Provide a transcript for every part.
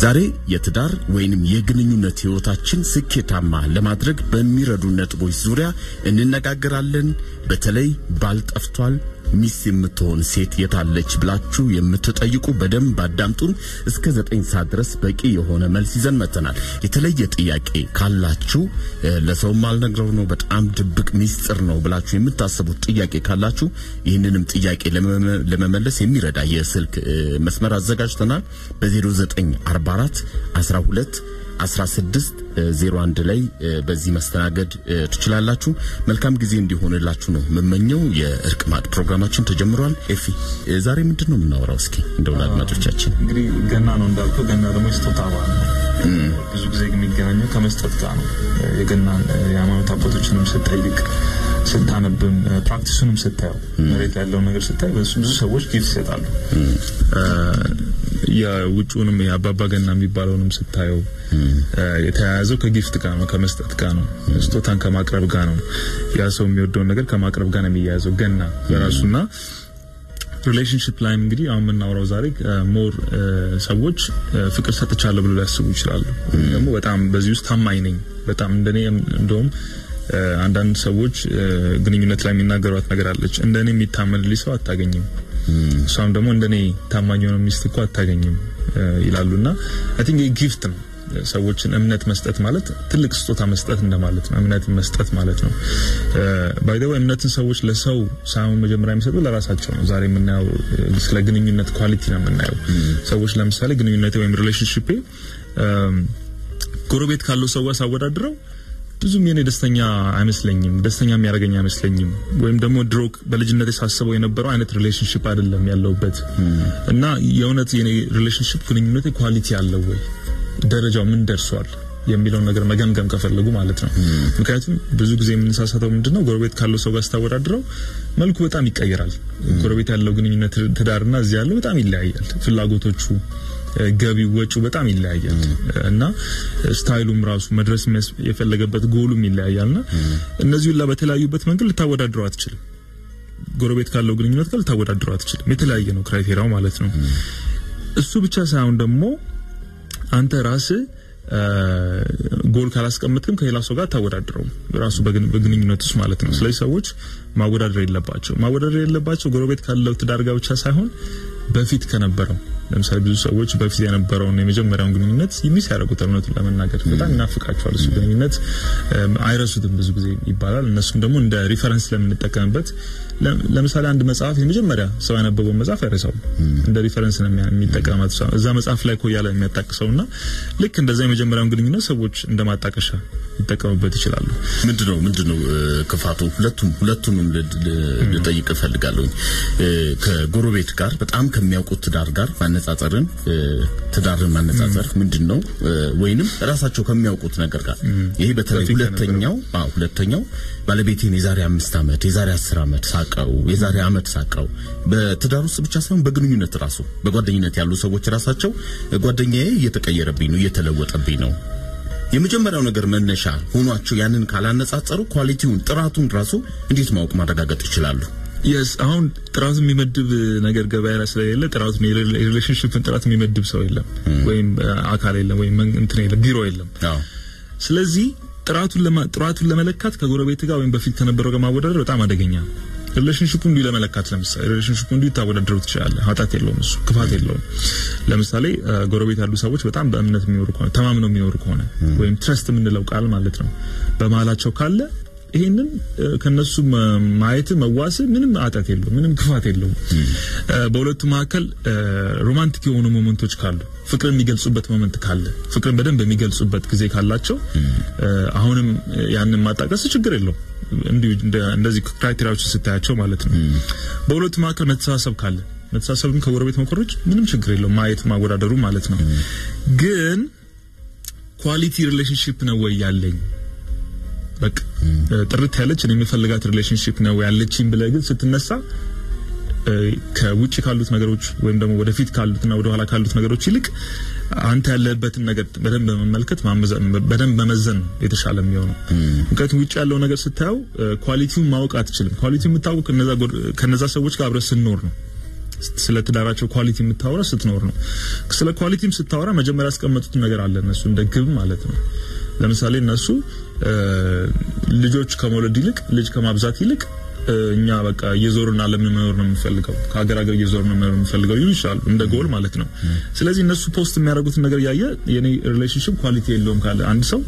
ዛሬ የትዳር ወይንም የግንኙነት ህይወታችን ስኬታማ ለማድረግ በሚረዱ ነጥቦች ዙሪያ እንነጋገራለን። በተለይ ባል ጠፍቷል፣ ሚስት የምትሆን ሴት የታለች ብላችሁ የምትጠይቁ በደንብ አዳምጡን። እስከ ዘጠኝ ሰዓት ድረስ በቂ የሆነ መልስ ይዘን መጥተናል። የተለየ ጥያቄ ካላችሁ ለሰውም አልነግረው ነው በጣም ድብቅ ሚስጥር ነው ብላችሁ የምታስቡት ጥያቄ ካላችሁ ይህንንም ጥያቄ ለመመለስ የሚረዳ የስልክ መስመር አዘጋጅተናል። በ0944 12 16 01 ላይ በዚህ መስተናገድ ትችላላችሁ። መልካም ጊዜ እንዲሆንላችሁ ነው የምመኘው። የእርቅ ማዕድ ፕሮግራማችን ተጀምሯል። ኤፊ ዛሬ ምንድን ነው የምናወራው? እስኪ እንደው ለአድማጮቻችን እንግዲህ ገና ነው እንዳልከው፣ ገና ደግሞ የስጦታ በዓል ነው። ብዙ ጊዜ የሚገናኘው ከመስጠት ጋር ነው። የገናን የሃይማኖት አባቶችንም ስጠይቅ ስታነብም practice ኡንም ስታየው መሬት ያለውን ነገር ስታይ ብዙ ሰዎች gift ይሰጣሉ። የውጭውንም የአባባ ገና የሚባለውንም ስታየው የተያያዘው ከ gift ጋር ነው፣ ከመስጠት ጋር ነው፣ ስጦታን ከማቅረብ ጋር ነው። ያ ሰው የሚወደውን ነገር ከማቅረብ ጋር ነው የሚያያዘው ገና በራሱና relationship ላይም እንግዲህ አሁን የምናወራው ዛሬ more ሰዎች ፍቅር ሰጥቻለሁ ብሎ ሊያስቡ ይችላሉ። ደግሞ በጣም በዚህ ውስጥ ታማኝ ነኝ በጣም እንደኔ እንደውም አንዳንድ ሰዎች ግንኙነት ላይ የሚናገሯት ነገር አለች። እንደኔ የሚታመንልኝ ሰው አታገኝም፣ እሷም ደግሞ እንደኔ ታማኝ የሆነ ሚስት እኮ አታገኝም ይላሉና I think gift ነው። ሰዎችን እምነት መስጠት ማለት ትልቅ ስጦታ መስጠት እንደማለት ነው። እምነትን መስጠት ማለት ነው። by the way እምነትን ሰዎች ለሰው ሳይሆን መጀመሪያ የሚሰጡ ለራሳቸው ነው። ዛሬ የምናየው ስለ ግንኙነት quality ነው የምናየው። ሰዎች ለምሳሌ ግንኙነቴ ወይም relationship ኤ ጎረቤት ካለው ሰው ጋር ሳወዳድረው ብዙም የኔ ደስተኛ አይመስለኝም፣ ደስተኛ የሚያደርገኝ አይመስለኝም። ወይም ደግሞ ድሮ በልጅነት ሳስበው የነበረው አይነት relationship አይደለም ያለውበት እና የእውነት የኔ relationship ግንኙነት quality አለው ወይ ደረጃው ምን ደርሷል የሚለውን ነገር መገምገም ከፈለጉ ማለት ነው። ምክንያቱም ብዙ ጊዜ የምንሳሳተው ምንድነው ጎረቤት ካለው ሰው ጋር ስታወዳድረው መልኩ በጣም ይቀየራል። ጎረቤት ያለው ግንኙነት ትዳርና እዚህ ያለው በጣም ይለያያል። ፍላጎቶቹ ገቢው ወጪው በጣም ይለያያል እና style ኡም ራሱ መድረስ የፈለገበት ጎሉም ይለያያልና እነዚህ ሁላ በተለያዩበት መንገድ ልታወዳድረው አትችልም። ጎረቤት ካለው ግንኙነት ጋር ልታወዳድረው አትችልም። የተለያየ ነው criteria ው ማለት ነው። እሱ ብቻ ሳይሆን ደግሞ አንተ ራስህ ጎል ካላስቀምጥክም ከሌላ ሰው ጋር ታወዳድረው ራሱ በግንኙነት ውስጥ ማለት ነው። ስለዚህ ሰዎች ማወዳደር የለባቸው ማወዳደር የለባቸው ጎረቤት ካለው ትዳር ጋር ብቻ ሳይሆን በፊት ከነበረው ለምሳሌ ብዙ ሰዎች በፊት የነበረውን የመጀመሪያውን ግንኙነት miss ያደርጉታል። እውነቱን ለመናገር በጣም ይናፍቃቸዋል። እሱ ግንኙነት አይረሱትም ብዙ ጊዜ ይባላል። እነሱም ደግሞ እንደ reference ለምንጠቀምበት ለምሳሌ አንድ መጽሐፍ የመጀመሪያ ሰው ያነበበው መጽሐፍ አይረሳውም። እንደ reference ነው የሚጠቀማት እዛ መጽሐፍ ላይ ኮያለ የሚያጣቅሰውና ልክ እንደዛ የመጀመሪያውን ግንኙነት ሰዎች እንደ ማጣቀሻ ሊጠቀሙበት ይችላሉ። ምንድነው ምንድነው ክፋቱ? ሁለቱም ሁለቱንም ልጠይቅ እፈልጋለሁ። ከጎረቤት ጋር በጣም ከሚያውቁት ትዳር ጋር ማነጻጸርን ትዳርን ማነጻጸር ምንድን ነው? ወይንም ራሳቸው ከሚያውቁት ነገር ጋር ይሄ በተለይ ሁለተኛው ሁለተኛው ባለቤቴን የዛሬ አምስት ዓመት የዛሬ አስር ዓመት ሳቀው የዛሬ ዓመት ሳቀው። በትዳር ውስጥ ብቻ ሳይሆን በግንኙነት ራሱ በጓደኝነት ያሉ ሰዎች ራሳቸው ጓደኛዬ እየተቀየረብኝ ነው እየተለወጠብኝ ነው። የመጀመሪያው ነገር መነሻ ሆኗቸው ያንን ካላነጻጸሩ quality ውን ጥራቱን ራሱ እንዴት ማወቅ ማረጋገጥ ይችላሉ? yes አሁን ጥራት የሚመድብ ነገር ገበያ ላይ ስለሌለ ጥራት የ relationship ን ጥራት የሚመድብ ሰው የለም፣ ወይም አካል የለም፣ ወይም እንትን የለም፣ ቢሮ የለም። ስለዚህ ጥራቱን ለመለካት ከጎረቤት ጋር ወይም በፊት ከነበረው ጋር ማወዳደር በጣም አደገኛ relationship ኡ እንዲሁ ለመለካት ለምሳሌ relationship ኡ እንዲሁ ታወዳድረው ትችላለህ። ኃጢአት የለውም እሱ ክፋት የለውም። ለምሳሌ ጎረቤት ያሉ ሰዎች በጣም በእምነት የሚኖሩ ከሆነ ተማምነው የሚኖሩ ከሆነ ወይም trust የምንለው ቃል ማለት ነው በመሀላቸው ካለ ይሄንን ከነሱ ማየት መዋስ ምንም ኃጢአት የለውም፣ ምንም ክፋት የለውም። በሁለቱ መካከል romantic የሆኑ moment ኦች ካሉ ፍቅርን የሚገልጹበት moment ካለ ፍቅርን በደንብ የሚገልጹበት ጊዜ ካላቸው አሁንም ያንን ማጣቀስ ችግር የለውም። እንዲሁ እንደዚህ criteria ዎች ስታያቸው ማለት ነው። በሁለቱ መካከል መተሳሰብ ካለ መተሳሰብን ከጎረቤት መኮረጅ ምንም ችግር የለውም። ማየት ማወዳደሩ ማለት ነው። ግን quality relationship ነው ወይ ያለኝ በቃ ጥርት ያለች እኔ የምፈልጋት relationship ነው ያለችኝ ብለህ ግን ስትነሳ ከውጭ ካሉት ነገሮች ወይም ደግሞ ወደፊት ካሉትና ወደ ኋላ ካሉት ነገሮች ይልቅ አንተ ያለህበትን ነገር በደንብ በመመልከት በደንብ መመዘን የተሻለ የሚሆነው። ምክንያቱም ውጭ ያለው ነገር ስታየው quality ውን ማወቅ አትችልም። quality ውን የምታውቀው ከነዛ ሰዎች ጋር አብረህ ስትኖር ነው። ስለ ትዳራቸው quality የምታወራ ስትኖር ነው። ስለ quality ም ስታወራ መጀመሪያ ያስቀመጡት ነገር አለ እነሱ እንደ ግብ ማለት ነው። ለምሳሌ እነሱ ልጆች ከመውለድ ይልቅ ልጅ ከማብዛት ይልቅ እኛ በቃ እየዞርን ዓለምን መኖር ነው የምንፈልገው ከሀገር ሀገር እየዞርን መኖር የምንፈልገው ይሉ ይችላሉ፣ እንደ ጎል ማለት ነው። ስለዚህ እነሱ post የሚያደርጉትን ነገር ያየ የኔ relationship quality የለውም ካለ አንድ ሰው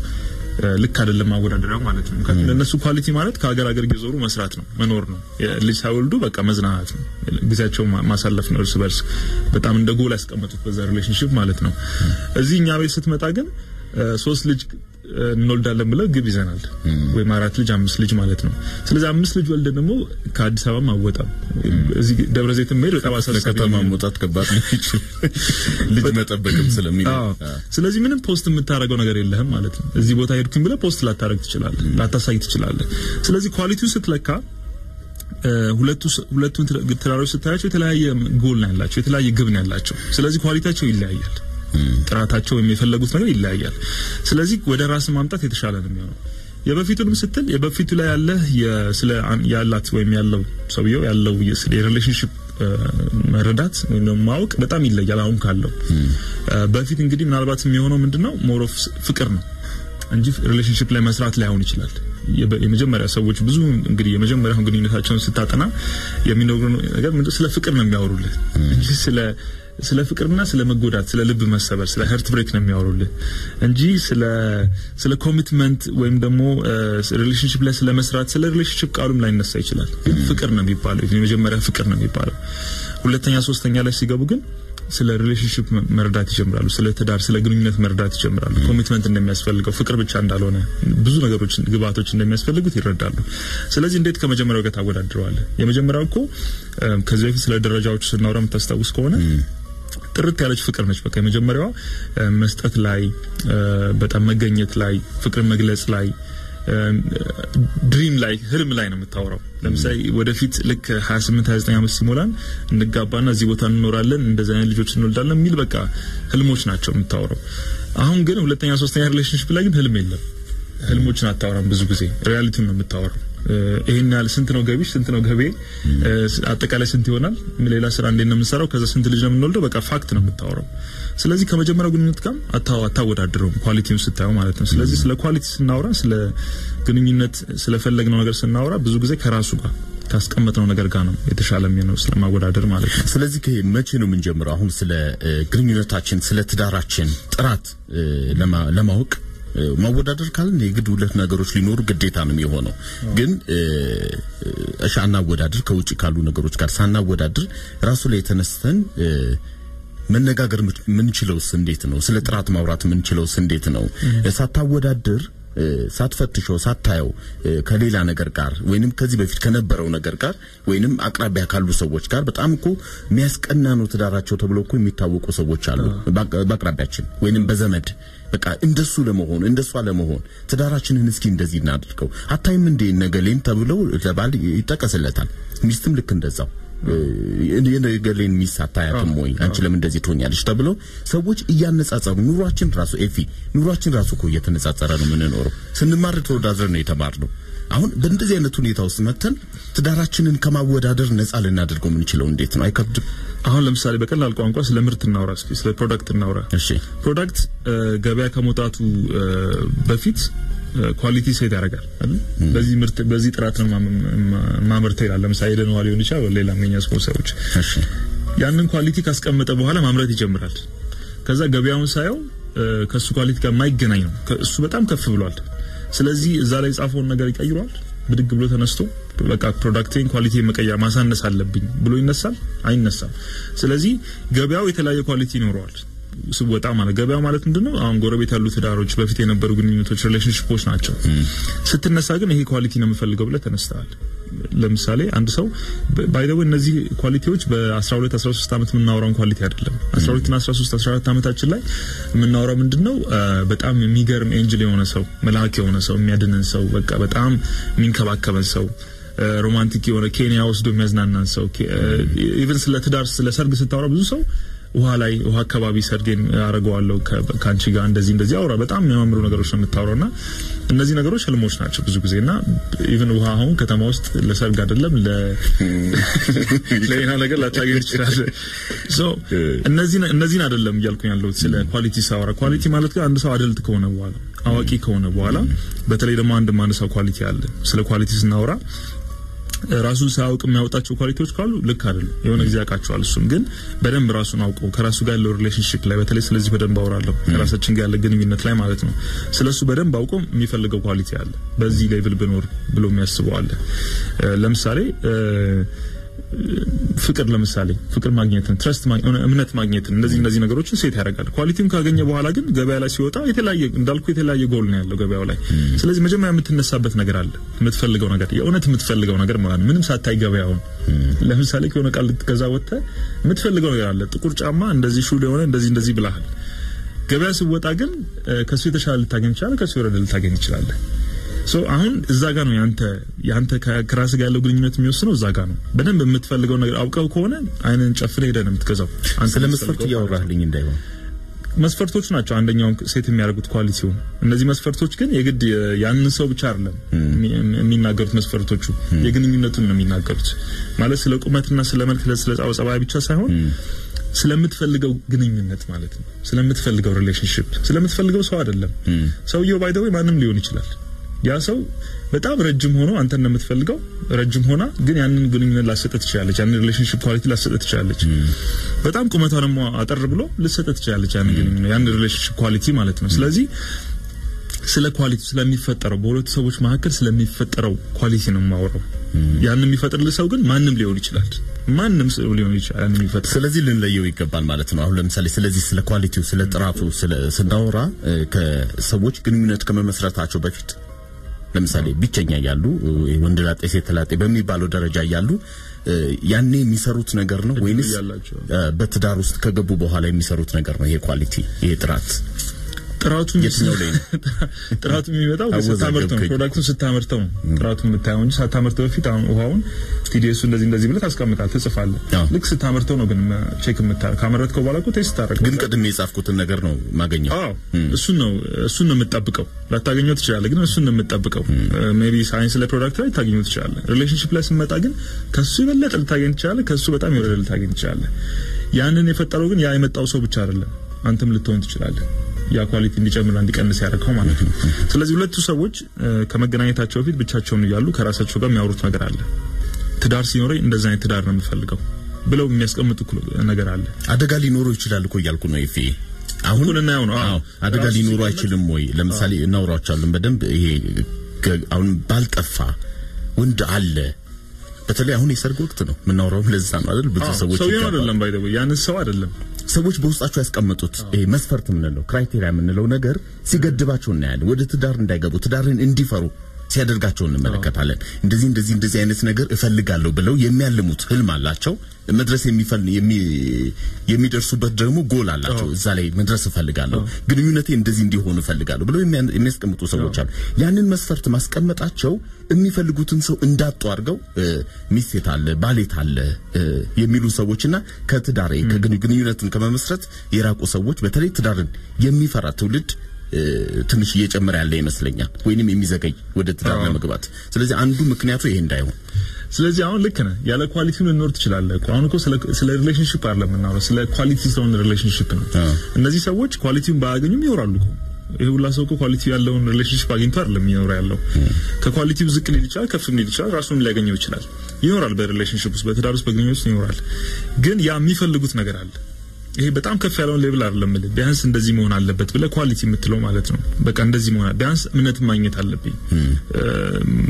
ልክ አይደለም ማወዳደሪያው ማለት ነው። ምክንያቱም ለእነሱ quality ማለት ከሀገር ሀገር እየዞሩ መስራት ነው፣ መኖር ነው። ልጅ ሳይወልዱ በቃ መዝናናት ነው፣ ጊዜያቸው ማሳለፍ ነው እርስ በርስ በጣም እንደ ጎል ያስቀመጡት በዛ relationship ማለት ነው። እዚህ እኛ ቤት ስትመጣ ግን ሶስት ልጅ እንወልዳለን ብለው ግብ ይዘናል፣ ወይም አራት ልጅ አምስት ልጅ ማለት ነው። ስለዚህ አምስት ልጅ ወልደን ደግሞ ከአዲስ አበባ ማወጣም እዚህ ደብረ ዘይት መሄድ በጣም አሳሳቢ ከተማ መውጣት ከባድ ነው፣ ልጅ መጠበቅም ስለሚል ስለዚህ ምንም post የምታደርገው ነገር የለህም ማለት ነው። እዚህ ቦታ ሄድኩኝ ብለህ post ላታደርግ ትችላለህ፣ ላታሳይ ትችላለህ። ስለዚህ quality ውን ስትለካ ሁለቱ ሁለቱን ትዳሮች ስታያቸው የተለያየ ጎል ነው ያላቸው፣ የተለያየ ግብ ነው ያላቸው። ስለዚህ quality ያቸው ይለያያል። ጥራታቸው የሚፈለጉት ነገር ይለያያል። ስለዚህ ወደ ራስ ማምጣት የተሻለ ነው የሚሆነው። የበፊቱንም ስትል የበፊቱ ላይ ያለ ስለ ያላት ወይም ያለው ሰውየው ያለው የ relationship መረዳት ወይም ማወቅ በጣም ይለያል አሁን ካለው። በፊት እንግዲህ ምናልባት የሚሆነው ምንድነው more of ፍቅር ነው እንጂ relationship ላይ መስራት ላይሆን ይችላል። የመጀመሪያ ሰዎች ብዙ እንግዲህ የመጀመሪያውን ግንኙነታቸውን ስታጠና የሚነግሩ ነገር ምንድነው ስለ ፍቅር ነው የሚያወሩልህ እንጂ ስለ ስለ ፍቅርና ስለ መጎዳት ስለ ልብ መሰበር ስለ heartbreak ነው የሚያወሩልህ እንጂ ስለ ስለ commitment ወይም ደግሞ relationship ላይ ስለ መስራት ስለ relationship ቃሉም ላይ ይችላል። ፍቅር ነው የሚባለው የመጀመሪያ ፍቅር ነው የሚባለው። ሁለተኛ ሶስተኛ ላይ ሲገቡ ግን ስለ relationship መረዳት ይጀምራሉ። ስለ ትዳር፣ ስለ ግንኙነት መረዳት ይጀምራሉ። commitment እንደሚያስፈልገው ፍቅር ብቻ እንዳልሆነ ብዙ ነገሮች ግብአቶች እንደሚያስፈልጉት ይረዳሉ። ስለዚህ እንዴት ከመጀመሪያው ጋር ታወዳድረዋለህ? የመጀመሪያው እኮ ከዚህ በፊት ስለ ደረጃዎች ስናወራ የምታስታውስ ከሆነ ጥርት ያለች ፍቅር ነች። በቃ የመጀመሪያዋ መስጠት ላይ በጣም መገኘት ላይ ፍቅርን መግለጽ ላይ dream ላይ ህልም ላይ ነው የምታወራው። ለምሳሌ ወደፊት ልክ 28 29 ዓመት ሲሞላን እንጋባና እዚህ ቦታ እንኖራለን እንደዚህ አይነት ልጆች እንወልዳለን የሚል በቃ ህልሞች ናቸው የምታወራው። አሁን ግን ሁለተኛ ሶስተኛ relationship ላይ ግን ህልም የለም። ህልሞችን አታወራም። ብዙ ጊዜ reality ውን ነው የምታወራው። ይሄን ያህል ስንት ነው ገቢሽ፣ ስንት ነው ገቤ፣ አጠቃላይ ስንት ይሆናል፣ ሌላ ስራ እንዴት ነው የምንሰራው፣ ከዛ ስንት ልጅ ነው የምንወልደው፣ በቃ fact ነው የምታወራው። ስለዚህ ከመጀመሪያው ግንኙነት ጋር አታወዳድረውም quality ውን ስታየው ማለት ነው። ስለዚህ ስለ quality ስናወራ፣ ስለ ግንኙነት ስለፈለግነው ነገር ስናወራ ብዙ ጊዜ ከራሱ ጋር ካስቀመጥነው ነገር ጋር ነው የተሻለ የሚሆነው ስለማወዳደር ማለት ነው። ስለዚህ መቼ ነው የምንጀምረው? አሁን ስለ ግንኙነታችን ስለ ትዳራችን ጥራት ለማወቅ ማወዳደር ካልን የግድ ሁለት ነገሮች ሊኖሩ ግዴታ ነው የሆነው። ግን እሺ አናወዳድር፣ ከውጭ ካሉ ነገሮች ጋር ሳናወዳድር ራሱ ላይ የተነስተን መነጋገር የምንችለውስ እንዴት ነው? ስለ ጥራት ማውራት የምንችለውስ እንዴት ነው? ሳታወዳድር ሳትፈትሸው ሳታየው ከሌላ ነገር ጋር ወይንም ከዚህ በፊት ከነበረው ነገር ጋር ወይንም አቅራቢያ ካሉ ሰዎች ጋር በጣም እኮ የሚያስቀና ነው ትዳራቸው ተብሎ እኮ የሚታወቁ ሰዎች አሉ። በአቅራቢያችን ወይንም በዘመድ በቃ እንደሱ ለመሆን እንደሷ ለመሆን ትዳራችንን እስኪ እንደዚህ እናድርገው። አታይም እንዴ ነገሌን ተብለው ተባል ይጠቀስለታል። ሚስትም ልክ እንደዛው የነገሌን ሚስት አታያትም ወይ? አንቺ ለምን እንደዚህ ትሆኛለሽ? ተብለው ሰዎች እያነጻጸሩ ኑሯችን ራሱ ኤፊ ኑሯችን ራሱ እኮ እየተነጻጸረ ነው የምንኖረው። ስንማር ተወዳድረን ነው የተማርነው። አሁን በእንደዚህ አይነት ሁኔታ ውስጥ መተን ትዳራችንን ከማወዳደር ነፃ ልናደርገው የምንችለው እንዴት ነው? አይከብድም? አሁን ለምሳሌ በቀላል ቋንቋ ስለ ምርት እናውራ እስኪ ስለ product እናውራ። እሺ። product ገበያ ከመውጣቱ በፊት quality set ያደርጋል አይደል? በዚህ ምርት በዚህ ጥራት ነው የማመርተው ይላል። ለምሳሌ ደንዋ ሊሆን ይችላል፣ ሌላ የኛ ስፖንሰሮች እሺ ያንን quality ካስቀመጠ በኋላ ማምረት ይጀምራል። ከዛ ገበያውን ሳየው ከሱ quality ጋር የማይገናኝ ነው። እሱ በጣም ከፍ ብሏል። ስለዚህ እዛ ላይ የጻፈውን ነገር ይቀይሯል። ብድግ ብሎ ተነስቶ በቃ product ኤን quality መቀየር ማሳነስ አለብኝ ብሎ ይነሳል? አይነሳም። ስለዚህ ገበያው የተለያየ quality ይኖረዋል። ስወጣ ማለት ገበያ ማለት ምንድነው? አሁን ጎረቤት ያሉ ትዳሮች፣ በፊት የነበሩ ግንኙነቶች፣ relationship ኦች ናቸው። ስትነሳ ግን ይሄ quality ነው የምፈልገው ብለህ ተነስተሃል። ለምሳሌ አንድ ሰው by the way እነዚህ quality ዎች በ12 13 ዓመት የምናወራውን quality አይደለም። 12 እና 13 14 ዓመታችን ላይ የምናወራው ምንድነው? በጣም የሚገርም angel የሆነ ሰው፣ መልአክ የሆነ ሰው፣ የሚያድነን ሰው፣ በቃ በጣም የሚንከባከበን ሰው romantic የሆነ ኬንያ ወስዶ የሚያዝናናን ሰው even ስለ ትዳር ስለ ሰርግ ስታወራ ብዙ ሰው ውሃ ላይ ውሃ አካባቢ ሰርጌን አደርገዋለሁ ከአንቺ ጋር እንደዚህ እንደዚህ አውራ በጣም የሚያማምሩ ነገሮች ነው የምታወራው እና እነዚህ ነገሮች ህልሞች ናቸው ብዙ ጊዜ እና even ውሃ አሁን ከተማ ውስጥ ለሰርግ አይደለም ለሌላ ነገር ላታገኝ ትችላለህ። እነዚህን አይደለም እያልኩኝ ያለሁት ስለ quality ሳወራ quality ማለት ግን አንድ ሰው adult ከሆነ በኋላ አዋቂ ከሆነ በኋላ በተለይ ደግሞ አንድ የማነሳው quality አለ ስለ quality ስናወራ ራሱን ሳያውቅ የሚያወጣቸው quality ዎች ካሉ ልክ አይደለም። የሆነ ጊዜ ያውቃቸዋል። እሱም ግን በደንብ ራሱን አውቆ ከራሱ ጋር ያለው relationship ላይ በተለይ ስለዚህ በደንብ አወራለሁ። ከራሳችን ጋር ያለ ግንኙነት ላይ ማለት ነው። ስለሱ በደንብ አውቆ የሚፈልገው quality አለ። በዚህ level ብኖር ብሎ የሚያስበው አለ። ለምሳሌ ፍቅር ለምሳሌ ፍቅር ማግኘትን trust እምነት ማግኘትን እነዚህ እነዚህ ነገሮችን set ያደርጋል። quality ውን ካገኘ በኋላ ግን ገበያ ላይ ሲወጣ የተለያየ እንዳልኩ የተለያየ ጎል ነው ያለው ገበያው ላይ። ስለዚህ መጀመሪያ የምትነሳበት ነገር አለ፣ የምትፈልገው ነገር የእውነት የምትፈልገው ነገር ማለት ነው። ምንም ሳታይ ገበያውን ለምሳሌ የሆነ እቃ ልትገዛ ወጥተህ የምትፈልገው ነገር አለ። ጥቁር ጫማ እንደዚህ ሹል የሆነ እንደዚህ እንደዚህ ብለሃል። ገበያ ስወጣ ግን ከሱ የተሻለ ልታገኝ ትችላለህ፣ ከሱ የወረደ ልታገኝ so አሁን እዛ ጋር ነው ያንተ ያንተ ከራስ ጋር ያለው ግንኙነት የሚወስነው እዛ ጋር ነው። በደንብ የምትፈልገው ነገር አውቀው ከሆነ አይንን ጨፍነህ ሄደህ ነው የምትገዛው። ስለ መስፈርት እያወራህልኝ እንዳይሆን መስፈርቶቹ ናቸው አንደኛውን set የሚያደርጉት quality ውን። እነዚህ መስፈርቶች ግን የግድ ያንን ሰው ብቻ አይደለም የሚናገሩት። መስፈርቶቹ የግንኙነቱን ነው የሚናገሩት። ማለት ስለ ቁመትና ስለ መልክ፣ ስለ ጸባይ ብቻ ሳይሆን ስለምትፈልገው ግንኙነት ማለት ነው። ስለምትፈልገው relationship፣ ስለምትፈልገው ሰው አይደለም። ሰውየው by the way ማንም ሊሆን ይችላል። ያ ሰው በጣም ረጅም ሆኖ አንተን ነው የምትፈልገው፣ ረጅም ሆና ግን ያንን ግንኙነት ላትሰጥህ ትችላለች። ያንን relationship quality ላትሰጥህ ትችላለች። በጣም ቁመቷ ደግሞ አጠር ብሎ ልትሰጥህ ትችላለች። ያንን ግንኙነት ያንን relationship quality ማለት ነው። ስለዚህ ስለ quality ስለሚፈጠረው በሁለቱ ሰዎች መካከል ስለሚፈጠረው ኳሊቲ ነው የማወራው። ያን የሚፈጥርልህ ሰው ግን ማንም ሊሆን ይችላል። ማንም ሰው ሊሆን ይችላል ያን የሚፈጥር። ስለዚህ ልንለየው ይገባል ማለት ነው። አሁን ለምሳሌ ስለዚህ ስለ quality ው ስለ ጥራቱ ስናወራ ከሰዎች ግንኙነት ከመመስረታቸው በፊት ለምሳሌ ብቸኛ እያሉ ወንድ ላጤ ሴት ላጤ በሚባለው ደረጃ እያሉ ያኔ የሚሰሩት ነገር ነው ወይንስ በትዳር ውስጥ ከገቡ በኋላ የሚሰሩት ነገር ነው? ይሄ quality ይሄ ጥራት ጥራቱ የትኛው ላይ ነው? ጥራቱ የሚመጣው ስታመርተው ነው። product ኡን ስታመርተው ነው ጥራቱ የምታየው እንጂ ሳታመርተው በፊት አሁን ውሃውን TDS ኡ እንደዚህ እንደዚህ ብለህ ታስቀምጣል፣ ትጽፋለህ። ልክ ስታመርተው ነው ግን check የምታደርገው። ካመረትከው በኋላ እኮ test ታደርገው። ግን ቅድም የጻፍኩትን ነገር ነው የማገኘው። አዎ እሱን ነው እሱን ነው የምትጠብቀው። ላታገኘው ትችላለህ፣ ግን እሱን ነው የምትጠብቀው። maybe ሳይንስ ላይ product ላይ ልታገኘው ትችላለህ። relationship ላይ ስንመጣ ግን ከሱ የበለጠ ልታገኝ ትችላለህ፣ ከሱ በጣም የበለጠ ልታገኝ ትችላለህ። ያንን የፈጠረው ግን ያ የመጣው ሰው ብቻ አይደለም፣ አንተም ልትሆን ትችላለህ። ያ quality እንዲጨምር እንዲቀንስ ያደርገው ማለት ነው። ስለዚህ ሁለቱ ሰዎች ከመገናኘታቸው በፊት ብቻቸውን እያሉ ከራሳቸው ጋር የሚያወሩት ነገር አለ። ትዳር ሲኖረኝ እንደዛ አይነት ትዳር ነው የምፈልገው ብለው የሚያስቀምጡ ነገር አለ። አደጋ ሊኖረው ይችላል እኮ እያልኩ ነው ይፌ አሁን ልናየው ነው። አዎ አደጋ ሊኖሩ አይችልም ወይ? ለምሳሌ እናውራቸዋለን በደንብ ይሄ አሁን ባልጠፋ ወንድ አለ በተለይ አሁን የሰርግ ወቅት ነው የምናወራው። ለዛ ነው አይደል? ብዙ ሰዎች ሰው አይደለም by the way ያንን ሰው አይደለም ሰዎች በውስጣቸው ያስቀመጡት ይሄ መስፈርት የምንለው criteria የምንለው ነገር ሲገድባቸው እናያለን። ወደ ትዳር እንዳይገቡ ትዳርን እንዲፈሩ ሲያደርጋቸው እንመለከታለን። እንደዚህ እንደዚህ እንደዚህ አይነት ነገር እፈልጋለሁ ብለው የሚያልሙት ህልም አላቸው። መድረስ የሚደርሱበት ደግሞ ጎል አላቸው። እዛ ላይ መድረስ እፈልጋለሁ፣ ግንኙነቴ እንደዚህ እንዲሆኑ እፈልጋለሁ ብለው የሚያስቀምጡ ሰዎች አሉ። ያንን መስፈርት ማስቀመጣቸው የሚፈልጉትን ሰው እንዳጡ አድርገው ሚስቴት አለ? ባሌት አለ? የሚሉ ሰዎችና ከትዳር ግንኙነትን ከመመስረት የራቁ ሰዎች በተለይ ትዳርን የሚፈራ ትውልድ ትንሽ እየጨመረ ያለ ይመስለኛል፣ ወይንም የሚዘገይ ወደ ትዳር ለመግባት። ስለዚህ አንዱ ምክንያቱ ይሄ እንዳይሆን ስለዚህ አሁን ልክ ነህ። ያለ quality ው ልትኖር ትችላለህ እኮ አሁን እኮ ስለ relationship አይደለም የምናወራው፣ ስለ quality ስለሆነ relationship ነው። እነዚህ ሰዎች quality ውን ባያገኙም ይኖራሉ እኮ። ይሄ ሁላ ሰው እኮ quality ያለውን relationship አግኝቶ አይደለም የሚኖረው ያለው። ከ quality ው ዝቅ ሊል ይችላል፣ ከፍ ሊል ይችላል፣ ራሱን ሊያገኘው ይችላል። ይኖራል፣ በ relationship ውስጥ በትዳር ውስጥ በግንኙነት ውስጥ ይኖራል። ግን ያ የሚፈልጉት ነገር አለ ይሄ በጣም ከፍ ያለውን level አይደለም ቢያንስ እንደዚህ መሆን አለበት ብለህ quality የምትለው ማለት ነው። በቃ እንደዚህ መሆን ቢያንስ እምነት ማግኘት አለብኝ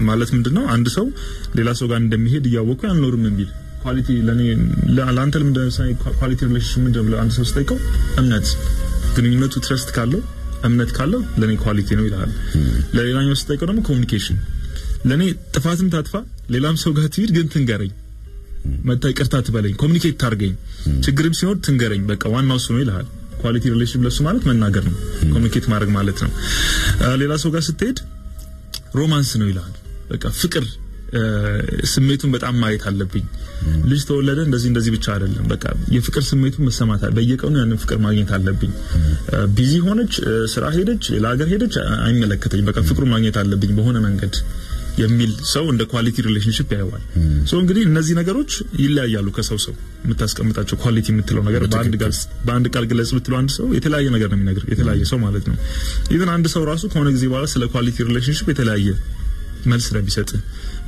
ማለት ምንድነው? አንድ ሰው ሌላ ሰው ጋር እንደሚሄድ እያወቁ ያልኖርም የሚል quality ለኔ ለአንተ ለምንድነው quality relationship ምንድነው ብለህ አንድ ሰው ስጠይቀው እምነት፣ ግንኙነቱ trust ካለው እምነት ካለው ለኔ quality ነው ይልሃል። ለሌላኛው ስጠይቀው ደግሞ communication፣ ለኔ ጥፋትም ታጥፋ ሌላም ሰው ጋር ትሂድ ግን ትንገረኝ መጥታ ይቅርታ ትበለኝ፣ communicate ታርገኝ፣ ችግርም ሲኖር ትንገረኝ። በቃ ዋናው እሱ ነው ይልሃል። quality relation ለሱ ማለት መናገር ነው፣ communicate ማድረግ ማለት ነው። ሌላ ሰው ጋር ስትሄድ romance ነው ይልሃል። በቃ ፍቅር ስሜቱን በጣም ማየት አለብኝ። ልጅ ተወለደ እንደዚህ እንደዚህ ብቻ አይደለም። በቃ የፍቅር ስሜቱን መሰማት በየቀኑ ያንን ፍቅር ማግኘት አለብኝ። busy ሆነች፣ ስራ ሄደች፣ ለሀገር ሄደች አይመለከተኝ። በቃ ፍቅሩን ማግኘት አለብኝ በሆነ መንገድ የሚል ሰው እንደ quality relationship ያየዋል። so እንግዲህ እነዚህ ነገሮች ይለያያሉ ከሰው ሰው የምታስቀምጣቸው quality የምትለው ነገር በአንድ ቃል ግለጽ ብትለው አንድ ሰው የተለያየ ነገር ነው የሚነግር የተለያየ ሰው ማለት ነው። even አንድ ሰው ራሱ ከሆነ ጊዜ በኋላ ስለ quality relationship የተለያየ መልስ ነው የሚሰጥ።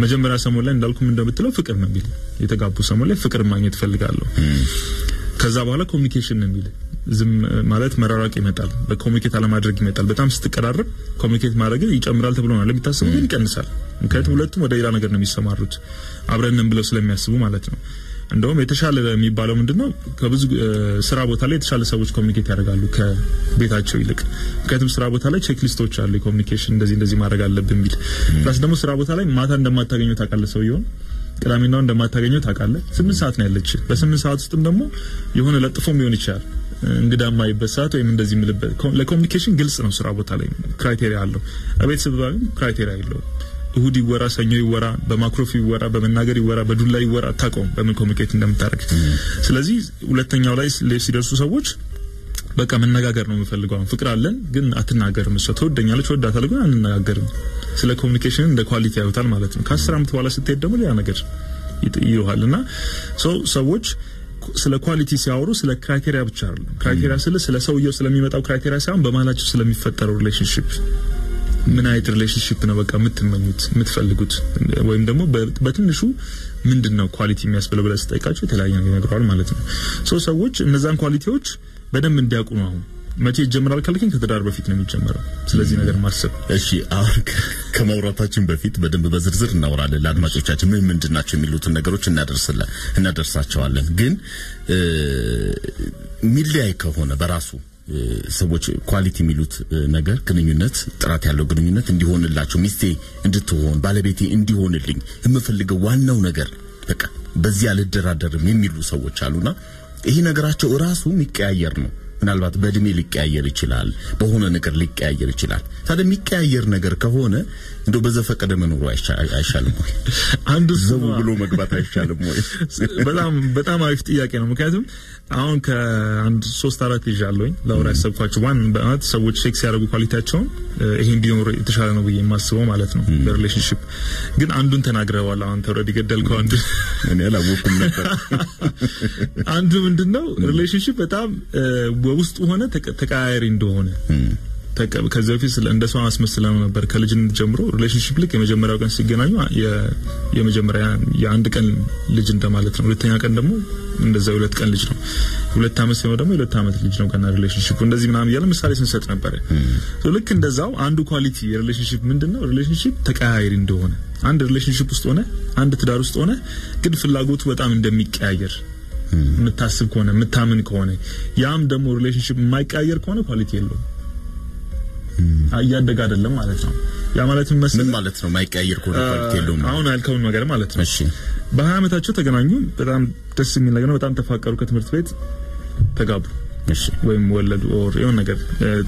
መጀመሪያ ሰሞን ላይ እንዳልኩም እንደምትለው ፍቅር ነው የሚል የተጋቡ ሰሞን ላይ ፍቅር ማግኘት ፈልጋለሁ። ከዛ በኋላ communication ነው የሚል ዝም ማለት መራራቅ ይመጣል። በ communicate አለማድረግ ይመጣል። በጣም ስትቀራረብ communicate ማድረግ ይጨምራል ተብሎ ነው ለሚታሰቡ ግን ይቀንሳል። ምክንያቱም ሁለቱም ወደ ሌላ ነገር ነው የሚሰማሩት አብረንም ብለው ስለሚያስቡ ማለት ነው። እንደውም የተሻለ የሚባለው ምንድነው ከብዙ ስራ ቦታ ላይ የተሻለ ሰዎች communicate ያደርጋሉ ከቤታቸው ይልቅ። ምክንያቱም ስራ ቦታ ላይ checklist ኦች አሉ፣ የ communication እንደዚህ እንደዚህ ማድረግ አለብን የሚል plus ደግሞ ስራ ቦታ ላይ ማታ እንደማታገኘው ታውቃለህ ሰውየውን ቅዳሜና እንደማታገኘው ታውቃለህ። ስምንት ሰዓት ነው ያለች። በስምንት ሰዓት ውስጥም ደግሞ የሆነ ለጥፎም ሊሆን ይችላል እንግዳ የማይበት ሰዓት ወይም እንደዚህ የምልበት ለ communication ግልጽ ነው። ስራ ቦታ ላይ criteria አለው። ቤተሰብ criteria የለውም። እሁድ ይወራ፣ ሰኞ ይወራ፣ በማኩረፍ ይወራ፣ በመናገር ይወራ፣ በዱላ ይወራ፣ አታውቀውም በምን communicate እንደምታደርግ። ስለዚህ ሁለተኛው ላይ ሲደርሱ ሰዎች በቃ መነጋገር ነው የምፈልገው። አሁን ፍቅር አለን ግን አትናገርም። እሷ ትወደኛለች፣ ወዳታለሁ ግን አንነጋገርም። ስለ communication እንደ quality ያዩታል ማለት ነው። ከአስር ዓመት በኋላ ስትሄድ ደግሞ ሌላ ነገር ይሉሃል እና ሰዎች ስለ quality ሲያወሩ ስለ criteria ብቻ አይደለም። criteria ስለ ስለ ሰውየው ስለሚመጣው criteria ሳይሆን በመሀላቸው ስለሚፈጠረው relationship ምን አይነት relationship ነው በቃ የምትመኙት የምትፈልጉት፣ ወይም ደግሞ በትንሹ ምንድን ነው quality የሚያስብለው ብለህ ስጠይቃቸው የተለያየ ነገር ይነግረዋል ማለት ነው። so ሰዎች እነዛን quality ዎች በደንብ እንዲያውቁ ነው አሁን መቼ ይጀምራል ካልከኝ ከትዳር በፊት ነው የሚጀምረው። ስለዚህ ነገር ማሰብ እሺ። አሁን ከማውራታችን በፊት በደንብ በዝርዝር እናወራለን። ለአድማጮቻችን ምን ምንድን ናቸው የሚሉትን ነገሮች እናደርሳቸዋለን። ግን ሚለያይ ከሆነ በራሱ ሰዎች quality የሚሉት ነገር ግንኙነት፣ ጥራት ያለው ግንኙነት እንዲሆንላቸው ሚስቴ እንድትሆን ባለቤቴ እንዲሆንልኝ የምፈልገው ዋናው ነገር በቃ በዚህ አልደራደርም የሚሉ ሰዎች አሉና ይሄ ነገራቸው ራሱ የሚቀያየር ነው። ምናልባት በእድሜ ሊቀያየር ይችላል፣ በሆነ ነገር ሊቀያየር ይችላል። ታዲያ የሚቀያየር ነገር ከሆነ እንደው በዘፈቀደ መኖሩ አይሻልም ወይ? አንዱ ዘው ብሎ መግባት አይሻልም ወይ? በጣም በጣም አሪፍ ጥያቄ ነው። ምክንያቱም አሁን ከአንድ ሶስት አራት ይዣለሁኝ። ለአውራ ያሰብኳቸው ዋን በእውነት ሰዎች ሴክስ ያደርጉ ኳሊቲያቸውን ይሄን ቢኖር የተሻለ ነው ብዬ የማስበው ማለት ነው። በሪሌሽንሽፕ ግን አንዱን ተናግረዋል። አሁን ተወረድ ገደልከው አንዱ። እኔ አላወኩም ነበር። አንዱ ምንድነው? ሪሌሽንሽፕ በጣም በውስጡ ሆነ ተቀያያሪ እንደሆነ ከዚህ በፊት እንደ ሰው ነው ነበር ከልጅነት ጀምሮ ሪሌሽንሽፕ ልክ የመጀመሪያው ቀን ሲገናኙ የመጀመሪያ የአንድ ቀን ልጅ እንደማለት ነው። ሁለተኛ ቀን ደግሞ እንደዛ ሁለት ቀን ልጅ ነው። ሁለት ዓመት ሲሆን ደግሞ የሁለት ዓመት ልጅ ነው ገና relationship እንደዚህ ምናምን እያለ ምሳሌ ስንሰጥ ነበረ። ልክ እንደዛው አንዱ quality የ relationship ምንድነው relationship ተቀያያሪ እንደሆነ አንድ relationship ውስጥ ሆነ አንድ ትዳር ውስጥ ሆነ ግን ፍላጎቱ በጣም እንደሚቀያየር የምታስብ ከሆነ የምታምን ከሆነ ያም ደግሞ relationship የማይቀያየር ከሆነ quality የለውም። እያደገ አይደለም ማለት ነው። ያ ማለት ምን ማለት ነው? ማይቀያየር ከሆነ quality የለውም። አሁን ያልከውን ነገር ማለት ነው። እሺ፣ በሀያ ዓመታቸው ተገናኙ። በጣም ደስ የሚል ነገር ነው። በጣም ተፋቀሩ። ከትምህርት ቤት ተጋቡ እሺ፣ ወይም ወለዱ or የሆነ ነገር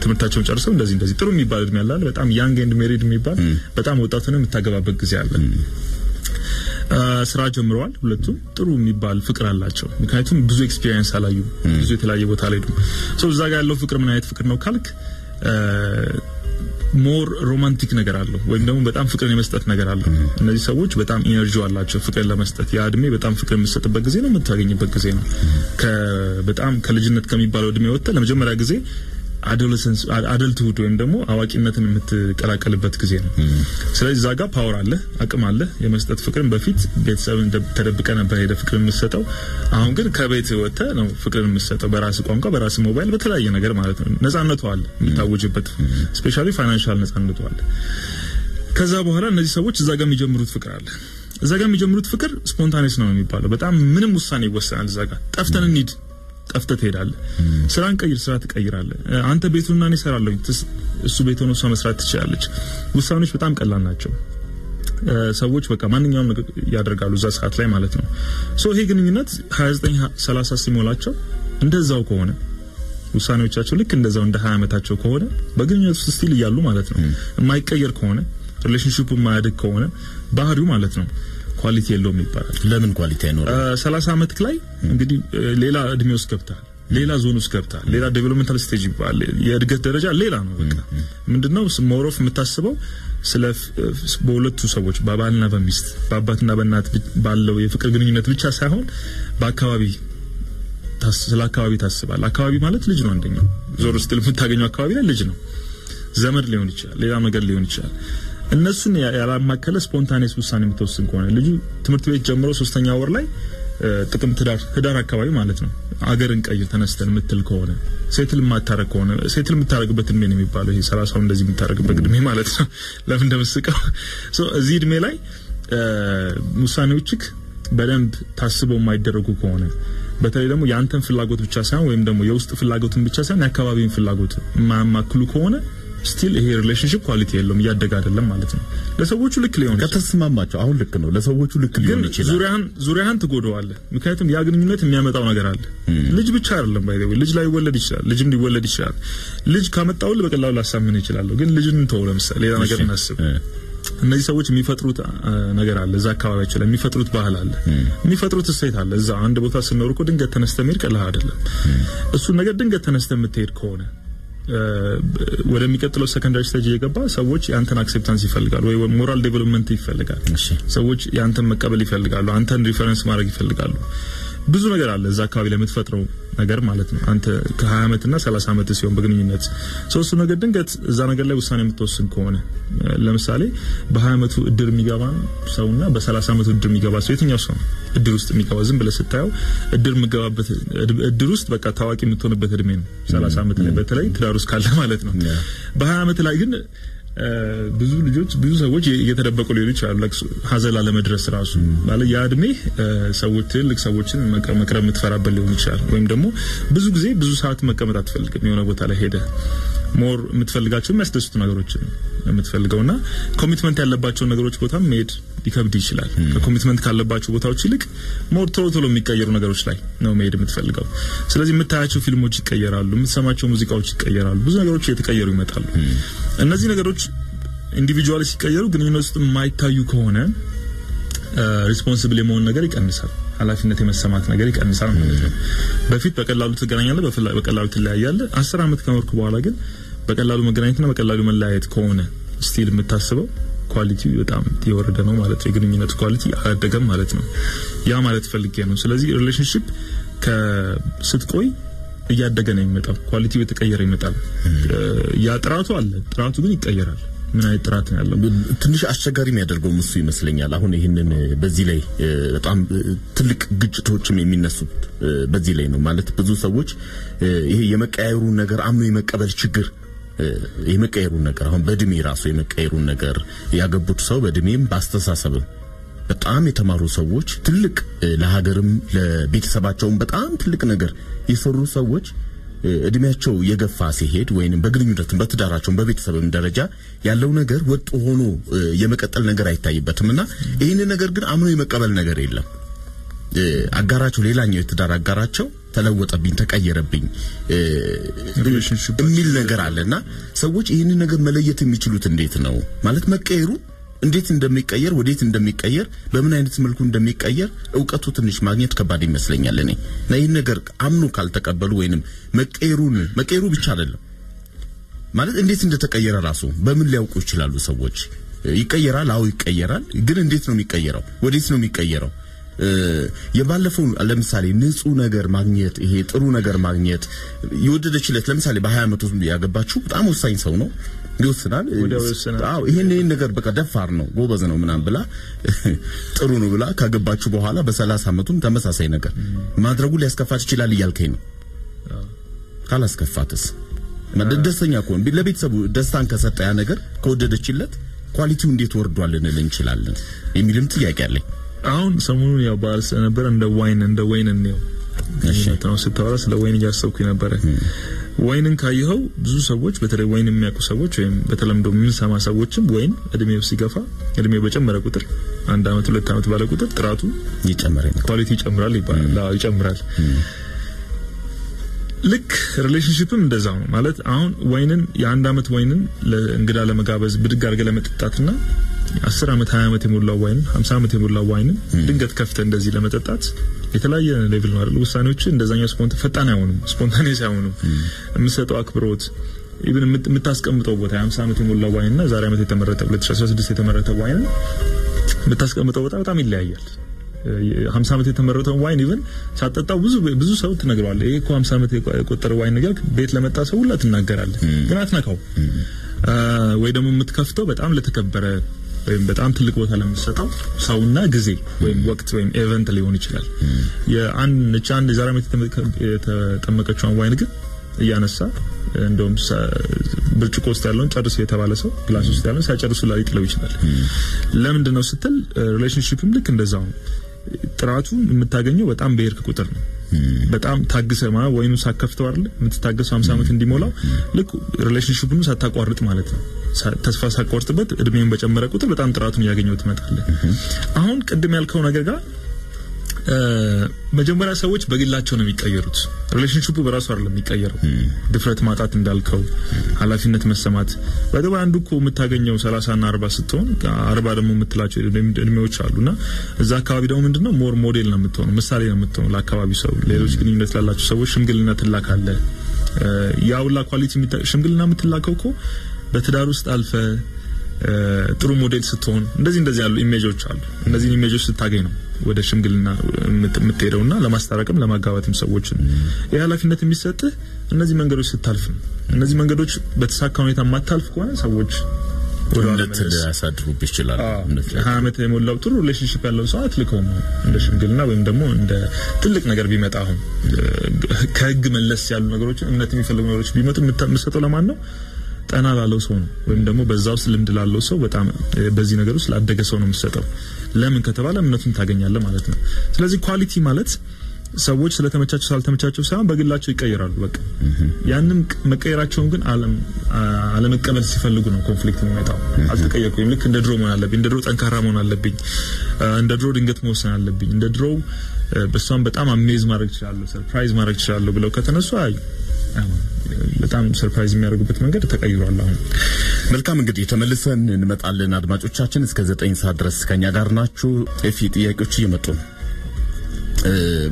ትምህርታቸውን ጨርሰው እንደዚህ እንደዚህ ጥሩ የሚባል እድሜ ያለ በጣም young and married የሚባል በጣም ወጣት ሆነ የምታገባበት ጊዜ አለ። ስራ ጀምረዋል። ሁለቱም ጥሩ የሚባል ፍቅር አላቸው። ምክንያቱም ብዙ experience አላዩ፣ ብዙ የተለያየ ቦታ አልሄዱም። እዛ ጋር ያለው ፍቅር ምን አይነት ፍቅር ነው ካልክ more romantic ነገር አለው ወይም ደግሞ በጣም ፍቅርን የመስጠት ነገር አለው። እነዚህ ሰዎች በጣም energy አላቸው ፍቅርን ለመስጠት። ያ እድሜ በጣም ፍቅር የምትሰጥበት ጊዜ ነው፣ የምታገኝበት ጊዜ ነው። በጣም ከልጅነት ከሚባለው እድሜ ወጥተህ ለመጀመሪያ ጊዜ adolescence adulthood ወይም ደግሞ አዋቂነትን የምትቀላቀልበት ጊዜ ነው። ስለዚህ እዛ ጋር power አለ፣ አቅም አለ የመስጠት ፍቅርን። በፊት ቤተሰብ ተደብቀ ነበር ሄደ ፍቅርን የምትሰጠው። አሁን ግን ከቤት ወጥተህ ነው ፍቅርን የምትሰጠው፣ በራስ ቋንቋ፣ በራስ ሞባይል፣ በተለያየ ነገር ማለት ነው። ነጻነቱ አለ የምታውጅበት፣ especially financial ነጻነቱ አለ። ከዛ በኋላ እነዚህ ሰዎች እዛ ጋር የሚጀምሩት ፍቅር አለ። እዛ ጋር የሚጀምሩት ፍቅር spontaneous ነው የሚባለው። በጣም ምንም ውሳኔ ይወሰናል። እዛ ጋር ጠፍተን እንሂድ ጠፍተህ ትሄዳለህ። ስራን ቀይር፣ ስራ ትቀይራለህ። አንተ ቤቱንና እኔ እሰራለሁ፣ እሱ ቤት ሆኖ እሷ መስራት ትችላለች። ውሳኔዎች በጣም ቀላል ናቸው። ሰዎች በቃ ማንኛውም ነገር ያደርጋሉ እዛ ሰዓት ላይ ማለት ነው። So ይሄ ግንኙነት 29 30 ሲሞላቸው እንደዛው ከሆነ ውሳኔዎቻቸው ልክ እንደዛው እንደ 20 ዓመታቸው ከሆነ በግንኙነት ውስጥ still እያሉ ማለት ነው የማይቀየር ከሆነ relationship ኡ የማያድግ ከሆነ ባህሪው ማለት ነው quality የለውም ይባላል። ለምን quality አይኖርም? ሰላሳ ዓመት ላይ እንግዲህ ሌላ እድሜ ውስጥ ገብታል፣ ሌላ ዞን ውስጥ ገብታል፣ ሌላ developmental stage ይባላል። የእድገት ደረጃ ሌላ ነው። በቃ ምንድነው more of የምታስበው ስለ በሁለቱ ሰዎች በባልና በሚስት በአባትና በእናት ባለው የፍቅር ግንኙነት ብቻ ሳይሆን በአካባቢ ስለ አካባቢ ታስባል። አካባቢ ማለት ልጅ ነው። አንደኛው ዞር ስትል የምታገኘው አካባቢ ላይ ልጅ ነው። ዘመድ ሊሆን ይችላል፣ ሌላ ነገር ሊሆን ይችላል። እነሱን ያላማከለ spontaneous ውሳኔ የምትወስን ከሆነ ልጁ ትምህርት ቤት ጀምሮ ሶስተኛ ወር ላይ ጥቅምት ህዳር አካባቢ ማለት ነው አገርን ቀይር ተነስተን የምትል ከሆነ settle የማታረግ ከሆነ settle የምታረግበት እድሜ ነው የሚባለው ይሄ ሰላሳው እንደዚህ የምታረግበት እድሜ ማለት ነው። ለምን እንደምስቀው እዚህ እድሜ ላይ ውሳኔዎችክ በደንብ ታስበው የማይደረጉ ከሆነ በተለይ ደግሞ የአንተን ፍላጎት ብቻ ሳይሆን ወይም ደግሞ የውስጥ ፍላጎትን ብቻ ሳይሆን የአካባቢውን ፍላጎት የማያማክሉ ከሆነ still ይሄ relationship quality የለውም፣ እያደገ አይደለም ማለት ነው። ለሰዎቹ ልክ ሊሆን ከተስማማቸው አሁን ልክ ነው። ለሰዎቹ ልክ ሊሆን ይችላል። ዙሪያህን ዙሪያህን ትጎዳዋለህ። ምክንያቱም ያ ግንኙነት የሚያመጣው ነገር አለ። ልጅ ብቻ አይደለም by the way ልጅ ላይ ይወለድ ይችላል፣ ልጅም ሊወለድ ይችላል። ልጅ ካመጣውል በቀላሉ ላሳምን ይችላለሁ፣ ግን ልጅን ተው። ለምሳሌ ሌላ ነገር እናስብ። እ፣ እነዚህ ሰዎች የሚፈጥሩት ነገር አለ እዛ አካባቢያቸው ላይ የሚፈጥሩት ባህል አለ የሚፈጥሩት እሴት አለ እዛ አንድ ቦታ ስኖር እኮ ድንገት ተነስተ መሄድ ቀላል አይደለም እሱን ነገር ድንገት ተነስተ የምትሄድ ከሆነ ወደሚቀጥለው secondary stage እየገባ ሰዎች የአንተን acceptance ይፈልጋሉ ወይ moral development ይፈልጋል ሰዎች የአንተን መቀበል ይፈልጋሉ አንተን reference ማድረግ ይፈልጋሉ። ብዙ ነገር አለ እዛ አካባቢ ላይ የምትፈጥረው ነገር ማለት ነው። አንተ ከ20 ዓመት እና 30 ዓመት ሲሆን በግንኙነት ሶስቱ ነገር ድንገት እዛ ነገር ላይ ውሳኔ የምትወስን ከሆነ ለምሳሌ በ20 ዓመቱ እድር የሚገባ ሰውና በ30 ዓመቱ እድር የሚገባ ሰው የትኛው ሰው ነው እድር ውስጥ የሚገባ ዝም ብለህ ስታየው እድር የምገባበት እድር ውስጥ በቃ ታዋቂ የምትሆንበት እድሜ ነው 30 ዓመት ላይ በተለይ ትዳር ውስጥ ካለ ማለት ነው ያ። በ20 ዓመት ላይ ግን ብዙ ልጆች ብዙ ሰዎች እየተደበቁ ሊሆኑ ይችላሉ። ለቅሶ ሀዘን ላለመድረስ ራሱ ማለት ያ እድሜ ሰዎች ትልቅ ሰዎችን መቅረብ መቅረብ የምትፈራበት ሊሆን ይችላል። ወይም ደግሞ ብዙ ጊዜ ብዙ ሰዓት መቀመጥ አትፈልግም። የሆነ ቦታ ላይ ሄደ more የምትፈልጋቸው የሚያስደስቱ ነገሮችን የምትፈልገውና commitment ያለባቸውን ነገሮች ቦታ መሄድ ሊከብድ ይችላል። ከ commitment ካለባቸው ቦታዎች ይልቅ more ቶሎ ቶሎ የሚቀየሩ ነገሮች ላይ ነው መሄድ የምትፈልገው። ስለዚህ የምታያቸው ፊልሞች ይቀየራሉ፣ የምትሰማቸው ሙዚቃዎች ይቀየራሉ፣ ብዙ ነገሮች እየተቀየሩ ይመጣሉ። እነዚህ ነገሮች individually ሲቀየሩ ግንኙነት ውስጥ የማይታዩ ከሆነ responsible የመሆን ነገር ይቀንሳል። ኃላፊነት የመሰማት ነገር ይቀንሳል ማለት ነው። በፊት በቀላሉ ትገናኛለህ፣ በቀላሉ ትለያያለህ። አስር ዓመት ከኖርክ በኋላ ግን በቀላሉ መገናኘትና በቀላሉ መለያየት ከሆነ still የምታስበው quality በጣም የወረደ ነው ማለት ነው። የግንኙነት quality አላደገም ማለት ነው። ያ ማለት ፈልጌ ነው። ስለዚህ relationship ከስትቆይ እያደገ ነው የሚመጣው። ኳሊቲው የተቀየረ ይመጣል። ያ ጥራቱ አለ፣ ጥራቱ ግን ይቀየራል። ምን አይነት ጥራት ነው ያለው? ትንሽ አስቸጋሪ የሚያደርገው እሱ ይመስለኛል። አሁን ይህንን በዚህ ላይ በጣም ትልቅ ግጭቶችም የሚነሱት በዚህ ላይ ነው ማለት ብዙ ሰዎች ይሄ የመቀያየሩን ነገር አምኖ የመቀበል ችግር የመቀየሩን ነገር አሁን በእድሜ ራሱ የመቀየሩን ነገር ያገቡት ሰው በእድሜም በአስተሳሰብም በጣም የተማሩ ሰዎች ትልቅ ለሀገርም ለቤተሰባቸውም በጣም ትልቅ ነገር የሰሩ ሰዎች እድሜያቸው የገፋ ሲሄድ ወይንም በግንኙነትም በትዳራቸውም በቤተሰብም ደረጃ ያለው ነገር ወጥ ሆኖ የመቀጠል ነገር አይታይበትም እና ይህንን ነገር ግን አምኖ የመቀበል ነገር የለም። አጋራቸው ሌላኛው የትዳር አጋራቸው ተለወጠብኝ፣ ተቀየረብኝ የሚል ነገር አለና ሰዎች ይህንን ነገር መለየት የሚችሉት እንዴት ነው? ማለት መቀየሩ እንዴት እንደሚቀየር ወዴት እንደሚቀየር በምን አይነት መልኩ እንደሚቀየር እውቀቱ ትንሽ ማግኘት ከባድ ይመስለኛል እኔ እና ይህን ነገር አምኖ ካልተቀበሉ ወይንም መቀየሩን መቀየሩ ብቻ አይደለም ማለት እንዴት እንደተቀየረ ራሱ በምን ሊያውቁ ይችላሉ ሰዎች? ይቀየራል። አዎ ይቀየራል። ግን እንዴት ነው የሚቀየረው? ወዴት ነው የሚቀየረው? እ፣ የባለፈው ለምሳሌ ንጹህ ነገር ማግኘት ይሄ ጥሩ ነገር ማግኘት የወደደችለት ለምሳሌ በ20 ዓመቱ ያገባችው በጣም ወሳኝ ሰው ነው ይወስናል። አዎ ይሄን ይሄን ነገር በቃ ደፋር ነው ጎበዝ ነው ምናምን ብላ ጥሩ ነው ብላ ካገባችሁ በኋላ በ30 ዓመቱም ተመሳሳይ ነገር ማድረጉ ሊያስከፋት ይችላል እያልከኝ ነው። ካላስከፋትስ ደስተኛ ከሆነ ለቤተሰቡ ደስታን ከሰጠ ያ ነገር ከወደደችለት quality ው እንዴት ወርዷል ልንል እንችላለን የሚልም ጥያቄ አለኝ። አሁን ሰሞኑን ያው በዓል ስለነበረ እንደ wine እንደ ወይን ግንኙነት ነው ስታወራ ስለ ወይን እያሰብኩኝ ነበረ። ወይንን ካየኸው ብዙ ሰዎች በተለይ ወይን የሚያውቁ ሰዎች ወይም በተለምዶ የምንሰማ ሰዎችም ወይን እድሜው ሲገፋ እድሜው በጨመረ ቁጥር አንድ አመት ሁለት አመት ባለ ቁጥር ጥራቱ ነው። quality ይጨምራል ይባላል። አዎ ይጨምራል። ልክ relationship ም እንደዛው ነው ማለት አሁን ወይንን የአንድ አመት ወይንን ለእንግዳ ለመጋበዝ ብድግ አድርገህ ለመጠጣትና አስር አመት ሀያ አመት የሞላው wine ን ሀምሳ አመት የሞላው wine ን ድንገት ከፍተ እንደዚህ ለመጠጣት የተለያየ level ነው አይደል? ውሳኔዎች እንደዛኛው sponta ፈጣን አይሆኑም፣ spontaneous አይሆኑም። የምትሰጠው አክብሮት even የምታስቀምጠው ቦታ የ50 ዓመት የሞላው wine ና ዛሬ ዓመት የተመረተ 2016 የተመረተ wine የምታስቀምጠው ቦታ በጣም ይለያያል። 50 ዓመት የተመረተውን wine even ሳጠጣው ብዙ ብዙ ሰው ትነግረዋለህ። ይሄ እኮ 50 ዓመት የቆጠረ wine ነገር ቤት ለመጣ ሰው ሁላ ትናገራለህ፣ ግን አትነካው። ወይ ደግሞ የምትከፍተው በጣም ለተከበረ ወይም በጣም ትልቅ ቦታ ለምትሰጠው ሰውና ጊዜ ወይም ወቅት ወይም event ሊሆን ይችላል። የአንድ ነጭ አንድ የዛሬ ዓመት የተጠመቀችውን wine ግን እያነሳ እንደውም ብርጭቆ ውስጥ ያለውን ጨርስ የተባለ ሰው glass ውስጥ ያለውን ሳይጨርሱ ላይ ሊጥለው ይችላል። ለምንድን ነው ስትል relationship ም ልክ እንደዛው ነው። ጥራቱን የምታገኘው በጣም በሄድክ ቁጥር ነው። በጣም ታግሰ ማለት ወይኑ ሳከፍተው አይደል የምትታገሰው 50 ዓመት እንዲሞላው ልክ relationship ኡን ሳታቋርጥ ማለት ነው። ተስፋ ሳቋርጥበት እድሜን በጨመረ ቁጥር በጣም ጥራቱን እያገኘው ትመጣለህ። አሁን ቅድም ያልከው ነገር ጋር መጀመሪያ ሰዎች በግላቸው ነው የሚቀየሩት። relationship ኡ በራሱ አይደለም የሚቀየረው። ድፍረት ማጣት እንዳልከው፣ ኃላፊነት መሰማት በደባ አንዱ እኮ የምታገኘው 30 እና 40 ስትሆን 40 ደግሞ የምትላቸው እድሜዎች አሉና እዛ አካባቢ ደግሞ ምንድነው more model ነው የምትሆነው፣ ምሳሌ ነው የምትሆነው ለአካባቢ ሰው። ሌሎች ግንኙነት ላላቸው ሰዎች ሽምግልና ትላካለህ። ያውላ quality ሽምግልና የምትላከው እኮ በትዳር ውስጥ አልፈ ጥሩ ሞዴል ስትሆን እንደዚህ እንደዚህ ያሉ image ኦች አሉ። እነዚህን image ኦች ስታገኝ ነው ወደ ሽምግልና የምትሄደውና ለማስታረቅም ለማጋባትም ሰዎችን ይህ ኃላፊነት የሚሰጥህ እነዚህ መንገዶች ስታልፍ ነው። እነዚህ መንገዶች በተሳካ ሁኔታ የማታልፍ ከሆነ ሰዎች እምነት ሊያሳድሩብህ ይችላል። ሀያ ዓመት የሞላው ጥሩ relationship ያለው ሰው አትልከውም እንደ ሽምግልና ወይም ደግሞ እንደ ትልቅ ነገር ቢመጣ አሁን ከህግ መለስ ያሉ ነገሮችን እምነት የሚፈልጉ ነገሮች ቢመጡ የምትሰጠው ለማን ነው? ጠና ላለው ሰው ነው ወይም ደግሞ በዛ ውስጥ ልምድ ላለው ሰው በጣም በዚህ ነገር ውስጥ ላደገ ሰው ነው የምትሰጠው። ለምን ከተባለ እምነቱን ታገኛለህ ማለት ነው። ስለዚህ quality ማለት ሰዎች ስለተመቻቸው ስላልተመቻቸው ሳይሆን በግላቸው ይቀየራሉ። በቃ ያንን መቀየራቸውን ግን አለመቀበል ሲፈልጉ ነው conflict የሚመጣው። አልተቀየርኩኝም፣ ልክ እንደ ድሮ መሆን አለብኝ፣ እንደ ድሮ ጠንካራ መሆን አለብኝ፣ እንደ ድሮ ድንገት መወሰን አለብኝ፣ እንደ ድሮ በሷም በጣም amaze ማድረግ እችላለሁ፣ surprise ማድረግ እችላለሁ ብለው ከተነሱ አይ በጣም surprise የሚያደርጉበት መንገድ ተቀይሯል። አሁን መልካም እንግዲህ ተመልሰን እንመጣለን። አድማጮቻችን እስከ ዘጠኝ ሰዓት ድረስ ከኛ ጋር ናችሁ። ኤፊ ጥያቄዎች እየመጡ ነው።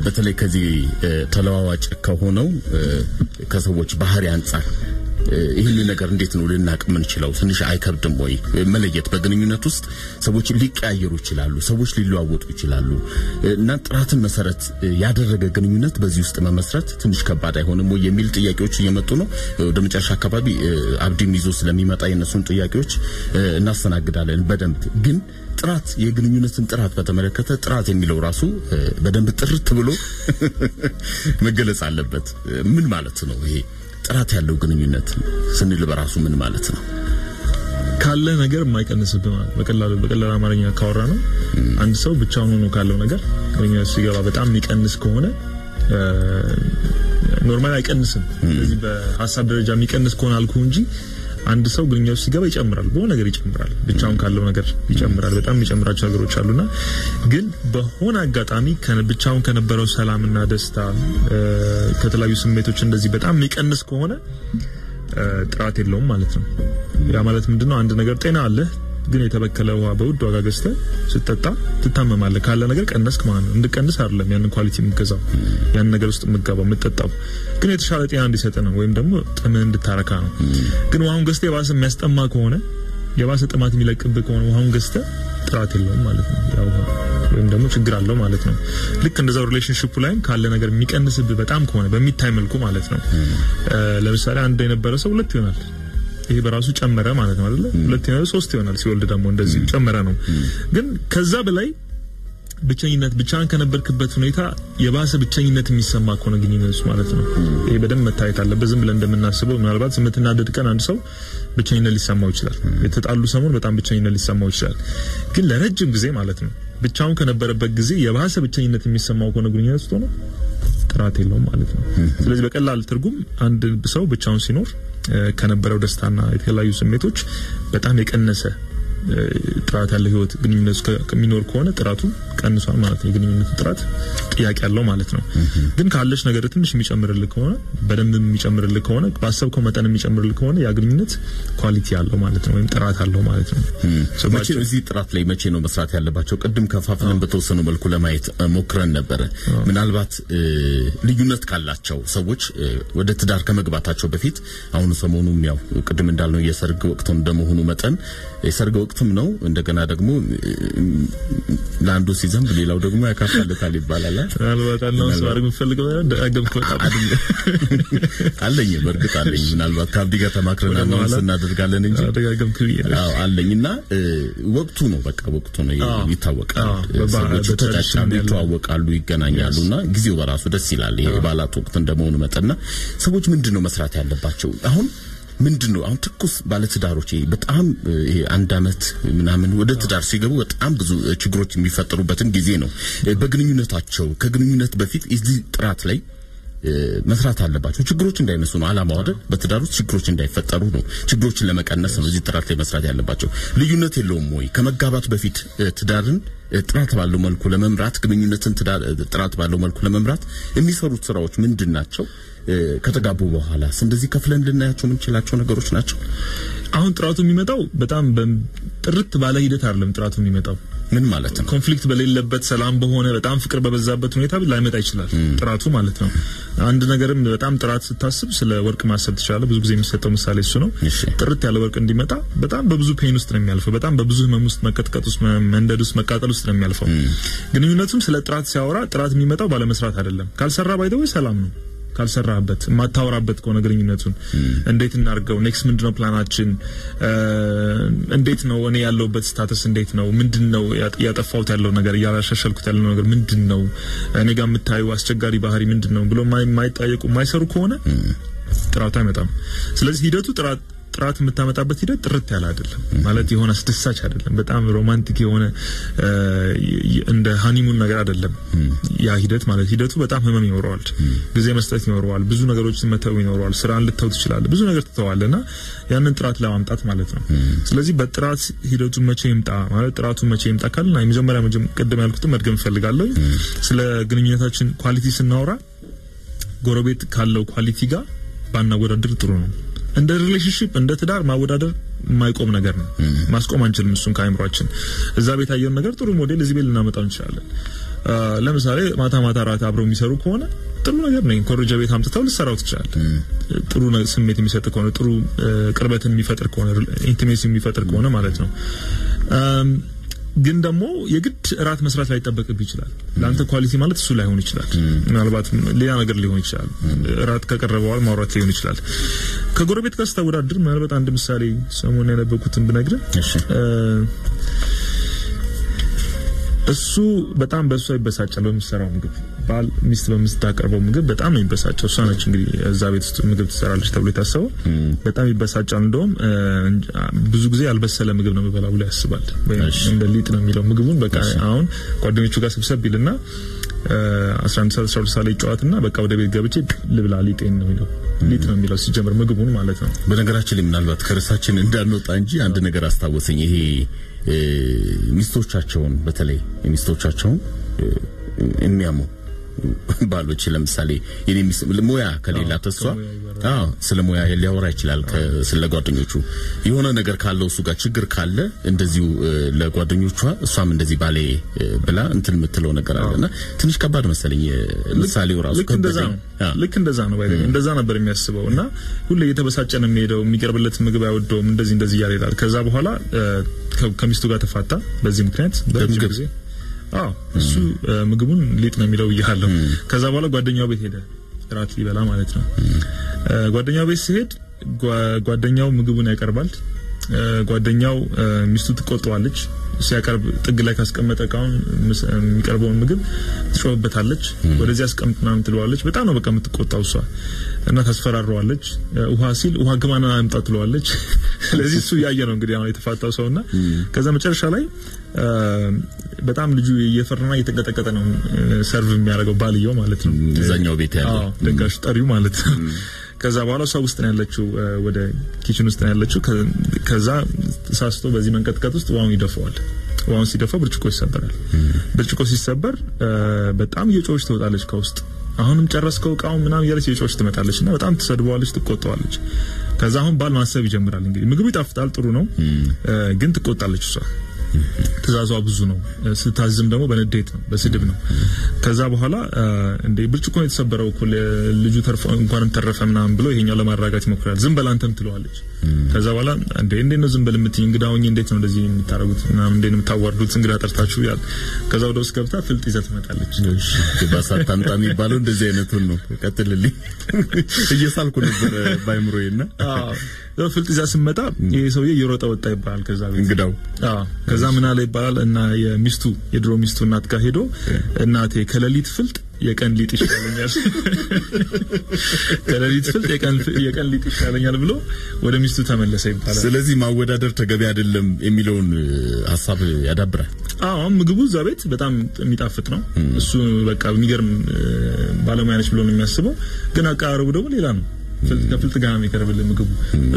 በተለይ ከዚህ ተለዋዋጭ ከሆነው ከሰዎች ባህሪ አንጻር ይህን ነገር እንዴት ነው ልናውቅ የምንችለው? ትንሽ አይከብድም ወይ መለየት? በግንኙነት ውስጥ ሰዎች ሊቀያየሩ ይችላሉ፣ ሰዎች ሊለዋወጡ ይችላሉ እና ጥራትን መሰረት ያደረገ ግንኙነት በዚህ ውስጥ መመስረት ትንሽ ከባድ አይሆንም ወይ የሚል ጥያቄዎች እየመጡ ነው። ወደ መጨረሻ አካባቢ አብዲም ይዞ ስለሚመጣ የነሱን ጥያቄዎች እናስተናግዳለን በደንብ ግን ጥራት የግንኙነትን ጥራት በተመለከተ ጥራት የሚለው ራሱ በደንብ ጥርት ብሎ መገለጽ አለበት። ምን ማለት ነው ይሄ ጥራት ያለው ግንኙነት ስንል በራሱ ምን ማለት ነው? ካለ ነገር የማይቀንስብህ ማለት በቀላሉ በቀላል አማርኛ ካወራን ነው። አንድ ሰው ብቻውን ሆኖ ካለው ነገር ግንኙነት ሲገባ በጣም የሚቀንስ ከሆነ normal አይቀንስም። ስለዚህ በሀሳብ ደረጃ የሚቀንስ ከሆነ አልኩ እንጂ አንድ ሰው ግንኙነት ሲገባ ይጨምራል፣ በሆነ ነገር ይጨምራል፣ ብቻውን ካለው ነገር ይጨምራል። በጣም የሚጨምራቸው ነገሮች አሉና ግን በሆነ አጋጣሚ ብቻውን ከነበረው ሰላምና ደስታ ከተለያዩ ስሜቶች እንደዚህ በጣም የሚቀንስ ከሆነ ጥራት የለውም ማለት ነው። ያ ማለት ምንድነው? አንድ ነገር ጤና አለህ ግን የተበከለ ውሃ በውድ ዋጋ ገዝተህ ስትጠጣ ትታመማለህ። ካለ ነገር ቀነስክ ማለት ነው። እንድቀንስ አይደለም ያንን quality የምትገዛው ያንን ነገር ውስጥ የምትገባው የምትጠጣው ግን የተሻለ ጤና እንዲሰጥ ነው፣ ወይም ደግሞ ጥምን እንድታረካ ነው። ግን ውሃውን ገዝተህ የባሰ የሚያስጠማ ከሆነ የባሰ ጥማት የሚለቅብህ ከሆነ ውሃውን ገዝተህ ጥራት የለውም ማለት ነው። ወይም ደግሞ ችግር አለው ማለት ነው። ልክ እንደዛው relationship ኡ ላይም ካለ ነገር የሚቀንስብህ በጣም ከሆነ በሚታይ መልኩ ማለት ነው። ለምሳሌ አንድ የነበረ ሰው ሁለት ይሆናል። ይሄ በራሱ ጨመረ ማለት ነው አይደለ? ሁለት ይሆናል፣ ሶስት ይሆናል። ሲወልድ ደግሞ እንደዚህ ጨመረ ነው። ግን ከዛ በላይ ብቸኝነት ብቻህን ከነበርክበት ሁኔታ የባሰ ብቸኝነት የሚሰማ ከሆነ ግንኙነት ማለት ነው። ይሄ በደንብ መታየት አለበት። ዝም ብለን እንደምናስበው ምናልባት ስምንትናደድ ቀን አንድ ሰው ብቸኝነት ሊሰማው ይችላል። የተጣሉ ሰሞን በጣም ብቸኝነት ሊሰማው ይችላል። ግን ለረጅም ጊዜ ማለት ነው ብቻውን ከነበረበት ጊዜ የባሰ ብቸኝነት የሚሰማው ከሆነ ግንኙነት ውስጥ ሆነ ጥራት የለውም ማለት ነው። ስለዚህ በቀላል ትርጉም አንድ ሰው ብቻውን ሲኖር ከነበረው ደስታና የተለያዩ ስሜቶች በጣም የቀነሰ ጥራት ያለው ህይወት ግንኙነቱ ከሚኖር ከሆነ ጥራቱ ቀንሷል ማለት ነው። የግንኙነቱ ጥራት ጥያቄ ያለው ማለት ነው። ግን ካለች ነገር ትንሽ የሚጨምርልህ ከሆነ በደንብ የሚጨምርልህ ከሆነ ባሰብከው መጠን የሚጨምርልህ ከሆነ ያ ግንኙነት quality አለው ማለት ነው፣ ወይም ጥራት አለው ማለት ነው። መቼ እዚህ ጥራት ላይ መቼ ነው መስራት ያለባቸው? ቅድም ከፋፍለን በተወሰኑ መልኩ ለማየት ሞክረን ነበረ። ምናልባት ልዩነት ካላቸው ሰዎች ወደ ትዳር ከመግባታቸው በፊት አሁኑ ሰሞኑም ያው ቅድም እንዳልነው የሰርግ ወቅት እንደመሆኑ መጠን የሰርግ ወቅትም ነው። እንደገና ደግሞ ለአንዱ ሲዘንብ ሌላው ደግሞ ያካፋለታል ይባላል። ምናልባት ማድረግ አለኝ፣ በእርግጥ አለኝ። ምናልባት ከአብዲ ጋር ተማክረን አናውንስ እናደርጋለን እንጂ አዎ አለኝና ወቅቱ ነው በቃ ወቅቱ ነው ይታወቃል። ሰዎች ተጫጫሉ፣ ይተዋወቃሉ፣ ይገናኛሉና ጊዜው በራሱ ደስ ይላል። ይሄ ወቅት እንደመሆኑ መጠንና ሰዎች ምንድን ነው መስራት ያለባቸው አሁን ምንድን ነው አሁን ትኩስ ባለትዳሮች በጣም አንድ አመት ምናምን ወደ ትዳር ሲገቡ በጣም ብዙ ችግሮች የሚፈጠሩበትን ጊዜ ነው። በግንኙነታቸው ከግንኙነት በፊት እዚህ ጥራት ላይ መስራት አለባቸው። ችግሮች እንዳይነሱ ነው አላማው አይደል? በትዳር ውስጥ ችግሮች እንዳይፈጠሩ ነው። ችግሮችን ለመቀነስ ነው እዚህ ጥራት ላይ መስራት ያለባቸው። ልዩነት የለውም ወይ ከመጋባት በፊት ትዳርን ጥራት ባለው መልኩ ለመምራት ግንኙነትን ጥራት ባለው መልኩ ለመምራት የሚሰሩት ስራዎች ምንድን ናቸው? ከተጋቡ በኋላስ እንደዚህ ከፍለን ልናያቸው የምንችላቸው ነገሮች ናቸው? አሁን ጥራቱ የሚመጣው በጣም ጥርት ባለ ሂደት አይደለም። ጥራቱ የሚመጣው ምን ማለት ነው? ኮንፍሊክት በሌለበት ሰላም በሆነ በጣም ፍቅር በበዛበት ሁኔታ ላይመጣ ይችላል ጥራቱ ማለት ነው። አንድ ነገርም በጣም ጥራት ስታስብ ስለ ወርቅ ማሰብ ትችላለህ። ብዙ ጊዜ የሚሰጠው ምሳሌ እሱ ነው። ጥርት ያለ ወርቅ እንዲመጣ በጣም በብዙ pain ውስጥ ነው የሚያልፈው። በጣም በብዙ ህመም ውስጥ፣ መቀጥቀጥ ውስጥ፣ መንደድ ውስጥ፣ መቃጠል ውስጥ ነው የሚያልፈው። ግንኙነቱም ስለ ጥራት ሲያወራ ጥራት የሚመጣው ባለመስራት አይደለም። ካልሰራ ባይደው ሰላም ነው ካልሰራበት የማታወራበት ከሆነ ግንኙነቱን እንዴት እናርገው፣ next ምንድነው ፕላናችን፣ እንዴት ነው እኔ ያለሁበት status እንዴት ነው፣ ምንድነው ያጠፋሁት ያለው ነገር እያሻሻልኩት ያለው ነገር ምንድነው፣ እኔ ጋር የምታዩ አስቸጋሪ ባህሪ ምንድነው? ብሎ የማይጠየቁ የማይሰሩ ከሆነ ጥራቱ አይመጣም። ስለዚህ ሂደቱ ጥራት ጥራት የምታመጣበት ሂደት ጥርት ያለ አይደለም ማለት የሆነ አስደሳች አይደለም። በጣም romantic የሆነ እንደ honeymoon ነገር አይደለም ያ ሂደት ማለት ሂደቱ በጣም ህመም ይኖረዋል፣ ጊዜ መስጠት ይኖረዋል፣ ብዙ ነገሮችን መተው ይኖረዋል፣ ስራን ልተው ትችላለህ፣ ብዙ ነገር ትተዋለና ያንን ጥራት ለማምጣት ማለት ነው። ስለዚህ በጥራት ሂደቱ መቼ ይምጣ ማለት ጥራቱ መቼ ይምጣ ካልን የመጀመሪያ ቅድም ያልኩትን መድገም እፈልጋለሁ። ስለ ግንኙነታችን quality ስናወራ ጎረቤት ካለው quality ጋር ባናወዳድር ጥሩ ነው። እንደ relationship እንደ ትዳር ማወዳደር የማይቆም ነገር ነው። ማስቆም አንችልም። እሱን ከአይምሯችን እዛ ቤት ያየውን ነገር ጥሩ ሞዴል እዚህ ቤት ልናመጣው እንችላለን። ለምሳሌ ማታ ማታ ራት አብረው የሚሰሩ ከሆነ ጥሩ ነገር ነው። ኮረጃ ቤት አምጥተው ልሰራው ትችላለህ። ጥሩ ስሜት የሚሰጥ ከሆነ ጥሩ ቅርበትን የሚፈጥር ከሆነ intimacy የሚፈጥር ከሆነ ማለት ነው። ግን ደግሞ የግድ እራት መስራት ላይ ይጠበቅብህ ይችላል። ለአንተ quality ማለት እሱ ላይሆን ይችላል። ምናልባት ሌላ ነገር ሊሆን ይችላል። እራት ከቀረበዋል ማውራት ሊሆን ይችላል። ከጎረቤት ጋር ስታወዳድር ምናልባት አንድ ምሳሌ ሰሞኑን ያነበብኩትን ብነግርህ እሱ በጣም በእሷ ይበሳጫል በምትሰራው ምግብ። ባል ሚስት በምታቀርበው ምግብ በጣም ነው ይበሳጨው። እሷ ነች እንግዲህ እዛ ቤት ውስጥ ምግብ ትሰራለች ተብሎ የታሰበው። በጣም ይበሳጫል። እንደውም ብዙ ጊዜ ያልበሰለ ምግብ ነው የምበላ ብሎ ያስባል። እንደ ሊጥ ነው የሚለው ምግቡን። በቃ አሁን ጓደኞቹ ጋር ስብሰብ ቢልና 11 ሰዓት 12 ሰዓት ላይ ጨዋትና በቃ ወደ ቤት ገብቼ ልብላ ሊጤን ነው የሚለው ሊጥ ነው የሚለው ሲጀምር ምግቡን ማለት ነው። በነገራችን ላይ ምናልባት ከርዕሳችን እንዳንወጣ እንጂ አንድ ነገር አስታወሰኝ። ይሄ ሚስቶቻቸውን በተለይ ሚስቶቻቸውን የሚያሙ ባሎች ለምሳሌ ሙያ ከሌላት እሷ አዎ ስለ ሙያ ሊያወራ ይችላል ስለ ጓደኞቹ። የሆነ ነገር ካለው እሱ ጋር ችግር ካለ እንደዚሁ ለጓደኞቿ እሷም እንደዚህ ባሌ ብላ እንትን የምትለው ነገር አለና ትንሽ ከባድ መሰለኝ ምሳሌው ራሱ ልክ እንደዛ ነው። ልክ እንደዛ ነበር የሚያስበው። እና ሁሌ እየተበሳጨ ነው የሚሄደው የሚቀርብለት ምግብ አይወደውም እንደዚህ እንደዚህ እያለ ይላል። ከዛ በኋላ ከሚስቱ ጋር ተፋታ። በዚህ ምክንያት በዚህ ጊዜ አዎ እሱ ምግቡን ሊጥ ነው የሚለው እያለው ከዛ በኋላ ጓደኛው ቤት ሄደ እራት ሊበላ ማለት ነው። ጓደኛው ቤት ሲሄድ ጓደኛው ምግቡን ያቀርባል። ጓደኛው ሚስቱ ትቆጠዋለች ሲያቀርብ ጥግ ላይ ካስቀመጠ እቃውን የሚቀርበውን ምግብ ትጮህበታለች። ወደዚህ አስቀምጥ ምናምን ትለዋለች። በጣም ነው በቃ የምትቆጣው እሷ። እና ታስፈራረዋለች። ውሃ ሲል ውሃ ግማና አምጣ ትለዋለች። ስለዚህ እሱ እያየ ነው እንግዲህ አሁን የተፋታው ሰውና ከዛ መጨረሻ ላይ በጣም ልጁ እየፈራና እየተንቀጠቀጠ ነው serve የሚያደርገው ባልየው ማለት ነው እዛኛው ቤት ያለው ደጋሽ ጠሪው ማለት ነው ከዛ በኋላ እሷ ውስጥ ነው ያለችው፣ ወደ kitchen ውስጥ ነው ያለችው። ከዛ ሳስቶ በዚህ መንቀጥቀጥ ውስጥ ውሃውን ይደፈዋል። ውሃውን ሲደፋው ብርጭቆ ይሰበራል። ብርጭቆ ሲሰበር በጣም እየጮኸች ትወጣለች ከውስጥ አሁንም ጨረስከው እቃውን ምናምን እያለች የጮች ትመጣለች እና በጣም ትሰድበዋለች፣ ትቆጠዋለች። ከዛ አሁን ባል ማሰብ ይጀምራል። እንግዲህ ምግቡ ይጣፍጣል፣ ጥሩ ነው፣ ግን ትቆጣለች እሷ ትእዛዟ ብዙ ነው። ስታዝም ደግሞ በንዴት ነው፣ በስድብ ነው። ከዛ በኋላ እንደ ብርጭቆ የተሰበረው እኮ ልጁ ተርፎ እንኳንም ተረፈ ምናምን ብሎ ይሄኛው ለማረጋጋት ይሞክራል። ዝም በል አንተም ትለዋለች። ከዛ በኋላ እንዴ እንዴት ነው ዝም በል የምትይኝ? እንግዳ ሆኜ እንዴት ነው እንደዚህ የምታረጉት? ምናምን እንዴት ነው የምታዋርዱት? እንግዳ ጠርታችሁ ያል ከዛ ወደ ውስጥ ገብታ ፍልጥ ይዘህ ትመጣለች። ባሳት የሚባለው እንደዚህ አይነቱን ነው። ቀጥልልኝ። እየሳልኩ ነበር ባይምሮዬና ያው ፍልጥ ይዛ ስመጣ ይሄ ሰውዬ እየሮጠ ወጣ ይባላል። ከዛ ቤት እንግዳው አዎ፣ ከዛ ምን አለ ይባላል እና የሚስቱ የድሮ ሚስቱ እናት ጋር ሄዶ እናቴ ከሌሊት ፍልጥ የቀን ሊጥ ይሻለኛል፣ ከሌሊት ፍልጥ የቀን ሊጥ ይሻለኛል ብሎ ወደ ሚስቱ ተመለሰ ይባላል። ስለዚህ ማወዳደር ተገቢ አይደለም የሚለውን ሀሳብ ያዳብራል። አዎ ምግቡ እዛ ቤት በጣም የሚጣፍጥ ነው። እሱ በቃ የሚገርም ባለሙያ ነች ብሎ ነው የሚያስበው። ግን አቀራረቡ ደግሞ ሌላ ነው። ከፍልጥ ጋር ነው የሚቀርብልን ምግቡ።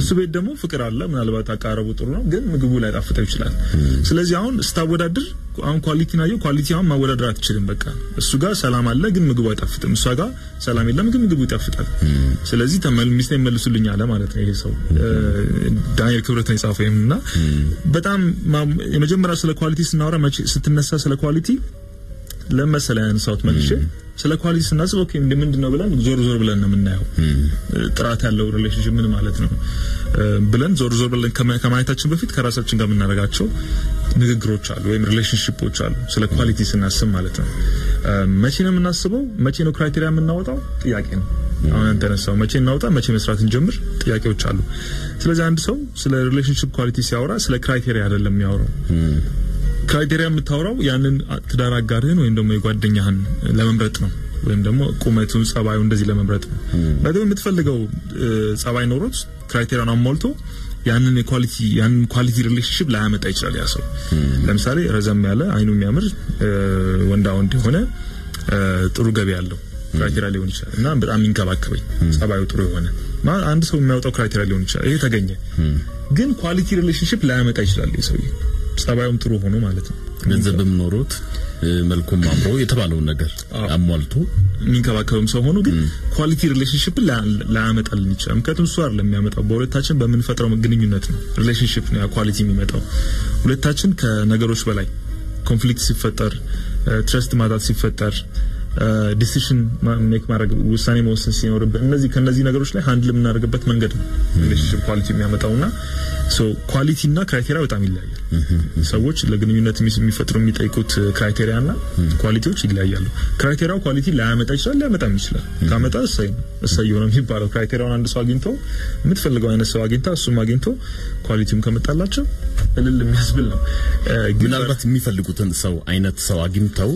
እሱ ቤት ደግሞ ፍቅር አለ። ምናልባት አቀራረቡ ጥሩ ነው፣ ግን ምግቡ ላይጣፍጠው ይችላል። ስለዚህ አሁን ስታወዳድር አሁን quality ናየው quality አሁን ማወዳደር አትችልም። በቃ እሱ ጋር ሰላም አለ፣ ግን ምግቡ አይጣፍጥም። እሷ ጋር ሰላም የለም፣ ግን ምግቡ ይጣፍጣል። ስለዚህ ተመል ሚስቴ መልሱልኝ አለ ማለት ነው ይሄ ሰው ዳንኤል ክብረት ነው የጻፈው እና በጣም የመጀመሪያ ስለ quality ስናወራ ስትነሳ ስለ quality ለመሰለ ያነሳሁት መልሼ ስለ quality ስናስብ okay ምንድን ነው ብለን ዞር ዞር ብለን ነው የምናየው። ጥራት ያለው relationship ምን ማለት ነው ብለን ዞር ዞር ብለን ከማየታችን በፊት ከራሳችን ጋር የምናደርጋቸው ንግግሮች አሉ፣ ወይም relationship ኦች አሉ። ስለ quality ስናስብ ማለት ነው። መቼ ነው የምናስበው? መቼ ነው criteria የምናወጣው? ጥያቄ ነው። አሁን ተነሳው መቼ እናውጣ፣ መቼ መስራት እንጀምር? ጥያቄዎች አሉ። ስለዚህ አንድ ሰው ስለ relationship quality ሲያወራ ስለ criteria አይደለም የሚያወራው criteria የምታወራው ያንን ትዳር አጋርህን ወይም ደግሞ የጓደኛህን ለመምረጥ ነው። ወይም ደግሞ ቁመቱን፣ ጸባዩ እንደዚህ ለመምረጥ ነው። በጣም የምትፈልገው ጸባይ ኖሮት criteria ን አሟልቶ ያንን የ quality ያንን quality relationship ላያመጣ ይችላል። ያ ሰው ለምሳሌ ረዘም ያለ አይኑ የሚያምር ወንዳ ወንድ የሆነ ጥሩ ገቢ ያለው criteria ሊሆን ይችላል እና በጣም የሚንከባከበኝ ጸባዩ ጥሩ የሆነ አንድ ሰው የሚያወጣው criteria ሊሆን ይችላል። ይሄ ተገኘ፣ ግን quality relationship ላያመጣ ይችላል ሰውዬ ጸባዩም ጥሩ ሆኖ ማለት ነው። ገንዘብም ኖሮት መልኩም አምሮ የተባለውን ነገር አሟልቶ የሚንከባከብም ሰው ሆኖ ግን quality relationship ላያመጣልን ይችላል። ምክንያቱም እሱ አይደለም የሚያመጣው፣ በሁለታችን በምንፈጥረው ግንኙነት ነው relationship ነው quality የሚመጣው። ሁለታችን ከነገሮች በላይ conflict ሲፈጠር፣ trust ማጣት ሲፈጠር decision make ማድረግ ውሳኔ መወሰን ሲኖርብን እነዚህ ከነዚህ ነገሮች ላይ handle የምናደርግበት መንገድ ነው relationship quality የሚያመጣውና quality እና criteria በጣም ይለያያል። ሰዎች ለግንኙነት የሚፈጥሩ የሚጠይቁት criteria እና quality ዎች ይለያያሉ። criteria ው quality ላያመጣ ይችላል፣ ሊያመጣም ይችላል። ካመጣ እሰይ እሰየው ነው የሚባለው። criteria ውን አንድ ሰው አግኝቶ የምትፈልገው አይነት ሰው አግኝታ እሱም አግኝቶ ኳሊቲውም ከመጣላቸው እልል የሚያስብል ነው። ምናልባት የሚፈልጉትን ሰው አይነት ሰው አግኝተው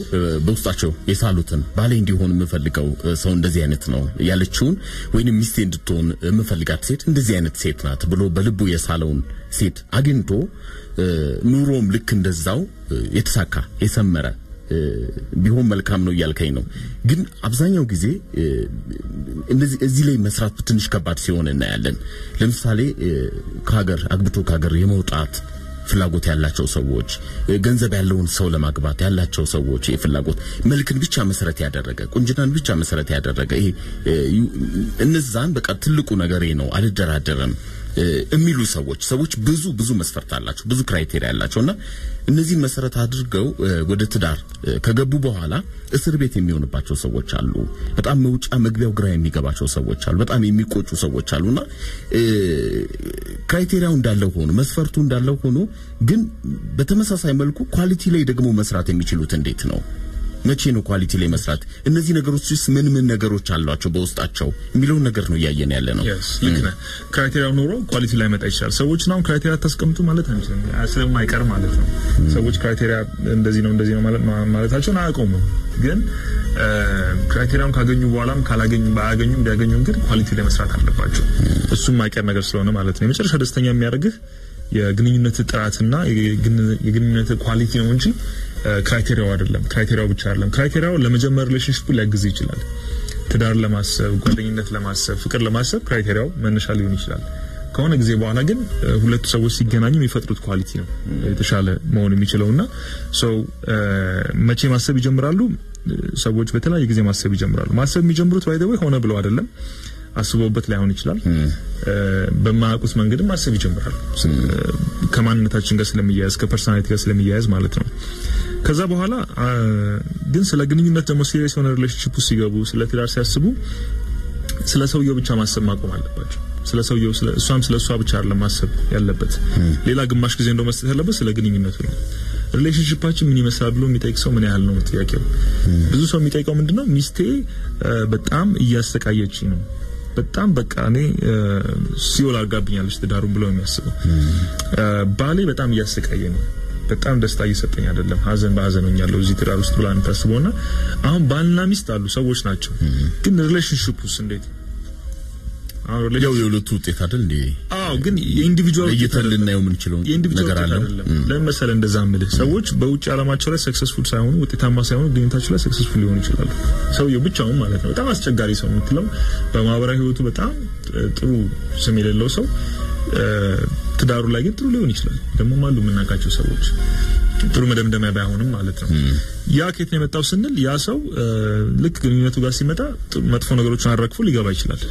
በውስጣቸው የሳሉትን ባሌ እንዲሆን የምፈልገው ሰው እንደዚህ አይነት ነው ያለችውን ወይንም ሚስቴ እንድትሆን የምፈልጋት ሴት እንደዚህ አይነት ሴት ናት ብሎ በልቡ የሳለውን ሴት አግኝቶ ኑሮም ልክ እንደዛው የተሳካ የሰመረ ቢሆን መልካም ነው እያልከኝ ነው። ግን አብዛኛው ጊዜ እንደዚህ እዚህ ላይ መስራት ትንሽ ከባድ ሲሆን እናያለን። ለምሳሌ ከሀገር አግብቶ ከሀገር የመውጣት ፍላጎት ያላቸው ሰዎች ገንዘብ ያለውን ሰው ለማግባት ያላቸው ሰዎች ፍላጎት መልክን ብቻ መሰረት ያደረገ ቁንጅናን ብቻ መሰረት ያደረገ ይሄ እነዛን በቃ ትልቁ ነገሬ ነው። አልደራደረም የሚሉ ሰዎች ሰዎች ብዙ ብዙ መስፈርት አላቸው፣ ብዙ criteria ያላቸውና እነዚህን መሰረት አድርገው ወደ ትዳር ከገቡ በኋላ እስር ቤት የሚሆንባቸው ሰዎች አሉ። በጣም መውጫ መግቢያው ግራ የሚገባቸው ሰዎች አሉ። በጣም የሚቆጩ ሰዎች አሉና criteria ው እንዳለው ሆኖ መስፈርቱ እንዳለው ሆኖ ግን በተመሳሳይ መልኩ quality ላይ ደግሞ መስራት የሚችሉት እንዴት ነው? መቼ ነው quality ላይ መስራት? እነዚህ ነገሮች ውስጥ ምን ምን ነገሮች አሏቸው በውስጣቸው የሚለውን ነገር ነው እያየን ያለ ነው። ልክ ነህ። criteria ው ኖሮ quality ላይመጣ ይችላል። ሰዎችን አሁን criteria ታስቀምጡ ማለት አንችልም፣ ስለማይቀር ማለት ነው። ሰዎች criteria እንደዚህ ነው እንደዚህ ነው ማለታቸውን አያቆሙም። ግን criteria ውን ካገኙ በኋላም ካላገኙ ባያገኙም ቢያገኙም ግን quality ላይ መስራት አለባቸው። እሱም ማይቀር ነገር ስለሆነ ማለት ነው። የመጨረሻ ደስተኛ የሚያደርግህ የግንኙነት ጥራትና የግንኙነት quality ነው እንጂ criteria ው አይደለም። criteria ው ብቻ አይደለም። criteria ው ለመጀመር relationship ኡ ሊያግዝ ይችላል። ትዳር ለማሰብ ጓደኝነት ለማሰብ ፍቅር ለማሰብ criteria ው መነሻ ሊሆን ይችላል። ከሆነ ጊዜ በኋላ ግን ሁለቱ ሰዎች ሲገናኙ የሚፈጥሩት quality ነው የተሻለ መሆን የሚችለውና ሰው መቼ ማሰብ ይጀምራሉ? ሰዎች በተለያየ ጊዜ ማሰብ ይጀምራሉ። ማሰብ የሚጀምሩት ባይ ወይ ሆነ ብለው አይደለም አስበውበት ላይሆን ይችላል። በማያውቁት መንገድም ማሰብ ይጀምራሉ። ከማንነታችን ጋር ስለሚያያዝ ከ personality ጋር ስለሚያያዝ ማለት ነው። ከዛ በኋላ ግን ስለ ግንኙነት ደግሞ serious የሆነ relationship ውስጥ ሲገቡ ስለ ትዳር ሲያስቡ ስለ ሰውየው ብቻ ማሰብ ማቆም አለባቸው። ስለ ሰውየው ስለ እሷም ስለ እሷ ብቻ አይደለም ማሰብ ያለበት። ሌላ ግማሽ ጊዜ እንደው መስጠት ያለበት ስለ ግንኙነቱ ነው። relationship አችን ምን ይመስላል ብሎ የሚጠይቅ ሰው ምን ያህል ነው ጥያቄው። ብዙ ሰው የሚጠይቀው ምንድነው ሚስቴ በጣም እያሰቃየች ነው በጣም በቃ እኔ ሲኦል አርጋብኛለች ትዳሩን ብለው የሚያስበው ባሌ በጣም እያሰቃየ ነው በጣም ደስታ እየሰጠኝ አይደለም፣ ሀዘን በሀዘን ሆኛለሁ እዚህ ትዳር ውስጥ ብላ የምታስበውና አሁን ባልና ሚስት አሉ ሰዎች ናቸው። ግን relationship ውስጥ እንዴት ያው የሁለቱ ውጤት አይደል እንዴ? አዎ፣ ግን የ individual ለይተን ልናየው የምንችለው ነገር አለ። ለምን መሰለህ እንደዛ የምልህ ሰዎች በውጭ ዓለማቸው ላይ successful ሳይሆኑ ውጤታማ ሳይሆኑ ግንኙነታቸው ላይ successful ሊሆኑ ይችላሉ። ሰውየው ብቻውን ማለት ነው። በጣም አስቸጋሪ ሰው የምትለው በማህበራዊ ህይወቱ በጣም ጥሩ ስም የሌለው ሰው ትዳሩ ላይ ግን ጥሩ ሊሆን ይችላል። ደግሞ አሉ የምናውቃቸው ሰዎች ጥሩ መደምደሚያ ባይሆንም ማለት ነው። ያ ከየት ነው የመጣው ስንል ያ ሰው ልክ ግንኙነቱ ጋር ሲመጣ መጥፎ ነገሮችን አራግፎ ሊገባ ይችላል።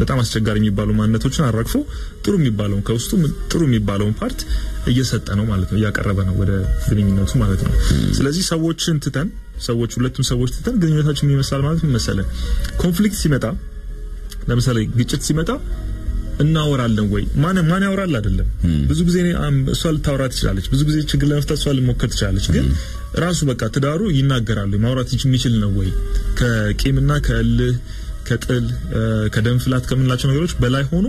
በጣም አስቸጋሪ የሚባሉ ማንነቶችን አራግፎ ጥሩ የሚባለውን ከውስጡ ጥሩ የሚባለውን part እየሰጠ ነው ማለት ነው፣ እያቀረበ ነው ወደ ግንኙነቱ ማለት ነው። ስለዚህ ሰዎችን ትተን ሰዎች ሁለቱም ሰዎች ትተን ግንኙነታችን ይመስላል ማለት ምን መሰለህ፣ conflict ሲመጣ ለምሳሌ ግጭት ሲመጣ እናወራለን ወይ? ማን ማን ያወራል አይደለም። ብዙ ጊዜ እሷ ልታወራ ትችላለች። ብዙ ጊዜ ችግር ለመፍታት እሷ ልሞከር ትችላለች። ግን ራሱ በቃ ትዳሩ ይናገራሉ ማውራት የሚችል ነው ወይ? ከቂምና ከእልህ ከጥል ከደም ፍላት ከምንላቸው ነገሮች በላይ ሆኖ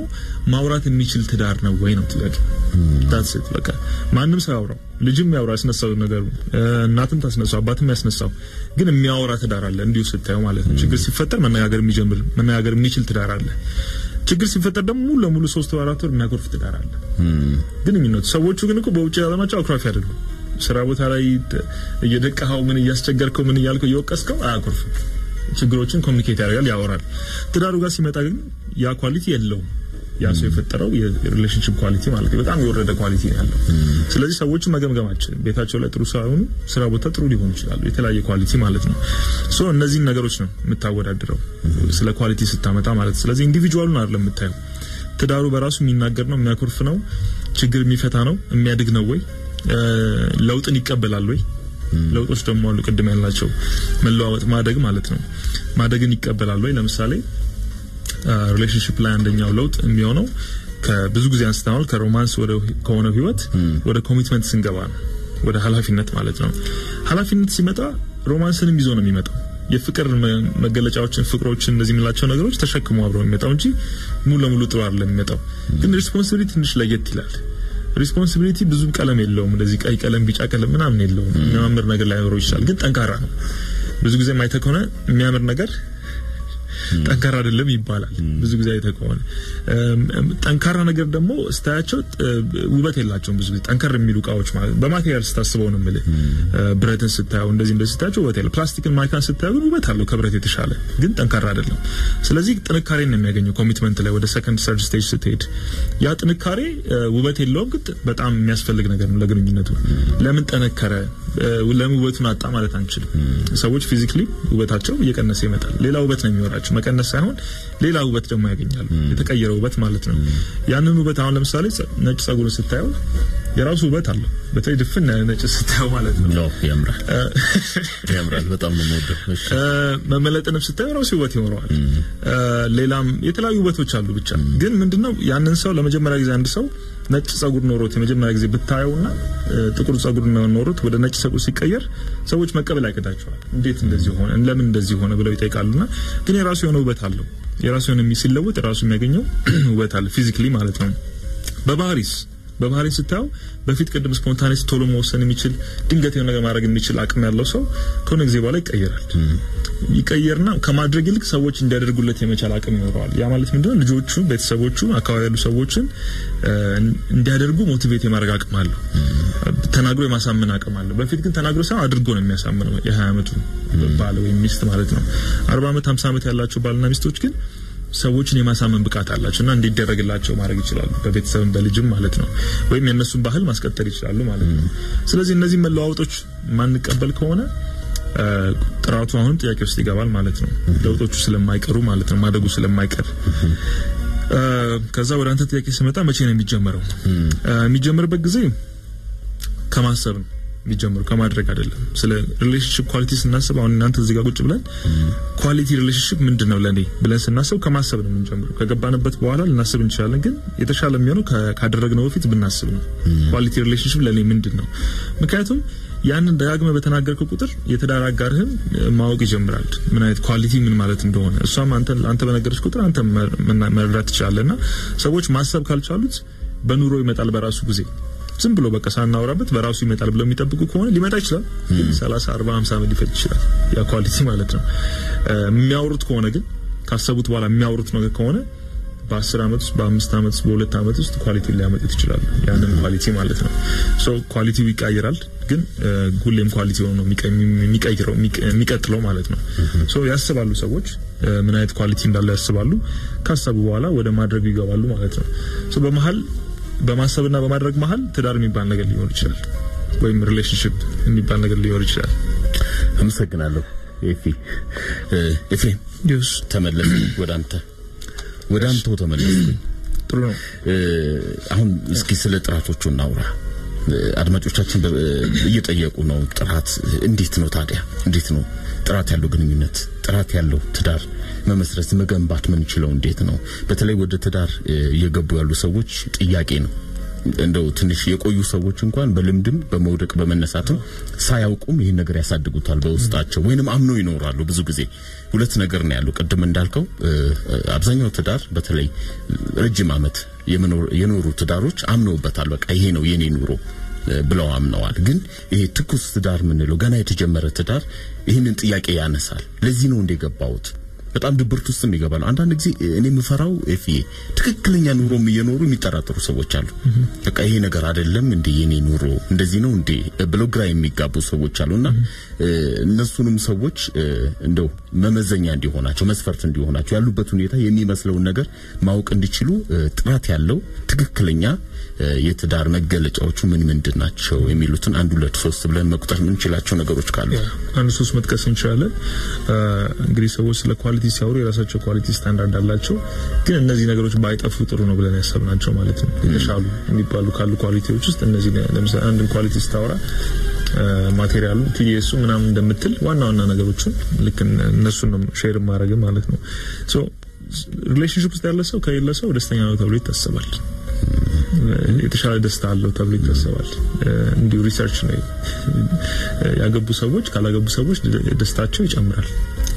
ማውራት የሚችል ትዳር ነው ወይ ነው ጥያቄ። ታስት በቃ ማንም ሰው ያውራው፣ ልጅም ያውራ ያስነሳው ነገሩ፣ እናትም ታስነሳው፣ አባትም ያስነሳው፣ ግን የሚያወራ ትዳር አለ። እንዲሁ ስታየው ማለት ነው። ችግር ሲፈጠር መነጋገር የሚጀምር መነጋገር የሚችል ትዳር አለ። ችግር ሲፈጠር ደግሞ ሙሉ ለሙሉ ሶስት አራት ወር የሚያኮርፍ ትዳር አለ። ግንኙነቱ ሰዎቹ ግን እኮ በውጭ ዓለማቸው አኩራፊ አይደሉም። ስራ ቦታ ላይ እየደቀኸው ምን እያስቸገርከው ምን እያልከው እየወቀስከው አያኮርፍም። ችግሮችን communicate ያደርጋል፣ ያወራል። ትዳሩ ጋር ሲመጣ ግን ያ quality የለውም። ያ ሰው የፈጠረው የ relationship quality ማለት ነው በጣም የወረደ quality ነው ያለው። ስለዚህ ሰዎችን መገምገማችን ቤታቸው ላይ ጥሩ ሳይሆኑ ስራ ቦታ ጥሩ ሊሆኑ ይችላሉ። የተለያየ quality ማለት ነው። so እነዚህን ነገሮች ነው የምታወዳድረው ስለ quality ስታመጣ ማለት ስለዚህ individual ኡን አይደለም የምታየው። ትዳሩ በራሱ የሚናገር ነው፣ የሚያኮርፍ ነው፣ ችግር የሚፈታ ነው፣ የሚያድግ ነው ወይ ለውጥን ይቀበላል ወይ ለውጦች ደግሞ አሉ። ቅድም ያልናቸው መለዋወጥ፣ ማደግ ማለት ነው። ማደግን ይቀበላል ወይ? ለምሳሌ relationship ላይ አንደኛው ለውጥ የሚሆነው ከብዙ ጊዜ አንስተናል። ከ romance ከሆነው ህይወት ወደ commitment ስንገባ ነው፣ ወደ ኃላፊነት ማለት ነው። ኃላፊነት ሲመጣ romance ንም ይዞ ነው የሚመጣው። የፍቅር መገለጫዎችን፣ ፍቅሮችን፣ እነዚህ የምንላቸው ነገሮች ተሸክሞ አብረው የሚመጣው እንጂ ሙሉ ለሙሉ ጥሩ አይደለም የሚመጣው። ግን responsibility ትንሽ ለየት ይላል። responsibility ብዙ ቀለም የለውም። እንደዚህ ቀይ ቀለም፣ ቢጫ ቀለም ምናምን የለውም። የሚያምር ነገር ላይኖረው ይችላል፣ ግን ጠንካራ ነው። ብዙ ጊዜ አይተህ ከሆነ የሚያምር ነገር ጠንካራ አይደለም ይባላል። ብዙ ጊዜ አይተህ ከሆነ ጠንካራ ነገር ደግሞ ስታያቸው ውበት የላቸውም። ብዙ ጊዜ ጠንከር የሚሉ እቃዎች ማለት በ material ስታስበው ነው የምልህ። ብረትን ስታየው እንደዚህ እንደዚህ ስታያቸው ውበት ያለው፣ ፕላስቲክን mica ን ስታየው ግን ውበት አለው ከብረት የተሻለ ግን ጠንካራ አይደለም። ስለዚህ ጥንካሬን ነው የሚያገኘው commitment ላይ ወደ second third stage ስትሄድ ያ ጥንካሬ ውበት የለውም፣ ግን በጣም የሚያስፈልግ ነገር ነው ለግንኙነቱ። ለምን ጠነከረ? ውበቱን አጣ ማለት አንችልም። ሰዎች physically ውበታቸው እየቀነሰ ይመጣል። ሌላ ውበት ነው የሚወራቸው መቀነስ ሳይሆን ሌላ ውበት ደግሞ ያገኛሉ። የተቀየረ ውበት ማለት ነው። ያንን ውበት አሁን ለምሳሌ ነጭ ጸጉርን ስታየው የራሱ ውበት አለው። በተለይ ድፍን ነጭ ስታየው ማለት ነው ያምራል፣ ያምራል። በጣም ነው የምወደው። መመለጥንም ስታየው ራሱ ውበት ይኖረዋል። ሌላም የተለያዩ ውበቶች አሉ። ብቻ ግን ምንድነው ያንን ሰው ለመጀመሪያ ጊዜ አንድ ሰው ነጭ ጸጉር ኖሮት የመጀመሪያ ጊዜ ብታየውና ጥቁር ጸጉር ኖሮት ወደ ነጭ ጸጉር ሲቀየር ሰዎች መቀበል ያቅታቸዋል። እንዴት እንደዚህ ሆነ፣ ለምን እንደዚህ ሆነ ብለው ይጠይቃሉና ግን የራሱ የሆነ ውበት አለው። የራሱ የሆነ ሲለወጥ ራሱ የሚያገኘው ውበት አለ፣ physically ማለት ነው። በባህሪስ በባህሪ ስታየው በፊት ቅድም spontaneous ቶሎ መወሰን የሚችል ድንገት የሆነ ነገር ማድረግ የሚችል አቅም ያለው ሰው ከሆነ ጊዜ በኋላ ይቀየራል። ይቀየርና ከማድረግ ይልቅ ሰዎች እንዲያደርጉለት የመቻል አቅም ይኖረዋል። ያ ማለት ምንድነው? ልጆቹ፣ ቤተሰቦቹ፣ አካባቢ ያሉ ሰዎችን እንዲያደርጉ motivate የማድረግ አቅም አለው። ተናግሮ የማሳመን አቅም አለው። በፊት ግን ተናግሮ ሳይሆን አድርጎ ነው የሚያሳምነው። የሀያ አመቱ ባል ወይም ሚስት ማለት ነው። አርባ ዓመት ሀምሳ ዓመት ያላቸው ባልና ሚስቶች ግን ሰዎችን የማሳመን ብቃት አላቸው እና እንዲደረግላቸው ማድረግ ይችላሉ። በቤተሰብም በልጅም ማለት ነው። ወይም የእነሱን ባህል ማስቀጠል ይችላሉ ማለት ነው። ስለዚህ እነዚህ መለዋወጦች ማንቀበል ከሆነ ጥራቱ አሁንም ጥያቄ ውስጥ ይገባል ማለት ነው። ለውጦቹ ስለማይቀሩ ማለት ነው። ማደጉ ስለማይቀር ከዛ ወደ አንተ ጥያቄ ስመጣ መቼ ነው የሚጀመረው? የሚጀምርበት ጊዜ ከማሰብ ነው የሚጀምሩት ከማድረግ አይደለም። ስለ relationship quality ስናስብ አሁን እናንተ እዚህ ጋር ቁጭ ብለን quality relationship ምንድን ነው ለእኔ ብለን ስናስብ ከማሰብ ነው የምንጀምረው። ከገባንበት በኋላ ልናስብ እንችላለን፣ ግን የተሻለ የሚሆነው ካደረግነው በፊት ብናስብ ነው። quality relationship ለእኔ ምንድን ነው? ምክንያቱም ያንን ደጋግመህ በተናገርከው ቁጥር የትዳር አጋርህም ማወቅ ይጀምራል፣ ምን አይነት quality ምን ማለት እንደሆነ። እሷም አንተ በነገረችህ ቁጥር አንተ መረዳት ትችላለህ። እና ሰዎች ማሰብ ካልቻሉት በኑሮ ይመጣል በራሱ ጊዜ ዝም ብሎ በቃ ሳናወራበት በራሱ ይመጣል ብለው የሚጠብቁ ከሆነ ሊመጣ ይችላል። ግን 30፣ 40፣ 50 ዓመት ሊፈጅ ይችላል። ያ quality ማለት ነው። የሚያወሩት ከሆነ ግን ካሰቡት በኋላ የሚያወሩት ነገር ከሆነ በ10 ዓመት ውስጥ በአምስት ዓመት ውስጥ በሁለት ዓመት ውስጥ quality ሊያመጡት ይችላሉ። ያንን quality ማለት ነው። so quality ው ይቀይራል፣ ግን ሁሌም quality ሆኖ ነው የሚቀይረው የሚቀጥለው ማለት ነው። so ያስባሉ ሰዎች ምን አይነት quality እንዳለው ያስባሉ። ካሰቡ በኋላ ወደ ማድረግ ይገባሉ ማለት ነው። so በመሀል በማሰብና በማድረግ መሀል ትዳር የሚባል ነገር ሊኖር ይችላል፣ ወይም relationship የሚባል ነገር ሊኖር ይችላል። አመሰግናለሁ ኤፊ። ኤፍሬም ተመለስ ወደ አንተ ወደ አንተው ተመለስ። ጥሩ ነው። አሁን እስኪ ስለ ጥራቶቹ እናውራ። አድማጮቻችን እየጠየቁ ነው። ጥራት እንዴት ነው ታዲያ? እንዴት ነው ጥራት ያለው ግንኙነት ጥራት ያለው ትዳር መመስረት መገንባት ምንችለው እንዴት ነው? በተለይ ወደ ትዳር እየገቡ ያሉ ሰዎች ጥያቄ ነው። እንደው ትንሽ የቆዩ ሰዎች እንኳን በልምድም በመውደቅ በመነሳትም ሳያውቁም ይህን ነገር ያሳድጉታል በውስጣቸው ወይንም አምነው ይኖራሉ። ብዙ ጊዜ ሁለት ነገር ነው ያለው። ቅድም እንዳልከው አብዛኛው ትዳር በተለይ ረጅም ዓመት የኖሩ ትዳሮች አምነውበታል። በቃ ይሄ ነው የኔ ኑሮ ብለው አምነዋል። ግን ይሄ ትኩስ ትዳር የምንለው ገና የተጀመረ ትዳር ይህንን ጥያቄ ያነሳል። ለዚህ ነው እንደ ገባሁት በጣም ድብርት ውስጥም ይገባሉ። አንዳንድ ጊዜ እኔ የምፈራው ኤፍዬ ትክክለኛ ኑሮም እየኖሩ የሚጠራጠሩ ሰዎች አሉ። በቃ ይሄ ነገር አይደለም እንዴ የኔ ኑሮ እንደዚህ ነው እንዴ ብለው ግራ የሚጋቡ ሰዎች አሉና እነሱንም ሰዎች እንደው መመዘኛ እንዲሆናቸው መስፈርት እንዲሆናቸው ያሉበት ሁኔታ የሚመስለውን ነገር ማወቅ እንዲችሉ ጥራት ያለው ትክክለኛ የትዳር መገለጫዎቹ ምን ምንድን ናቸው የሚሉትን አንድ ሁለት ሶስት ብለን መቁጠር የምንችላቸው ነገሮች ካሉ አንድ ሶስት መጥቀስ እንችላለን። እንግዲህ ሰዎች ስለ quality ሲያወሩ የራሳቸው quality standard አላቸው። ግን እነዚህ ነገሮች ባይጠፉ ጥሩ ነው ብለን ያሰብናቸው ማለት ነው። የተሻሉ የሚባሉ ካሉ quality ዎች ውስጥ እነዚህ ለምሳሌ አንድን quality ስታወራ material ኡ TDS ኡ ምናምን እንደምትል ዋና ዋና ነገሮችን ልክ እነሱን ነው share ማድረግ ማለት ነው። relationship ውስጥ ያለ ሰው ከሌለ ሰው ደስተኛ ነው ተብሎ ይታሰባል። የተሻለ ደስታ አለው ተብሎ ይታሰባል። እንዲሁ research ነው። ያገቡ ሰዎች ካላገቡ ሰዎች ደስታቸው ይጨምራል።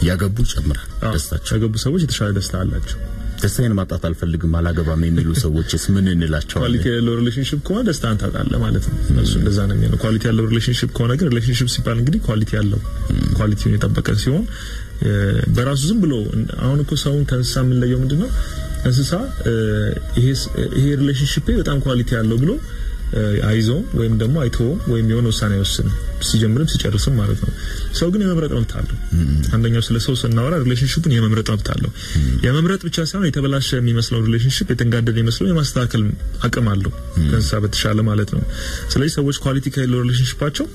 ያገቡ ይጨምራል ደስታቸው። ያገቡ ሰዎች የተሻለ ደስታ አላቸው። ደስታዬን ማጣት አልፈልግም አላገባም የሚሉ ሰዎችስ ምን እንላቸዋለን? ኳሊቲ ያለው ሪሌሽንሽፕ ከሆነ ደስታን ታጣለህ ማለት ነው። እሱ እንደዛ ነው የሚሆነው። quality ያለው relationship ከሆነ ግን relationship ሲባል እንግዲህ quality ያለው quality ውን የጠበቀ ሲሆን በራሱ ዝም ብሎ አሁን እኮ ሰውን ከእንስሳ የምንለየው ምንድን ነው? እንስሳ ይሄ relationship በጣም quality ያለው ብሎ አይዘውም ወይም ደግሞ አይተውም ወይም የሆነ ውሳኔ አይወስንም ሲጀምርም ሲጨርስም ማለት ነው። ሰው ግን የመምረጥ መብት አለው። አንደኛው ስለ ሰው ስናወራ relationship ኡን የመምረጥ መብት አለው። የመምረጥ ብቻ ሳይሆን የተበላሸ የሚመስለው relationship የተንጋደደ የሚመስለው የማስተካከል አቅም አለው ከእንስሳ በተሻለ ማለት ነው። ስለዚህ ሰዎች quality ከሌለው relationship ኣቸው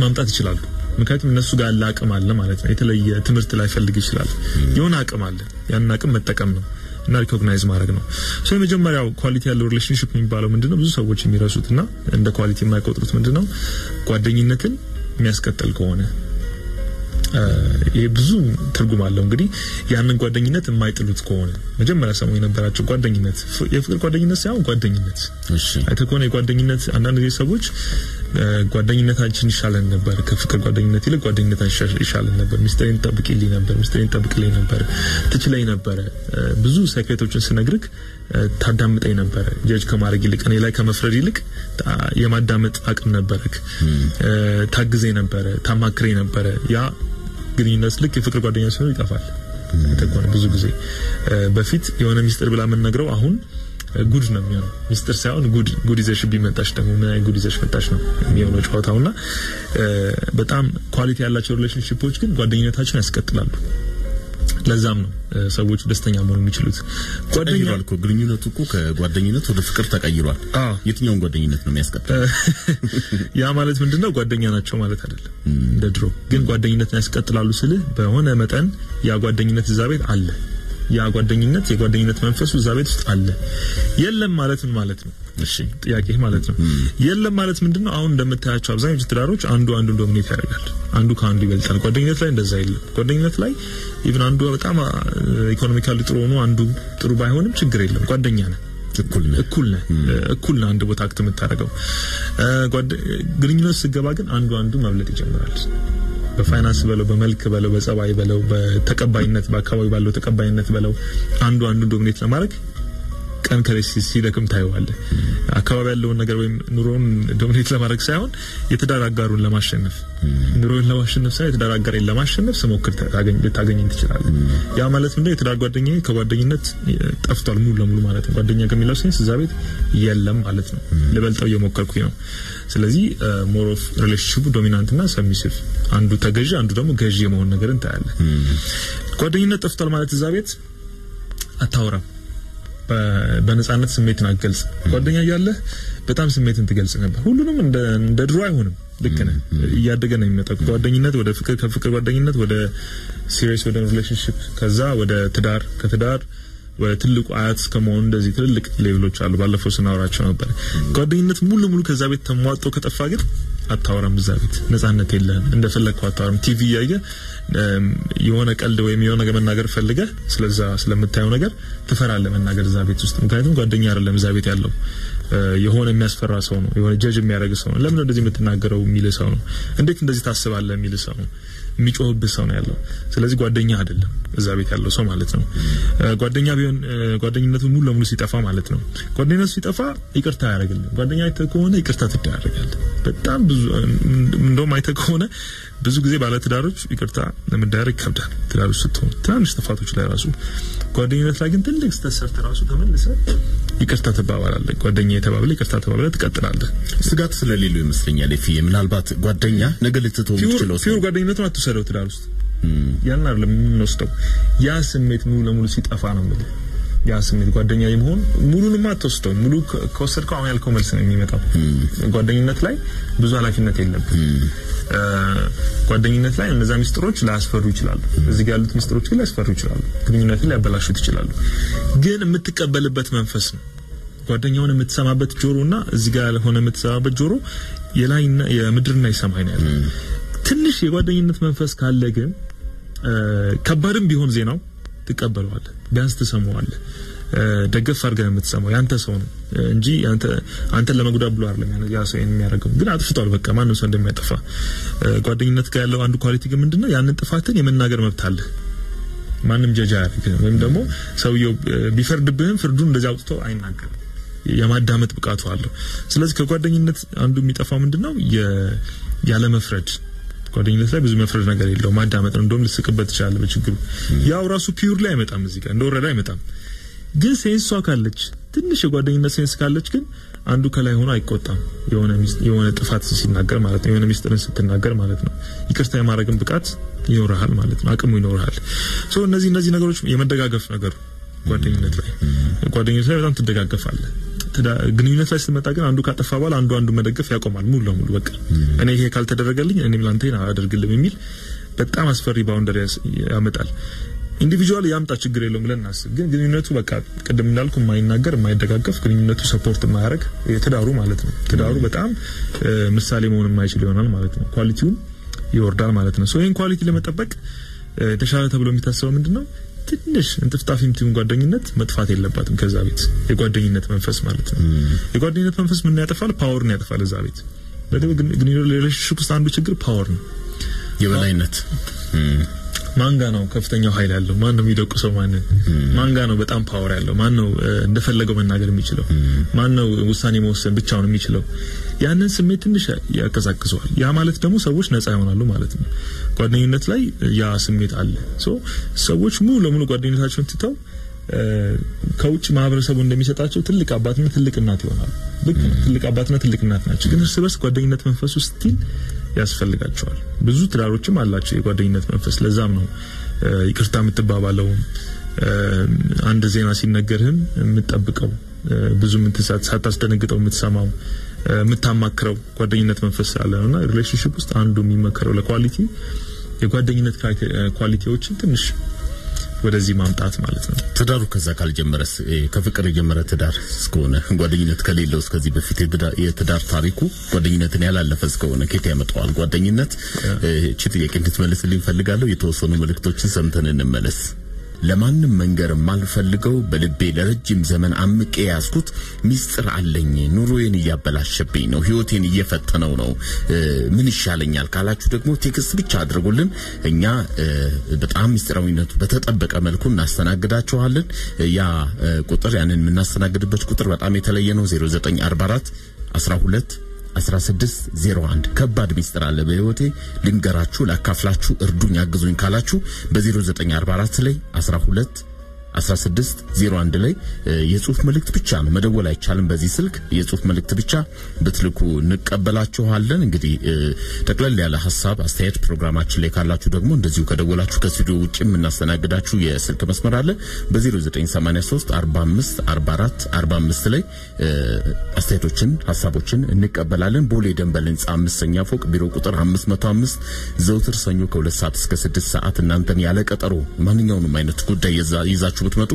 ማምጣት ይችላሉ። ምክንያቱም እነሱ ጋር ያለ አቅም አለ ማለት ነው። የተለየ ትምህርት ላይፈልግ ይችላል። የሆነ አቅም አለ። ያንን አቅም መጠቀም ነው እና recognize ማድረግ ነው። so የመጀመሪያው quality ያለው relationship የሚባለው ምንድነው? ብዙ ሰዎች የሚረሱትና እንደ quality የማይቆጥሩት ምንድነው? ጓደኝነትን የሚያስቀጥል ከሆነ ይሄ ብዙ ትርጉም አለው። እንግዲህ ያንን ጓደኝነት የማይጥሉት ከሆነ መጀመሪያ ሰሞኑን የነበራቸው ጓደኝነት የፍቅር ጓደኝነት ሳይሆን ጓደኝነት አይተህ ከሆነ የጓደኝነት አንዳንድ ጊዜ ሰዎች ጓደኝነታችን ይሻለን ነበር፣ ከፍቅር ጓደኝነት ይልቅ ጓደኝነታችን ይሻለን ነበር፣ ሚስጥሬን ጠብቂልኝ ነበር፣ ሚስጥሬን ጠብቅልኝ ነበር፣ ትችለኝ ነበረ፣ ብዙ ሴክሬቶችን ስነግርህ ታዳምጠኝ ነበረ፣ ጀጅ ከማድረግ ይልቅ እኔ ላይ ከመፍረድ ይልቅ የማዳመጥ አቅም ነበረክ፣ ታግዘኝ ነበረ፣ ታማክረኝ ነበረ። ያ ግንኙነት ልክ የፍቅር ጓደኛ ሲሆን ይጠፋል። ብዙ ጊዜ በፊት የሆነ ሚስጥር ብላ የምንነግረው አሁን ጉድ ነው የሚሆነው። ሚስጥር ሳይሆን ጉድ ጉድ ይዘሽ ቢመጣሽ ደግሞ ምን አይነት ጉድ ይዘሽ መጣሽ ነው የሚሆነው ጨዋታውና በጣም quality ያላቸው relationship ኦች ግን ጓደኝነታቸውን ያስቀጥላሉ። ለዛም ነው ሰዎቹ ደስተኛ መሆን የሚችሉት። ተቀይሯል እኮ ግንኙነቱ እኮ ከጓደኝነት ወደ ፍቅር ተቀይሯል። የትኛውን ጓደኝነት ነው የሚያስቀጥለው? ያ ማለት ምንድነው? ጓደኛ ናቸው ማለት አይደለም። እንደ ድሮ ግን ጓደኝነትን ያስቀጥላሉ ስልህ በሆነ መጠን ያ ጓደኝነት እዛ ቤት አለ። ያ ጓደኝነት የጓደኝነት መንፈሱ እዛ ቤት ውስጥ አለ። የለም ማለት ምን ማለት ነው? እሺ ጥያቄ ማለት ነው። የለም ማለት ምንድነው? አሁን እንደምታያቸው አብዛኞቹ ትዳሮች አንዱ አንዱን dominate ያደርጋል። አንዱ ከአንዱ ይበልጣል። ጓደኝነት ላይ እንደዛ የለም። ጓደኝነት ላይ even አንዱ በጣም economically ጥሩ ሆኖ አንዱ ጥሩ ባይሆንም ችግር የለም። ጓደኛ ነህ። እኩል ነህ እኩል ነህ እኩል ነህ። አንድ ቦታ act የምታደርገው ግንኙነት ስገባ ግን አንዱ አንዱ መብለጥ ይጀምራል። በፋይናንስ በለው በመልክ በለው በጸባይ በለው በተቀባይነት በአካባቢ ባለው ተቀባይነት በለው አንዱ አንዱ dominate ለማድረግ ቀን ከሌት ሲደክም ታየዋለህ። አካባቢ ያለውን ነገር ወይም ኑሮውን dominate ለማድረግ ሳይሆን የትዳር አጋሩን ለማሸነፍ ኑሮውን ለማሸነፍ ሳይሆን የትዳር አጋሬን ለማሸነፍ ስሞክር ልታገኘኝ ትችላለህ። ያ ማለት ምንድነው? የትዳር ጓደኛ ከጓደኝነት ጠፍቷል ሙሉ ለሙሉ ማለት ነው። ጓደኛ ከሚለው sense እዛ ቤት የለም ማለት ነው። ልበልጠው እየሞከርኩኝ ነው። ስለዚህ more of relationship ኡ dominant ና submissive፣ አንዱ ተገዢ አንዱ ደግሞ ገዢ የመሆን ነገር እንታያለን። ጓደኝነት ጠፍቷል ማለት እዛ ቤት አታወራም በነጻነት ስሜትን አትገልጽ። ጓደኛ እያለህ በጣም ስሜትን ትገልጽ ነበር። ሁሉንም እንደ ድሮ አይሆንም። ልክ ነህ። እያደገ ነው የሚመጣው ጓደኝነት ወደ ፍቅር፣ ከፍቅር ጓደኝነት ወደ serious ወደ relationship፣ ከዛ ወደ ትዳር፣ ከትዳር ወደ ትልቁ አያት እስከመሆኑ እንደዚህ ትልልቅ level ኦች አሉ። ባለፈው ስናወራቸው ነበር። ጓደኝነት ሙሉ ሙሉ ከዛ ቤት ተሟጦ ከጠፋ ግን አታወራም። እዛ ቤት ነጻነት የለህም። እንደፈለግከው አታወራም። ቲቪ እያየ የሆነ ቀልድ ወይም የሆነ ነገር መናገር ፈልገህ ስለዛ ስለምታየው ነገር ትፈራለህ መናገር እዛ ቤት ውስጥ። ምክንያቱም ጓደኛ አይደለም እዛ ቤት ያለው የሆነ የሚያስፈራ ሰው ነው። የሆነ ጀጅ የሚያደርግ ሰው ነው። ለምን እንደዚህ የምትናገረው የሚል ሰው ነው። እንዴት እንደዚህ ታስባለህ የሚል ሰው ነው። የሚጮህብህ ሰው ነው ያለው። ስለዚህ ጓደኛ አይደለም እዛ ቤት ያለው ሰው ማለት ነው። ጓደኛ ቢሆን ጓደኝነቱ ሙሉ ለሙሉ ሲጠፋ ማለት ነው። ጓደኝነቱ ሲጠፋ ይቅርታ ያደርግልህ። ጓደኛ አይተህ ከሆነ ይቅርታ ትደራረጋለህ። በጣም ብዙ እንደውም አይተህ ከሆነ ብዙ ጊዜ ባለትዳሮች ይቅርታ ለመደራረግ ይከብዳል። ትዳሮች ስትሆን ትናንሽ ጥፋቶች ላይ ራሱ ጓደኝነት ላይ ግን ትልቅ ስህተት ሰርተህ ራሱ ተመልሰህ ይቅርታ ትባባላለህ። ጓደኛ የተባበለ ይቅርታ ተባብለህ ትቀጥላለህ። ስጋት ስለሌለው ይመስለኛል። ፊ ምናልባት ጓደኛ ነገ ልትተው የምትችለው ፒውር ጓደኝነቱን አትውሰደው ትዳር ውስጥ ያን አይደለም የምንወስደው። ያ ስሜት ሙሉ ለሙሉ ሲጠፋ ነው የምልህ። ያ ስሜት ጓደኛ የመሆን ሙሉንም አትወስደው። ሙሉ ከወሰድከው አሁን ያልከው መልስ ነው የሚመጣው። ጓደኝነት ላይ ብዙ ኃላፊነት የለብን። ጓደኝነት ላይ እነዛ ሚስጥሮች ላያስፈሩ ይችላሉ። እዚህ ጋር ያሉት ሚስጥሮች ግን ሊያስፈሩ ይችላሉ። ግንኙነትን ሊያበላሹት ይችላሉ። ግን የምትቀበልበት መንፈስ ነው ጓደኛውን የምትሰማበት ጆሮና እዚህ ጋር ያልሆነ የምትሰማበት ጆሮ የላይና የምድርና የሰማይ ነው ያለው። ትንሽ የጓደኝነት መንፈስ ካለ ግን ከባድም ቢሆን ዜናው ትቀበለዋለህ፣ ቢያንስ ትሰማዋለህ። ደገፍ አድርገህ የምትሰማው ያንተ ሰው ነው እንጂ አንተን ለመጉዳት ብሎ አይደለም ያ ሰው የሚያደርገው። ግን አጥፍቷል፣ በቃ ማንም ሰው እንደሚያጠፋ። ጓደኝነት ጋር ያለው አንዱ quality ግን ምንድነው? ያንን ጥፋትን የመናገር መብት አለህ። ማንም ጀጃ አያደርግህም። ወይም ደግሞ ሰውየው ቢፈርድብህም ፍርዱን እንደዚህ አውጥቶ አይናገርም። የማዳመጥ ብቃቱ አለው። ስለዚህ ከጓደኝነት አንዱ የሚጠፋው ምንድነው? ያለ መፍረድ ጓደኝነት ላይ ብዙ መፍረድ ነገር የለው፣ ማዳመጥ ነው። እንደውም ልስቅበት ትችላለህ በችግሩ። ያው ራሱ purely አይመጣም፣ እዚህ ጋር እንደወረደ አይመጣም። ግን sense ዋ ካለች ትንሽ የጓደኝነት sense ካለች ግን አንዱ ከላይ ሆኖ አይቆጣም። የሆነ ጥፋት ሲናገር ማለት ነው፣ የሆነ ሚስጥርን ስትናገር ማለት ነው። ይቅርታ የማድረግን ብቃት ይኖርሃል ማለት ነው፣ አቅሙ ይኖርሃል። እነዚህ እነዚህ ነገሮች የመደጋገፍ ነገሩ ጓደኝነት ላይ ጓደኝነት ላይ በጣም ትደጋገፋለህ። ግንኙነት ላይ ስትመጣ ግን አንዱ ካጠፋ በኋላ አንዱ አንዱ መደገፍ ያቆማል ሙሉ ለሙሉ በቃ እኔ ይሄ ካልተደረገልኝ እኔም ላንተ አላደርግልም የሚል በጣም አስፈሪ boundary ያመጣል። individual ያምጣ ችግር የለውም ብለን እናስብ። ግን ግንኙነቱ በቃ ቅድም እንዳልኩ የማይናገር የማይደጋገፍ ግንኙነቱ support የማያደርግ ትዳሩ ማለት ነው ትዳሩ በጣም ምሳሌ መሆን የማይችል ይሆናል ማለት ነው። quality ውን ይወርዳል ማለት ነው። ይህን quality ለመጠበቅ የተሻለ ተብሎ የሚታሰበው ምንድን ነው? ትንሽ እንጥፍጣፊ የምትሆን ጓደኝነት መጥፋት የለባትም ከዛ ቤት የጓደኝነት መንፈስ ማለት ነው። የጓደኝነት መንፈስ ምን ያጠፋል? power ን ያጠፋል እዛ ቤት። relationship ውስጥ አንዱ ችግር power ነው፣ የበላይነት ማንጋ ነው ከፍተኛው ኃይል ያለው ማን ነው የሚደቁሰው? ማንን ማንጋ ነው በጣም power ያለው ማን ነው እንደፈለገው መናገር የሚችለው? ማን ነው ውሳኔ መወሰን ብቻውን የሚችለው? ያንን ስሜት ትንሽ ያቀዛቅዘዋል። ያ ማለት ደግሞ ሰዎች ነፃ ይሆናሉ ማለት ነው። ጓደኝነት ላይ ያ ስሜት አለ። so ሰዎች ሙሉ ለሙሉ ጓደኝነታቸውን ትተው ከውጭ ማህበረሰቡ እንደሚሰጣቸው ትልቅ አባትና ትልቅ እናት ይሆናሉ። ልክ ትልቅ አባትና ትልቅ እናት ናቸው። ግን እርስ በርስ ጓደኝነት መንፈሱ still ያስፈልጋቸዋል። ብዙ ትዳሮችም አላቸው የጓደኝነት መንፈስ። ለዛም ነው ይቅርታ የምትባባለው አንድ ዜና ሲነገርህም የምትጠብቀው ብዙ ሳታስደነግጠው የምትሰማው የምታማክረው ጓደኝነት መንፈስ ስላለ ነውና relationship ውስጥ አንዱ የሚመከረው ለ quality የጓደኝነት quality ዎችን ትንሽ ወደዚህ ማምጣት ማለት ነው። ትዳሩ ከዛ ካልጀመረስ ከፍቅር የጀመረ ትዳር እስከሆነ ጓደኝነት ከሌለው እስከዚህ በፊት የትዳር ታሪኩ ጓደኝነትን ያላለፈ እስከሆነ ከየት ያመጣዋል? ጓደኝነት እቺ ጥያቄ እንድትመልስልኝ ፈልጋለሁ። የተወሰኑ መልእክቶችን ሰምተን እንመለስ። ለማንም መንገር የማልፈልገው በልቤ ለረጅም ዘመን አምቄ ያዝኩት ሚስጥር አለኝ። ኑሮዬን እያበላሸብኝ ነው፣ ህይወቴን እየፈተነው ነው። ምን ይሻለኛል ካላችሁ ደግሞ text ብቻ አድርጉልን። እኛ በጣም ሚስጥራዊነቱ በተጠበቀ መልኩ እናስተናግዳችኋለን። ያ ቁጥር ያንን የምናስተናግድበት ቁጥር በጣም የተለየ ነው። 0944 12 1601 ከባድ ሚስጥር አለ በህይወቴ። ልንገራችሁ፣ ላካፍላችሁ፣ እርዱኝ፣ አግዙኝ ካላችሁ በ0944 ላይ 12 16 01 ላይ የጽሁፍ መልእክት ብቻ ነው መደወል አይቻልም። በዚህ ስልክ የጽሁፍ መልእክት ብቻ ብትልኩ እንቀበላችኋለን። እንግዲህ ጠቅለል ያለ ሀሳብ አስተያየት ፕሮግራማችን ላይ ካላችሁ ደግሞ እንደዚሁ ከደወላችሁ ከስቱዲዮ ውጭ የምናስተናግዳችሁ የስልክ መስመር አለ በ0983 45 44 45 ላይ አስተያየቶችን ሀሳቦችን እንቀበላለን። ቦሌ ደንበል ህንጻ አምስተኛ ፎቅ ቢሮ ቁጥር 505 ዘውትር ሰኞ ከ2 ሰዓት እስከ 6 ሰዓት እናንተን ያለ ቀጠሮ ማንኛውንም አይነት ጉዳይ ይዛችሁ ብትመጡ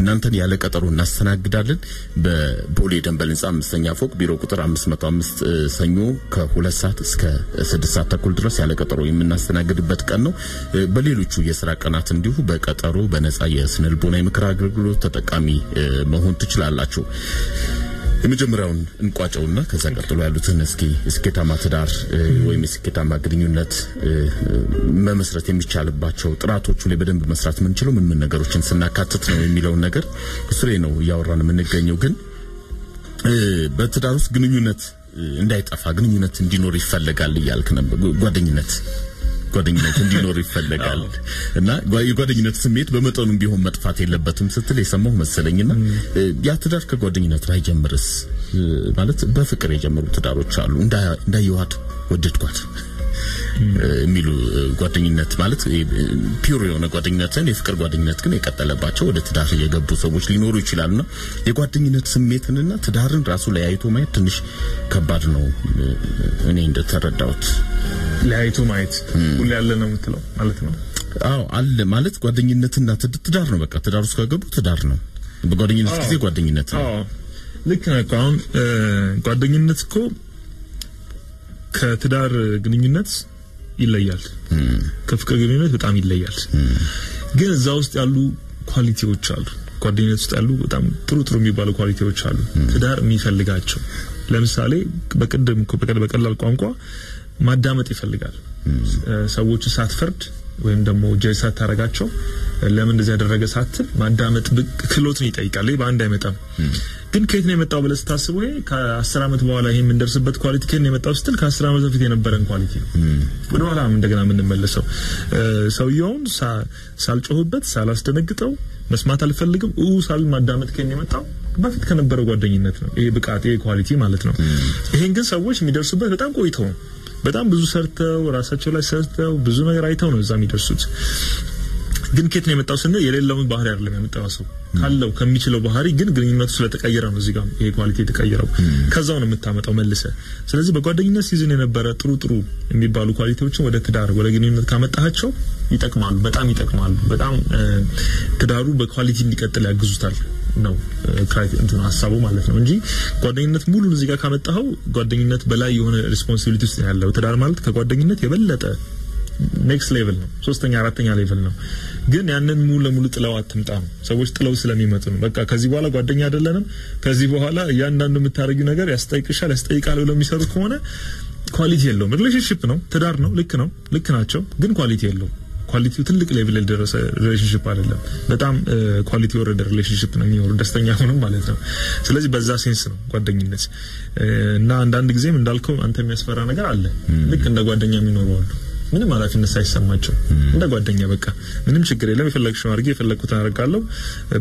እናንተን ያለ ቀጠሮ እናስተናግዳለን። በቦሌ ደንበል ህንጻ አምስተኛ ፎቅ ቢሮ ቁጥር 505 ሰኞ ከ2 ሰዓት እስከ 6 ሰዓት ተኩል ድረስ ያለ ቀጠሮ የምናስተናግድበት ቀን ነው። በሌሎቹ የስራ ቀናት እንዲሁ በቀጠሮ በነጻ የስነ ልቦና የምክር አገልግሎት ተጠቃሚ መሆን ትችላላችሁ። የመጀመሪያውን እንቋጨውና ከዛ ቀጥሎ ያሉትን እስኪ ስኬታማ ትዳር ወይም የስኬታማ ግንኙነት መመስረት የሚቻልባቸው ጥራቶቹ ላይ በደንብ መስራት የምንችለው ምን ምን ነገሮችን ስናካትት ነው የሚለውን ነገር እሱ ላይ ነው እያወራን የምንገኘው። ግን በትዳር ውስጥ ግንኙነት እንዳይጠፋ ግንኙነት እንዲኖር ይፈለጋል እያልክ ነበር። ጓደኝነት ጓደኝነት እንዲኖር ይፈለጋል። እና የጓደኝነት ስሜት በመጠኑም ቢሆን መጥፋት የለበትም ስትል የሰማሁ መሰለኝና ያ ትዳር ከጓደኝነት ላይ ጀምርስ ማለት በፍቅር የጀመሩ ትዳሮች አሉ። እንዳየዋት ወደድኳት የሚሉ ጓደኝነት ማለት ፒውር የሆነ ጓደኝነትን የፍቅር ጓደኝነት ግን የቀጠለባቸው ወደ ትዳር የገቡ ሰዎች ሊኖሩ ይችላሉና የጓደኝነት ስሜትንና ትዳርን ራሱ ለያይቶ ማየት ትንሽ ከባድ ነው። እኔ እንደተረዳሁት ለያይቶ ማየት ሁሌ ያለ ነው የምትለው ማለት ነው። አዎ አለ ማለት ጓደኝነትና ትዳር ነው። በቃ ትዳር ውስጥ ከገቡ ትዳር ነው። በጓደኝነት ጊዜ ጓደኝነት ነው። ልክ እኮ አሁን ጓደኝነት እኮ ከትዳር ግንኙነት ይለያል። ከፍቅር ግንኙነት በጣም ይለያል። ግን እዛ ውስጥ ያሉ ኳሊቲዎች አሉ። ጓደኝነት ውስጥ ያሉ በጣም ጥሩ ጥሩ የሚባሉ ኳሊቲዎች አሉ። ትዳር የሚፈልጋቸው ለምሳሌ በቅድም በቀላል ቋንቋ ማዳመጥ ይፈልጋል። ሰዎች ሳትፈርድ ወይም ደግሞ ጀጅ ሳታረጋቸው ለምን እንደዚህ ያደረገ ሳትል ማዳመጥ ክህሎትን ይጠይቃል። በአንድ አይመጣም። ግን ከየት ነው የመጣው ብለህ ስታስበው ይሄ ከአስር ዓመት በኋላ ይሄ የምንደርስበት quality ከየት ነው የመጣው ስትል ከአስር ዓመት በፊት የነበረን quality ነው። ወደ ኋላ እንደገና የምንመለሰው ሰውየውን ሳልጮህበት ሳላስደነግጠው መስማት አልፈልግም ኡ ሳል ማዳመጥ ከየት የመጣው በፊት ከነበረው ጓደኝነት ነው። ይሄ ብቃት ይሄ quality ማለት ነው። ይሄን ግን ሰዎች የሚደርሱበት በጣም ቆይተው በጣም ብዙ ሰርተው ራሳቸው ላይ ሰርተው ብዙ ነገር አይተው ነው እዛ የሚደርሱት። ግን ከየት ነው የመጣው ስንል የሌለውን ባህሪ አይደለም ያመጣው ሰው ካለው ከሚችለው ባህሪ ግን ግንኙነቱ ስለተቀየረ ነው እዚህ ጋር ይሄ quality የተቀየረው ከዛው ነው የምታመጣው መልሰ። ስለዚህ በጓደኝነት season የነበረ ጥሩ ጥሩ የሚባሉ quality ዎችን ወደ ትዳር ወደ ግንኙነት ካመጣቸው ይጠቅማሉ፣ በጣም ይጠቅማሉ። በጣም ትዳሩ በ quality እንዲቀጥል ያግዙታል ነው እንትኑ ሀሳቡ ማለት ነው እንጂ ጓደኝነት ሙሉ እዚህ ጋር ካመጣኸው ጓደኝነት በላይ የሆነ responsibility ውስጥ ያለው ትዳር ማለት ከጓደኝነት የበለጠ next level ነው። ሶስተኛ አራተኛ level ነው። ግን ያንን ሙሉ ለሙሉ ጥለው አትምጣ ነው። ሰዎች ጥለው ስለሚመጡ ነው። በቃ ከዚህ በኋላ ጓደኛ አይደለንም፣ ከዚህ በኋላ እያንዳንዱ የምታደርጊው ነገር ያስጠይቅሻል፣ ያስጠይቃል ብለው የሚሰሩ ከሆነ quality የለውም። relationship ነው፣ ትዳር ነው፣ ልክ ነው፣ ልክ ናቸው፣ ግን quality የለውም። quality ው ትልቅ level የደረሰ relationship አይደለም። በጣም quality የወረደ relationship ነው የሚኖሩ ደስተኛ ሆኖ ማለት ነው። ስለዚህ በዛ sense ነው ጓደኝነት እና አንዳንድ ጊዜም እንዳልከው አንተ የሚያስፈራ ነገር አለ። ልክ እንደ ጓደኛ የሚኖሩ አሉ። ምንም ኃላፊነት ሳይሰማቸው እንደ ጓደኛ በቃ ምንም ችግር የለም የፈለግሽውን አድርጌ የፈለግኩትን አደርጋለሁ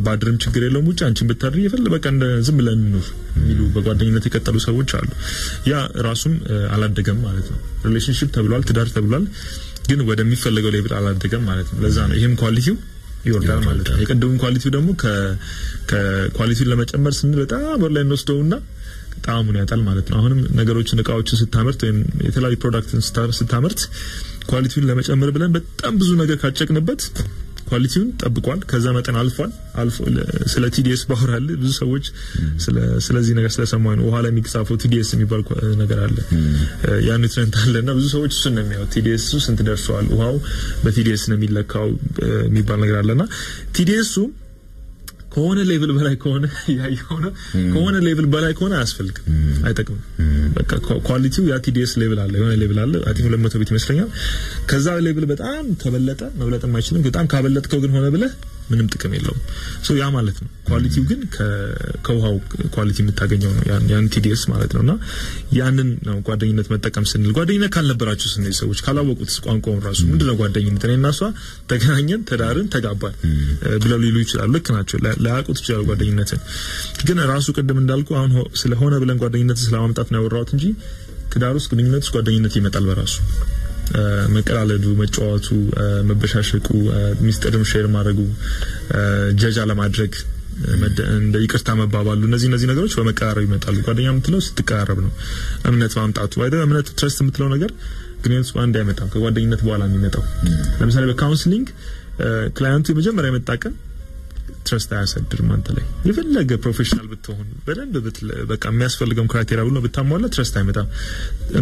ባድርም ችግር የለውም ውጭ አንቺን ብታድሪ የፈለ በቃ እንደ ዝም ብለን እንኑር የሚሉ በጓደኝነት የቀጠሉ ሰዎች አሉ። ያ ራሱም አላደገም ማለት ነው። relationship ተብሏል፣ ትዳር ተብሏል፣ ግን ወደሚፈለገው level አላደገም ማለት ነው። ለዛ ነው ይህም quality ው ይወርዳል ማለት ነው። የቀደሙን quality ው ደግሞ ከ quality ውን ለመጨመር ስንል በጣም ወር ላይ እንወስደውና ጣዕሙን ያጣል ማለት ነው። አሁንም ነገሮችን እቃዎችን ስታመርት ወይም የተለያዩ product ን ስታመርት quality ውን ለመጨመር ብለን በጣም ብዙ ነገር ካጨቅንበት quality ውን ጠብቋል፣ ከዛ መጠን አልፏል። አልፎ ስለ TDS ባወራ ብዙ ሰዎች ስለዚህ ነገር ስለሰማሁ ነው። ውሃ ላይ የሚጻፈው TDS የሚባል ነገር አለ፣ ያ nutrient አለ እና ብዙ ሰዎች እሱን ነው የሚያዩት። TDS ስንት ደርሰዋል፣ ውሃው በ TDS ነው የሚለካው የሚባል ነገር አለና TDS ኡ ከሆነ level በላይ ከሆነ ያየሆነ ከሆነ level በላይ ከሆነ አያስፈልግም፣ አይጠቅምም። በቃ quality ው ያ TDS level አለ፣ የሆነ level አለ። I think 200 ቤት ይመስለኛል። ከዛ level በጣም ከበለጠ መብለጥም አይችልም። በጣም ካበለጥከው ግን ሆነ ብለህ ምንም ጥቅም የለውም። so ያ ማለት ነው። quality ው ግን ከውሃው quality የምታገኘው ነው ያን TDS ማለት ነውና ያንን ነው ጓደኝነት መጠቀም ስንል ጓደኝነት ካልነበራችሁ ስንል ሰዎች ካላወቁት ቋንቋውን ራሱ ምንድነው ጓደኝነት እኔ እና እሷ ተገናኘን፣ ተዳርን፣ ተጋባን ብለው ሊሉ ይችላሉ። ልክ ናቸው። ላያውቁት ይችላሉ ጓደኝነትን። ግን ራሱ ቅድም እንዳልኩ አሁን ስለሆነ ብለን ጓደኝነትን ስለማምጣት ነው ያወራሁት እንጂ ትዳር ውስጥ ግንኙነት ውስጥ ጓደኝነት ይመጣል በራሱ መቀላለዱ፣ መጫወቱ፣ መበሻሸቁ፣ ሚስጥርም share ማድረጉ፣ ጀጃ ለማድረግ እንደ ይቅርታ መባባሉ እነዚህ እነዚህ ነገሮች በመቀራረብ ይመጣሉ። ጓደኛ የምትለው ስትቀራረብ ነው። እምነት ማምጣቱ አይደ እምነት trust የምትለው ነገር ግንኙነት አንድ አይመጣም። ከጓደኝነት በኋላ የሚመጣው ለምሳሌ በ counseling client ኡ የመጀመሪያ የመጣ trust አያሳድርም አንተ ላይ የፈለገ professional ብትሆን በደንብ በቃ የሚያስፈልገውን criteria ሁሉ ብታሟላ trust አይመጣም፣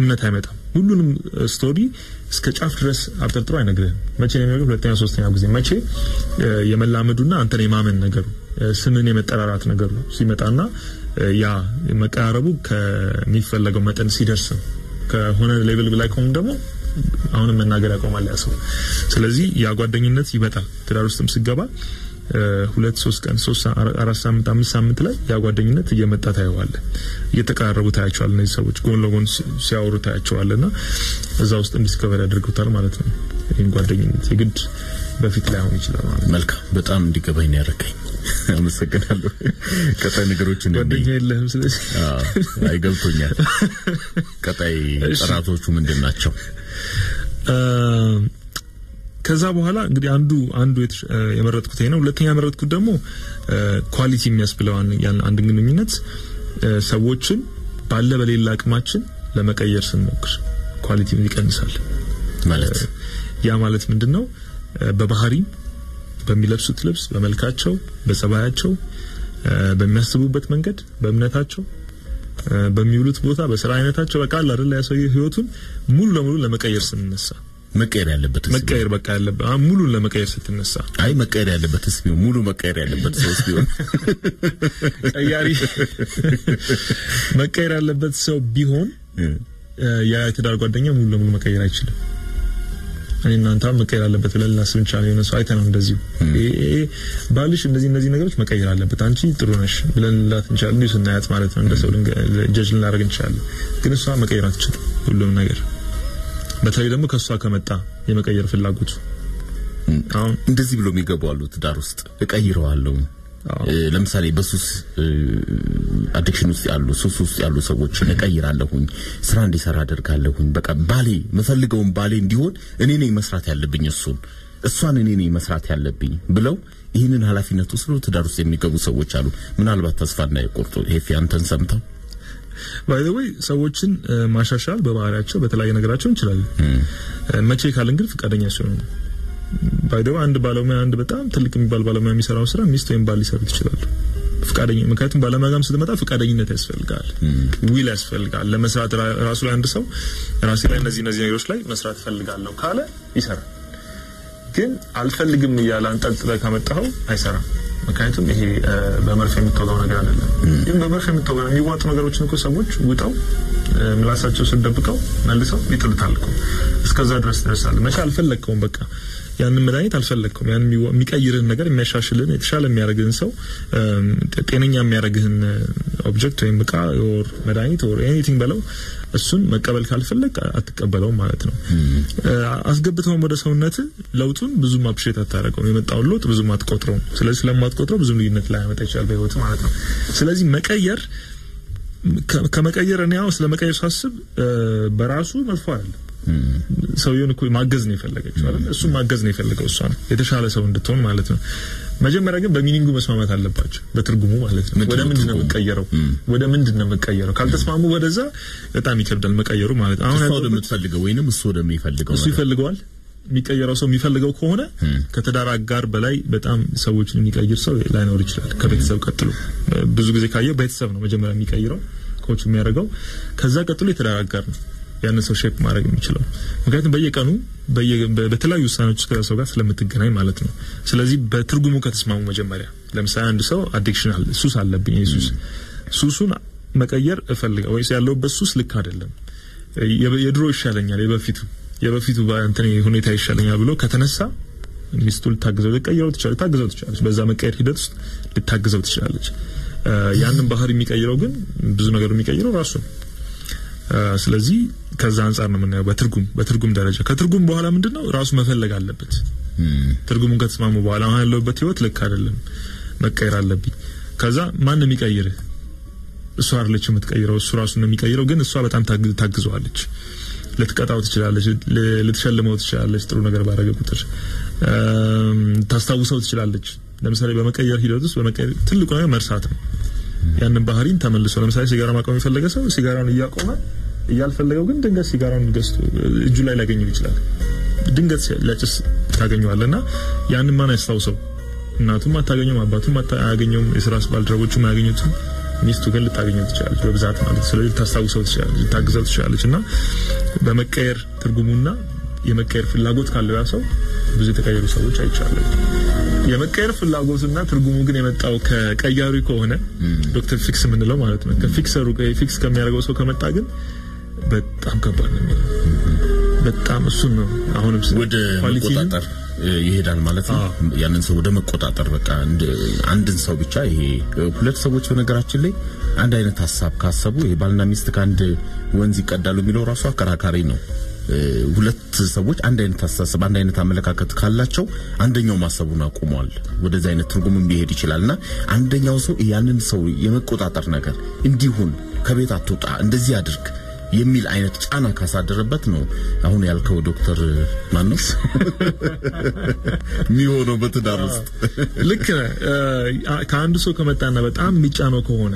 እምነት አይመጣም። ሁሉንም story እስከ ጫፍ ድረስ አብጠርጥሮ አይነግርህም። መቼ ነው የሚነግርህ? ሁለተኛ ሶስተኛ ጊዜ መቼ የመላመዱና አንተን የማመን ነገሩ ስምን የመጠራራት ነገሩ ሲመጣና ያ መቀራረቡ ከሚፈለገው መጠን ሲደርስ ከሆነ level ላይ ከሆኑ ደግሞ አሁንም መናገር ያቆማል ያ ሰው። ስለዚህ ያ ጓደኝነት ይመጣል ትዳር ውስጥም ስገባ ሁለት ሶስት ቀን ሶስት አራት ሳምንት አምስት ሳምንት ላይ ያ ጓደኝነት እየመጣ ታየዋለህ። እየተቀራረቡ ታያቸዋል። እነዚህ ሰዎች ጎን ለጎን ሲያወሩ ታያቸዋል እና እዛ ውስጥ እንዲስከቨር ያደርጉታል ማለት ነው። ይህን ጓደኝነት የግድ በፊት ላይ አሁን ይችላል ማለት ነው። መልካም፣ በጣም እንዲገባኝ ነው ያደረገኝ። አመሰግናለሁ። ቀጣይ ነገሮችን ጓደኛ የለህም። ስለዚህ አይገብቶኛል። ቀጣይ ጥራቶቹ ምንድን ናቸው? ከዛ በኋላ እንግዲህ አንዱ አንዱ የመረጥኩት ይሄ ነው። ሁለተኛ የመረጥኩት ደግሞ quality የሚያስብለው አንድ ግንኙነት ሰዎችን ባለ በሌላ አቅማችን ለመቀየር ስንሞክር quality ውን ይቀንሳል ማለት ያ ማለት ምንድን ነው? በባህሪ በሚለብሱት ልብስ፣ በመልካቸው፣ በጸባያቸው፣ በሚያስቡበት መንገድ፣ በእምነታቸው፣ በሚውሉት ቦታ፣ በስራ አይነታቸው በቃ አለ አይደል ያሰው ህይወቱን ሙሉ ለሙሉ ለመቀየር ስንነሳ መቀየር ያለበት መቀየር በቃ ያለበት ሙሉን ለመቀየር ስትነሳ አይ መቀየር ያለበት ቢሆን ሙሉ መቀየር ያለበት ሰው ቢሆን ቀያሪ መቀየር ያለበት ሰው ቢሆን የትዳር ጓደኛ ሙሉ ለሙሉ መቀየር አይችልም። እኔ እናንተ መቀየር አለበት ብለን ልናስብ እንችላለን። የሆነ ሰው አይተነው እንደዚሁ ባልሽ እንደዚህ እነዚህ ነገሮች መቀየር አለበት፣ አንቺ ጥሩ ነሽ ብለን ልላት እንችላለን። እንዲሁ ስናያት ማለት ነው እንደ ሰው ጀጅ ልናደርግ እንችላለን። ግን እሷ መቀየር አትችልም ሁሉም ነገር በተለይ ደግሞ ከእሷ ከመጣ የመቀየር ፍላጎቱ አሁን እንደዚህ ብሎ የሚገቡ አሉ ትዳር ውስጥ እቀይረዋለሁ። ለምሳሌ በሱስ አዲክሽን ውስጥ ያሉ ሱስ ውስጥ ያሉ ሰዎችን እቀይራለሁኝ፣ ስራ እንዲሰራ አደርጋለሁኝ። በቃ ባሌ የምፈልገውን ባሌ እንዲሆን እኔ ነኝ መስራት ያለብኝ፣ እሱን እሷን እኔ ነኝ መስራት ያለብኝ ብለው ይህንን ኃላፊነት ወስዶ ትዳር ውስጥ የሚገቡ ሰዎች አሉ። ምናልባት ተስፋ እንዳይቆርጡ ሄፊ አንተን ሰምተው by the way ሰዎችን ማሻሻል በባህሪያቸው በተለያየ ነገራቸው እንችላለን። መቼ ካልን ግን ፈቃደኛ ሲሆኑ ነው። by the way አንድ ባለሙያ አንድ በጣም ትልቅ የሚባል ባለሙያ የሚሰራው ስራ ሚስት ወይም ባል ሊሰሩት ይችላሉ። ፍቃደኛ ምክንያቱም ባለሙያ ጋርም ስትመጣ ፍቃደኝነት ያስፈልጋል፣ will ያስፈልጋል። ለመስራት ራሱ ላይ አንድ ሰው ራሴ ላይ እነዚህ እነዚህ ነገሮች ላይ መስራት ፈልጋለሁ ካለ ይሰራል። ግን አልፈልግም እያለ አንጠልጥለህ ካመጣኸው አይሰራም። ምክንያቱም ይሄ በመርፌ የምትወጋው ነገር አይደለም። ግን በመርፌ የምትወጋው የሚዋጡ ነገሮችን እኮ ሰዎች ውጠው ምላሳቸው ስንደብቀው መልሰው ይጥሉታል እኮ እስከዛ ድረስ ደርሳል። መቼ አልፈለግከውም በቃ ያንን መድኃኒት አልፈለግከውም። ያን የሚቀይርህን ነገር የሚያሻሽልህን የተሻለ የሚያደርግህን ሰው ጤነኛ የሚያደርግህን object ወይም እቃ or መድኃኒት or anything በለው እሱን መቀበል ካልፈለግ አትቀበለውም ማለት ነው። አስገብተውም ወደ ሰውነት ለውጡን ብዙም አፕሼት አታደርገውም። የመጣውን ለውጥ ብዙም አትቆጥረውም። ስለዚህ ስለማትቆጥረው ብዙም ልዩነት ላይ ያመጣ ይችላል በህይወት ማለት ነው። ስለዚህ መቀየር ከመቀየር እኔ ያው ስለ መቀየር ሳስብ በራሱ መጥፎ አይደለም። ሰውየውን እኮ ማገዝ ነው የፈለገችው አይደል? እሱም ማገዝ ነው የፈለገው እሷ ነው የተሻለ ሰው እንድትሆን ማለት ነው። መጀመሪያ ግን በሚኒንጉ መስማማት አለባቸው፣ በትርጉሙ ማለት ነው። ወደ ምንድን ነው የምቀየረው? ወደ ምንድን ነው የምቀየረው? ካልተስማሙ ወደዛ በጣም ይከብዳል መቀየሩ ማለት ነው። አሁን ወደምትፈልገው ወይንም እሱ ወደሚፈልገው እሱ ይፈልገዋል የሚቀየረው ሰው የሚፈልገው ከሆነ ከትዳር አጋር በላይ በጣም ሰዎችን የሚቀይር ሰው ላይኖር ይችላል። ከቤተሰብ ቀጥሎ ብዙ ጊዜ ካየው ቤተሰብ ነው መጀመሪያ የሚቀይረው coach የሚያደርገው፣ ከዛ ቀጥሎ የትዳር አጋር ነው ያንን ሰው shape ማድረግ የሚችለው። ምክንያቱም በየቀኑ በተለያዩ ውሳኔዎች ሰው ጋር ስለምትገናኝ ማለት ነው። ስለዚህ በትርጉሙ ከተስማሙ መጀመሪያ ለምሳሌ አንድ ሰው addiction አለ ሱስ አለብኝ ሱስ። ሱሱን መቀየር ትፈልጋለህ ወይስ ያለውበት ሱስ ልክ አይደለም? የድሮ ይሻለኛል የበፊቱ የበፊቱ እንትን ሁኔታ ይሻለኛል ብሎ ከተነሳ ሚስቱ ልታግዘው ልቀይረው ትችላለች ልታግዘው ትችላለች። በዛ መቀየር ሂደት ውስጥ ልታግዘው ትችላለች። ያንን ባህሪ የሚቀይረው ግን ብዙ ነገር የሚቀይረው ራሱ ስለዚህ ከዛ አንጻር ነው የምናየው በትርጉም በትርጉም ደረጃ። ከትርጉም በኋላ ምንድነው? ራሱ መፈለግ አለበት። ትርጉሙን ከተስማሙ በኋላ አሁን ያለውበት ህይወት ልክ አይደለም። መቀየር አለብኝ። ከዛ ማን ነው የሚቀይርህ? እሷ አይደለች የምትቀይረው እሱ ራሱ ነው የሚቀይረው። ግን እሷ በጣም ታግዘዋለች። ልትቀጣው ትችላለች ልትሸልመው ትችላለች ጥሩ ነገር ባረገ ቁጥር። ታስታውሰው ትችላለች። ለምሳሌ በመቀየር ሂደት ውስጥ በመቀየር ትልቁ ነገር መርሳት ነው ያንን ባህሪን ተመልሶ ለምሳሌ ሲጋራ ማቆም የፈለገ ሰው ሲጋራውን እያቆመ እያልፈለገው ግን ድንገት ሲጋራውን ገዝቶ እጁ ላይ ሊያገኘው ይችላል። ድንገት ሊያጭስ ታገኘዋለና ያንን ማን ያስታውሰው? እናቱም አታገኘውም አባቱም አያገኘውም የስራ ባልደረቦቹም አያገኙትም። ሚስቱ ግን ልታገኘው ትችላለች በብዛት ማለት ስለዚህ ልታስታውሰው ትችላለች ልታግዘው ትችላለች እና በመቀየር ትርጉሙና የመቀየር ፍላጎት ካለው ያ ሰው ብዙ የተቀየሩ ሰዎች አይቻለን የመቀየር ፍላጎትና ትርጉሙ ግን የመጣው ከቀያሪ ከሆነ ዶክተር fix የምንለው ማለት ነው ከ fixer ኡ fix ከሚያደርገው ሰው ከመጣ ግን በጣም ከባድ ነው የሚሆነው በጣም እሱን ነው አሁንም ወደ መቆጣጠር ይሄዳል ማለት ነው። ያንን ሰው ወደ መቆጣጠር በቃ አንድን ሰው ብቻ ይሄ ሁለት ሰዎች በነገራችን ላይ አንድ አይነት ሀሳብ ካሰቡ ይሄ ባልና ሚስት ከአንድ ወንዝ ይቀዳሉ የሚለው ራሱ አከራካሪ ነው። ሁለት ሰዎች አንድ አይነት አስተሳሰብ አንድ አይነት አመለካከት ካላቸው አንደኛው ማሰቡን አቁሟል። ወደዚህ አይነት ትርጉምም ሊሄድ ይችላልና አንደኛው ሰው ያንን ሰው የመቆጣጠር ነገር እንዲሁን ከቤት አትውጣ እንደዚህ አድርግ የሚል አይነት ጫና ካሳደረበት ነው አሁን ያልከው ዶክተር ማነስ የሚሆነው በትዳር ውስጥ። ልክ ከአንዱ ሰው ከመጣና በጣም የሚጫነው ከሆነ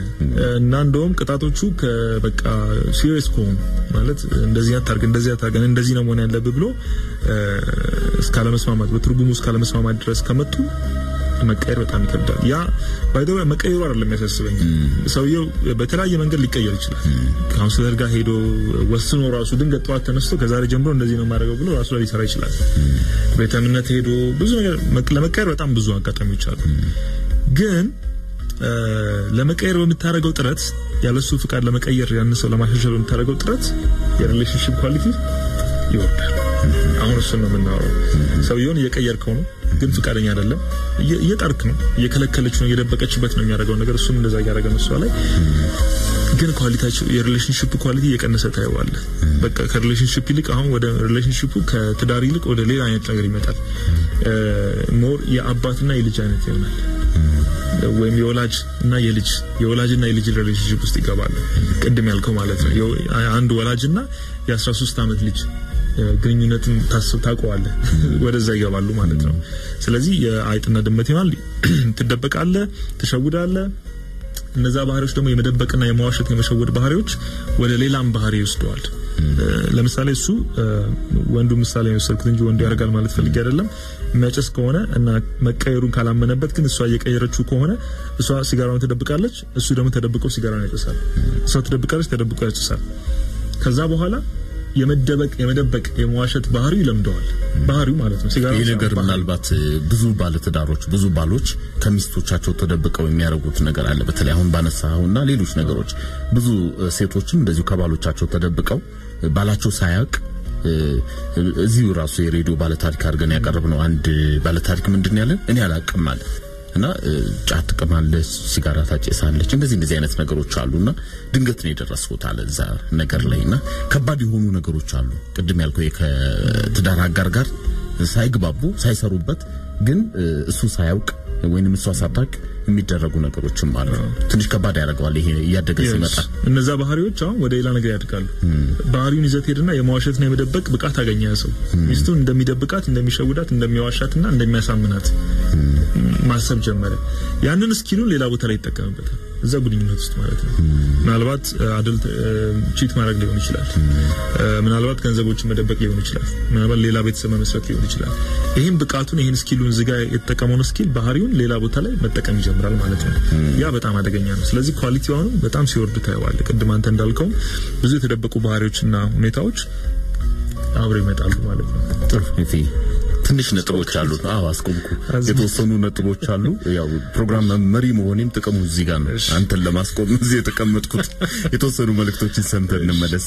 እና እንደውም ቅጣቶቹ በቃ serious ከሆኑ ማለት እንደዚህ አታርግ እንደዚህ አታርግ እንደዚህ ነው መሆን ያለብህ ብሎ እስካለመስማማት በትርጉሙ እስካለመስማማት ድረስ ከመጡ መቀየር በጣም ይከብዳል። ያ by the way መቀየሩ አይደለም የሚያሳስበኝ። ሰውየው በተለያየ መንገድ ሊቀየር ይችላል። counselor ጋር ሄዶ ወስኖ ራሱ ድንገት ጠዋት ተነስቶ ከዛሬ ጀምሮ እንደዚህ ነው የማደርገው ብሎ ራሱ ላይ ሊሰራ ይችላል። ቤተ እምነት ሄዶ ብዙ ነገር ለመቀየር በጣም ብዙ አጋጣሚዎች አሉ። ግን ለመቀየር በምታደርገው ጥረት ያለሱ ፍቃድ ለመቀየር ያን ሰው ለማሻሻል በምታደርገው ጥረት የ relationship quality ይወርዳል። አሁን እሱን ነው የምናወራው። ሰውየውን እየቀየርከው ነው ግን ፍቃደኛ አይደለም። እየጣርክ ነው፣ እየከለከለች ነው፣ እየደበቀችበት ነው የሚያደርገው ነገር። እሱም እንደዛ እያደረገ ነው እሷ ላይ። ግን quality ያቸው የ relationship quality እየቀነሰ ታየዋለህ። በቃ ከ relationship ይልቅ አሁን ወደ relationship ኡ ከትዳር ይልቅ ወደ ሌላ አይነት ነገር ይመጣል። more የአባትና የልጅ አይነት ይሆናል። ወይም የወላጅ እና የልጅ የወላጅና የልጅ relationship ውስጥ ይገባሉ። ቅድም ያልከው ማለት ነው። አንድ ወላጅና የ13 ዓመት ልጅ ግንኙነትን ታስብ ታውቀዋለህ። ወደዛ ይገባሉ ማለት ነው። ስለዚህ የአይጥና ድመት ይሆናል። ትደበቃለህ፣ ትሸውዳለህ። እነዛ ባህሪዎች ደግሞ የመደበቅና የመዋሸት የመሸወድ ባህሪዎች ወደ ሌላም ባህሪ ይወስደዋል። ለምሳሌ እሱ ወንዱ ምሳሌ የወሰድኩት እንጂ ወንዱ ያደርጋል ማለት ፈልጌ አይደለም። የሚያጨስ ከሆነ እና መቀየሩን ካላመነበት ግን እሷ እየቀየረችው ከሆነ እሷ ሲጋራውን ትደብቃለች፣ እሱ ደግሞ ተደብቆ ሲጋራውን ያጨሳል። እሷ ትደብቃለች፣ ተደብቆ ያጨሳል። ከዛ በኋላ የመደበቅ የመደበቅ የመዋሸት ባህሪው ይለምደዋል። ባህሪው ማለት ነው። ሲጋራ ይህ ነገር ምናልባት ብዙ ባለትዳሮች ብዙ ባሎች ከሚስቶቻቸው ተደብቀው የሚያደርጉት ነገር አለ። በተለይ አሁን ባነሳውና ሌሎች ነገሮች ብዙ ሴቶችም እንደዚሁ ከባሎቻቸው ተደብቀው ባላቸው ሳያውቅ እዚሁ ራሱ የሬዲዮ ባለታሪክ አድርገን ያቀረብነው አንድ ባለታሪክ ምንድን ያለን እኔ አላቅም አለ እና ጫት ትቅማለች፣ ሲጋራ ታጨሳለች፣ እንደዚህ እንደዚህ አይነት ነገሮች አሉና ድንገት ነው የደረስኩት አለ እዛ ነገር ላይ እና ከባድ የሆኑ ነገሮች አሉ። ቅድም ያልከው ከትዳር አጋር ጋር ሳይግባቡ ሳይሰሩበት ግን እሱ ሳያውቅ ወይንም እሷ ሳታውቅ የሚደረጉ ነገሮችም አሉ። ትንሽ ከባድ ያደርገዋል ይሄ እያደገ ሲመጣ። እነዛ ባህሪዎች አሁን ወደ ሌላ ነገር ያድጋሉ። ባህሪውን ይዘት ሄድና የመዋሸትና የመደበቅ ብቃት አገኘ ሰው ሚስቱን እንደሚደብቃት፣ እንደሚሸውዳት፣ እንደሚዋሻትና እንደሚያሳምናት ማሰብ ጀመረ። ያንን skill ኡን ሌላ ቦታ ላይ ይጠቀምበታል። እዛ ግንኙነት ውስጥ ማለት ነው። ምናልባት adult cheat ማድረግ ሊሆን ይችላል። ምናልባት ገንዘቦችን መደበቅ ሊሆን ይችላል። ምናልባት ሌላ ቤተሰብ መመስረት ሊሆን ይችላል። ይህን ብቃቱን ይህን skill ኡን እዛ ጋ የተጠቀመውን skill ባህሪውን ሌላ ቦታ ላይ መጠቀም ይጀምራል ማለት ነው። ያ በጣም አደገኛ ነው። ስለዚህ quality ው አሁንም በጣም ሲወርድ ታየዋለህ። ቅድም አንተ እንዳልከውም ብዙ የተደበቁ ባህሪዎችና ሁኔታዎች አብረው ይመጣሉ ማለት ነው። ጥሩ ትንሽ ነጥቦች አሉ። አዎ አስቆምኩ። የተወሰኑ ነጥቦች አሉ። ያው ፕሮግራም መሪ መሆኔም ጥቅሙ እዚህ ጋር ነው። አንተን ለማስቆም እዚህ የተቀመጥኩት። የተወሰኑ መልእክቶችን ሰምተን እንመለስ።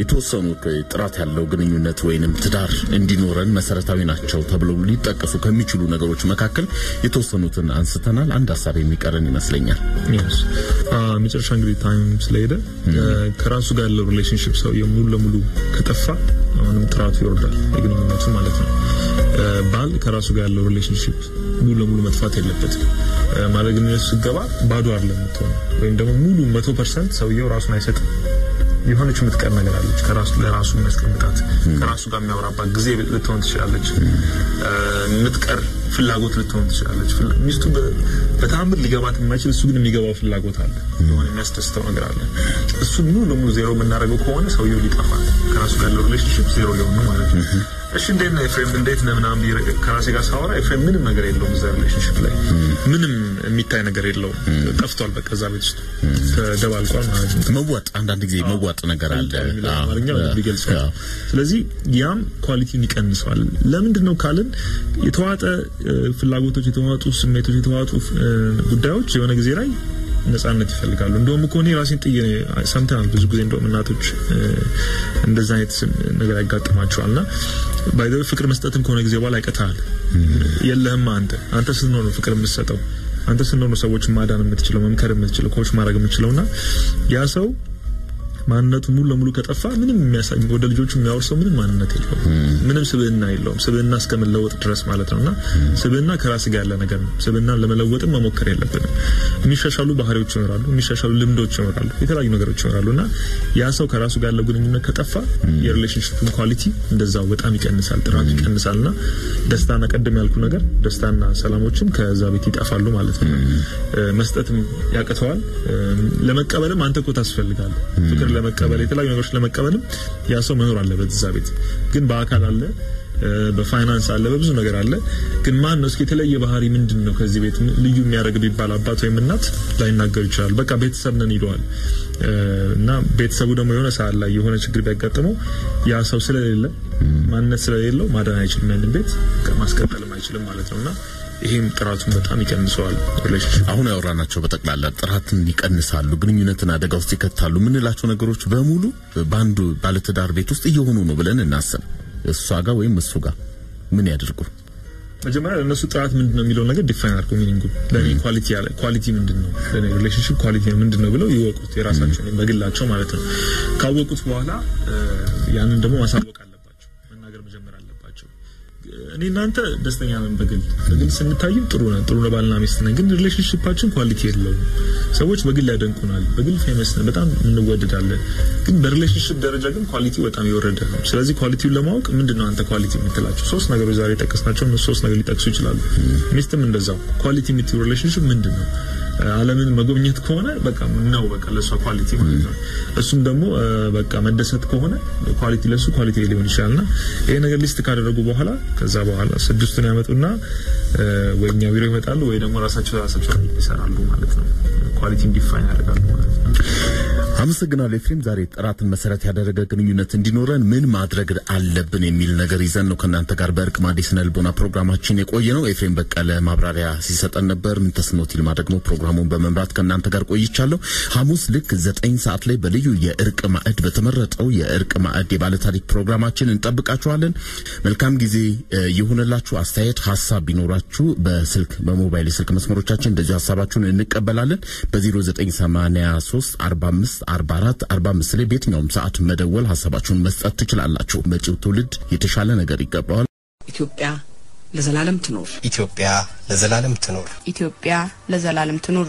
የተወሰኑ ጥራት ያለው ግንኙነት ወይንም ትዳር እንዲኖረን መሰረታዊ ናቸው ተብለው ሊጠቀሱ ከሚችሉ ነገሮች መካከል የተወሰኑትን አንስተናል። አንድ ሀሳብ የሚቀረን ይመስለኛል። መጨረሻ እንግዲህ time ስለሄደ ከራሱ ጋር ያለው relationship ሰው ሙሉ ለሙሉ ከጠፋ አሁንም ጥራቱ ይወርዳል፣ የግንኙነቱ ማለት ነው። ባል ከራሱ ጋር ያለው relationship ሙሉ ለሙሉ መጥፋት የለበትም። ማለት ግንኙነቱ ስገባ ባዶ አይደለም የምትሆነው፣ ወይም ደግሞ ሙሉ መቶ percent ሰውየው ራሱን አይሰጥም። የሆነች የምትቀር ነገር አለች። ለራሱ የሚያስቀምጣት ከራሱ ጋር የሚያወራባት ጊዜ ልትሆን ትችላለች። የምትቀር ፍላጎት ልትሆን ትችላለች። ሚስቱ በተአምር ሊገባት የማይችል እሱ ግን የሚገባው ፍላጎት አለ፣ የሆነ የሚያስደስተው ነገር አለ። እሱን ሙሉ ለሙሉ ዜሮ የምናደርገው ከሆነ ሰውየው ሊጠፋ ከራሱ ጋር ያለው relationship zero ሊሆን ማለት ነው። እሺ እንዴት ነህ ኤፍሬም፣ እንዴት ነህ ምናምን ከራሴ ጋር ሳወራ ኤፍሬም ምንም ነገር የለውም እዛ relationship ላይ ምንም የሚታይ ነገር የለውም። ጠፍቷል፣ በቃ እዛ ቤት ውስጥ ተደባልቋል ማለት ነው። መዋጥ አንዳንድ ጊዜ መዋጥ ነገር አለ። ስለዚህ ያም quality ውን ይቀንሰዋል። ለምንድን ነው ካልን የተዋጠ ፍላጎቶች፣ የተዋጡ ስሜቶች፣ የተዋጡ ጉዳዮች የሆነ ጊዜ ላይ ነጻነት ይፈልጋሉ። እንደውም እኮ እኔ ራሴን ጥዬ ሰምተናል ብዙ ጊዜ እንደውም እናቶች እንደዛ አይነት ነገር ያጋጥማቸዋል እና by the way ፍቅር መስጠትም ከሆነ ጊዜ በኋላ ያቅታል። የለህም አንተ አንተ ስትኖር ነው ፍቅር የምትሰጠው አንተ ነው ሰዎችን ማዳን የምትችለው መምከር የምትችለው coach ማድረግ የምትችለው እና ያ ሰው ማንነቱ ሙሉ ለሙሉ ከጠፋ ምንም ወደ ልጆቹ የሚያወርሰው ምንም ማንነት የለውም። ምንም ስብዕና የለውም። ስብዕና እስከመለወጥ ድረስ ማለት ነውና ስብዕና ከራስ ጋር ያለ ነገር ነው። ስብዕናን ለመለወጥም መሞከር የለብንም። የሚሻሻሉ ባህሪዎች ይኖራሉ፣ የሚሻሻሉ ልምዶች ይኖራሉ፣ የተለያዩ ነገሮች ይኖራሉና ያ ሰው ከራሱ ጋር ያለው ግንኙነት ከጠፋ የ relationship ን quality እንደዛው በጣም ይቀንሳል፣ ጥራቱ ይቀንሳልና ደስታና ቀደም ያልኩ ነገር ደስታና ሰላሞችም ከዛ ቤት ይጠፋሉ ማለት ነው። መስጠትም ያቅተዋል። ለመቀበልም አንተ እኮ ታስፈልጋለህ። ፍቅር ለመቀበል የተለያዩ ነገሮች ለመቀበልም ያ ሰው መኖር አለበት እዛ ቤት። ግን በአካል አለ በፋይናንስ አለ፣ በብዙ ነገር አለ። ግን ማን ነው እስኪ የተለየ ባህሪ ምንድን ነው ከዚህ ቤት ልዩ የሚያደርግ ቢባል አባት ወይም እናት ላይናገሩ ይችላል። በቃ ቤተሰብ ነን ይለዋል። እና ቤተሰቡ ደግሞ የሆነ ሰዓት ላይ የሆነ ችግር ቢያጋጥመው ያ ሰው ስለሌለ ማንነት ስለሌለው ማዳን አይችልም፣ ያንን ቤት ማስቀጠልም አይችልም ማለት ነው እና ይሄም ጥራቱን በጣም ይቀንሰዋል አሁን ያወራናቸው በጠቅላላ ጥራትን ይቀንሳሉ፣ ግንኙነትን አደጋ ውስጥ ይከታሉ የምንላቸው ነገሮች በሙሉ በአንዱ ባለትዳር ቤት ውስጥ እየሆኑ ነው ብለን እናስብ። እሷ ጋር ወይም እሱ ጋር ምን ያድርጉ? መጀመሪያ ለእነሱ ጥራት ምንድን ነው የሚለውን ነገር define አድርጎ meaning ኡ ለእኔ quality ያለ quality ምንድን ነው ለእኔ relationship quality ምንድን ነው ብለው ይወቁት የራሳቸው በግላቸው ማለት ነው። ካወቁት በኋላ ያንን ደግሞ ማሳወቅ እኔ እናንተ ደስተኛ ነን በግል በግል ስንታይም ጥሩ ነን፣ ጥሩ ነው ባልና ሚስት ነን። ግን relationship ኣችን quality የለውም። ሰዎች በግል ያደንቁናል፣ በግል famous ነን፣ በጣም እንወደዳለን። ግን በ relationship ደረጃ ግን quality ው በጣም የወረደ ነው። ስለዚህ quality ውን ለማወቅ ምንድን ነው አንተ quality የምትላቸው ሶስት ነገሮች ዛሬ የጠቀስናቸው ሶስት ነገር ሊጠቅሱ ይችላሉ። ሚስትም እንደዛው quality የምትይው relationship ምንድን ነው? ዓለምን መጎብኘት ከሆነ በቃ ነው በቃ ለእሷ quality ማለት ነው። እሱም ደግሞ በቃ መደሰት ከሆነ quality ለእሱ quality ሊሆን ይችላል ይሄ ነገር list ካደረጉ በኋላ ከዛ በኋላ ስድስቱን ያመጡና እ፣ ወይ እኛ ቢሮ ይመጣሉ ወይ ደግሞ ራሳቸው ራሳቸው ይሰራሉ ማለት ነው። quality define ያደርጋሉ ማለት ነው። አመሰግናለሁ ኤፍሬም። ዛሬ ጥራትን መሰረት ያደረገ ግንኙነት እንዲኖረን ምን ማድረግ አለብን የሚል ነገር ይዘን ነው ከእናንተ ጋር በእርቅ ማዕድ ስነ ልቦና ፕሮግራማችን የቆየ ነው። ኤፍሬም በቀለ ማብራሪያ ሲሰጠን ነበር። ምንተስኖት ይልማ ደግሞ ፕሮግራሙን በመምራት ከእናንተ ጋር ቆይቻለሁ። ሐሙስ ልክ ዘጠኝ ሰዓት ላይ በልዩ የእርቅ ማዕድ በተመረጠው የእርቅ ማዕድ የባለታሪክ ፕሮግራማችን እንጠብቃችኋለን። መልካም ጊዜ ይሁንላችሁ። አስተያየት፣ ሀሳብ ቢኖራችሁ በስልክ በሞባይል የስልክ መስመሮቻችን እንደዚሁ ሀሳባችሁን እንቀበላለን በ0983 45 44 45 ላይ በየትኛውም ሰዓት መደወል ሀሳባችሁን መስጠት ትችላላችሁ። መጪው ትውልድ የተሻለ ነገር ይገባዋል። ኢትዮጵያ ለዘላለም ትኖር። ኢትዮጵያ ለዘላለም ትኖር። ኢትዮጵያ ለዘላለም ትኑር።